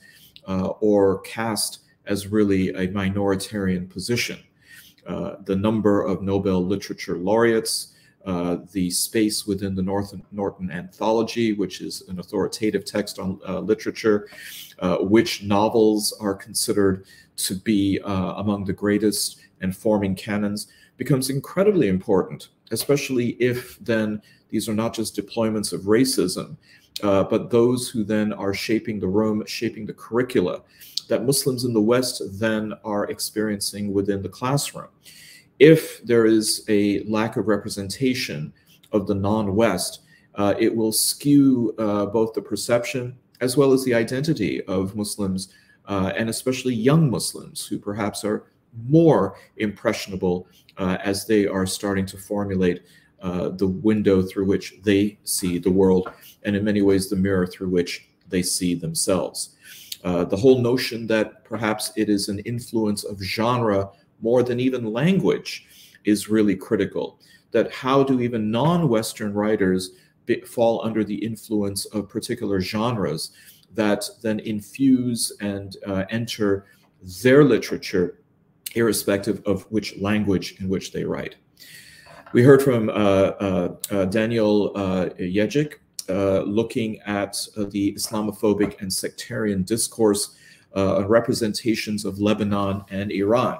uh, or cast as really a minoritarian position. Uh, the number of Nobel Literature laureates, uh, the space within the Norton, Anthology, which is an authoritative text on uh, literature, uh, which novels are considered to be among the greatest and forming canons, becomes incredibly important, especially if then these are not just deployments of racism, uh, but those who then are shaping the room, shaping the curricula that Muslims in the West then are experiencing within the classroom. If there is a lack of representation of the non-West, uh, it will skew uh, both the perception as well as the identity of Muslims, uh, and especially young Muslims who perhaps are more impressionable uh, as they are starting to formulate uh, the window through which they see the world, and in many ways the mirror through which they see themselves. Uh, the whole notion that perhaps it is an influence of genre more than even language is really critical. That how do even non-Western writers be, fall under the influence of particular genres that then infuse and uh, enter their literature, irrespective of which language in which they write. We heard from uh, uh, uh Denijal uh, Jegic uh, looking at the Islamophobic and sectarian discourse on representations of Lebanon and Iran.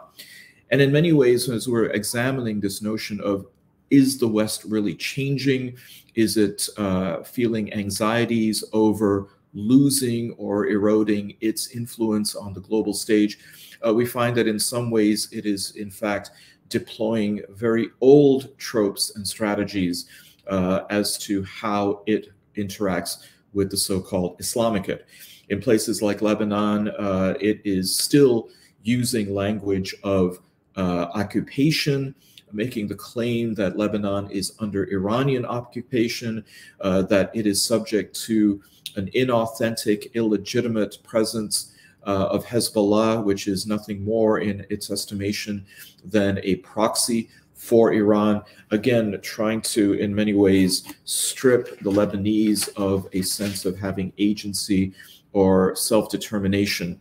And in many ways, as we're examining this notion of is the West really changing? Is it uh, feeling anxieties over losing or eroding its influence on the global stage? Uh, we find that in some ways it is, in fact, deploying very old tropes and strategies uh, as to how it interacts with the so-called Islamicate. In places like Lebanon, uh, it is still using language of occupation, making the claim that Lebanon is under Iranian occupation, uh, that it is subject to an inauthentic, illegitimate presence uh, of Hezbollah, which is nothing more in its estimation than a proxy for Iran, again, trying to, in many ways, strip the Lebanese of a sense of having agency or self determination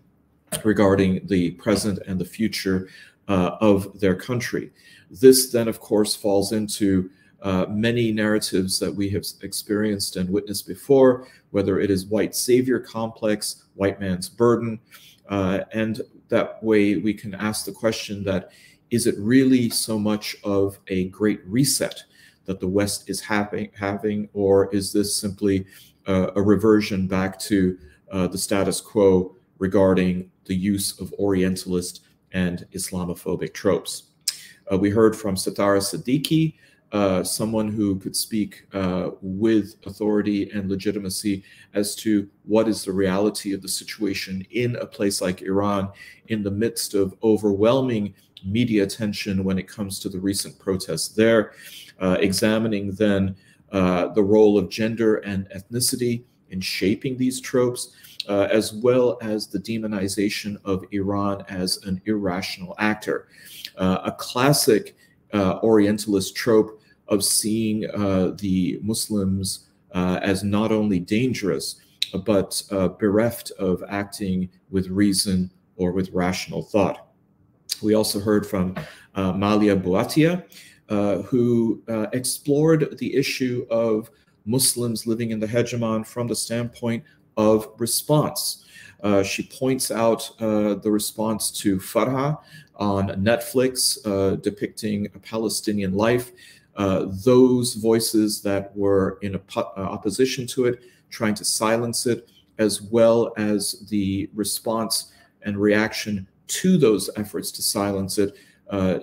regarding the present and the future uh, of their country. This then, of course, falls into uh, many narratives that we have experienced and witnessed before, whether it is white savior complex, white man's burden, uh, and that way we can ask the question that is it really so much of a great reset that the West is having, having or is this simply uh, a reversion back to uh, the status quo regarding the use of Orientalist and Islamophobic tropes? Uh, we heard from Setareh Sadeqi, uh, someone who could speak uh, with authority and legitimacy as to what is the reality of the situation in a place like Iran in the midst of overwhelming media attention when it comes to the recent protests there, uh, examining then uh, the role of gender and ethnicity in shaping these tropes, uh, as well as the demonization of Iran as an irrational actor. Uh, a classic uh, Orientalist trope of seeing uh, the Muslims as not only dangerous, but bereft of acting with reason or with rational thought. We also heard from uh, Malia Bouattia, uh, who uh, explored the issue of Muslims living in the hegemon from the standpoint of response. Uh, she points out uh, the response to Farha on Netflix, uh, depicting a Palestinian life. those voices that were in opposition to it, trying to silence it, as well as the response and reaction to those efforts to silence it, uh,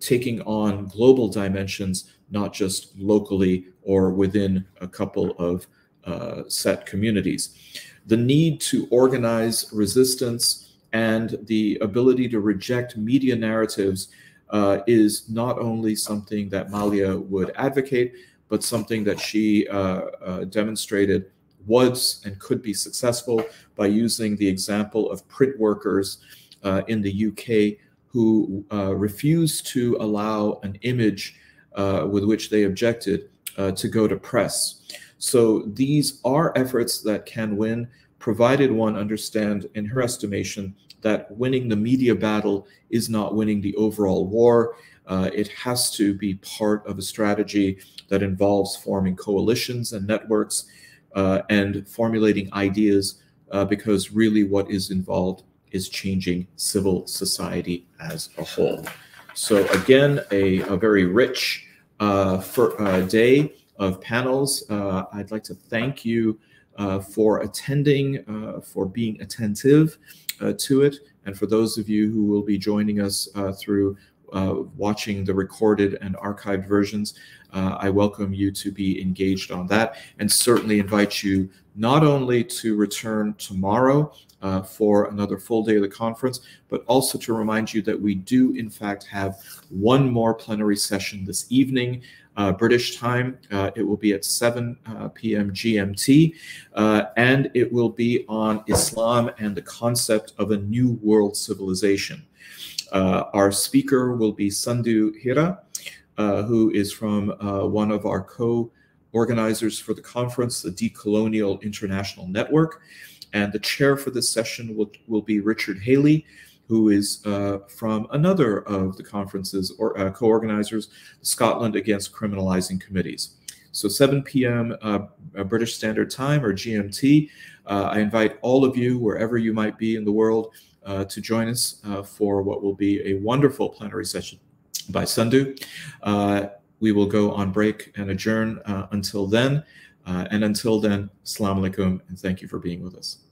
taking on global dimensions, not just locally or within a couple of uh, set communities. The need to organize resistance and the ability to reject media narratives uh, is not only something that Malia would advocate, but something that she uh, uh, demonstrated was and could be successful by using the example of print workers uh, in the UK who uh, refused to allow an image with which they objected to go to press. So these are efforts that can win, provided one understand, in her estimation, that winning the media battle is not winning the overall war. Uh, it has to be part of a strategy that involves forming coalitions and networks uh, and formulating ideas, uh, because really what is involved is changing civil society as a whole. So again, a, a very rich uh, for, uh, day of panels. Uh, I'd like to thank you uh, for attending, uh, for being attentive uh, to it, and for those of you who will be joining us through watching the recorded and archived versions. I welcome you to be engaged on that and certainly invite you not only to return tomorrow uh, for another full day of the conference, but also to remind you that we do, in fact, have one more plenary session this evening. Uh, British time. Uh, it will be at 7 uh, p.m. GMT, uh, and it will be on Islam and the concept of a new world civilization. Uh, our speaker will be Sandew Hira, who is from one of our co organizers for the conference, the Decolonial International Network. And the chair for this session will, will be Richard Haley, who is uh, from another of the conference's or, uh, co-organizers, Scotland Against Criminalizing Communities. So 7 p.m. Uh, British Standard Time or GMT. Uh, I invite all of you, wherever you might be in the world, uh, to join us uh, for what will be a wonderful plenary session by Sandew. we will go on break and adjourn until then. Uh, and until then, Assalamu alaikum, and thank you for being with us.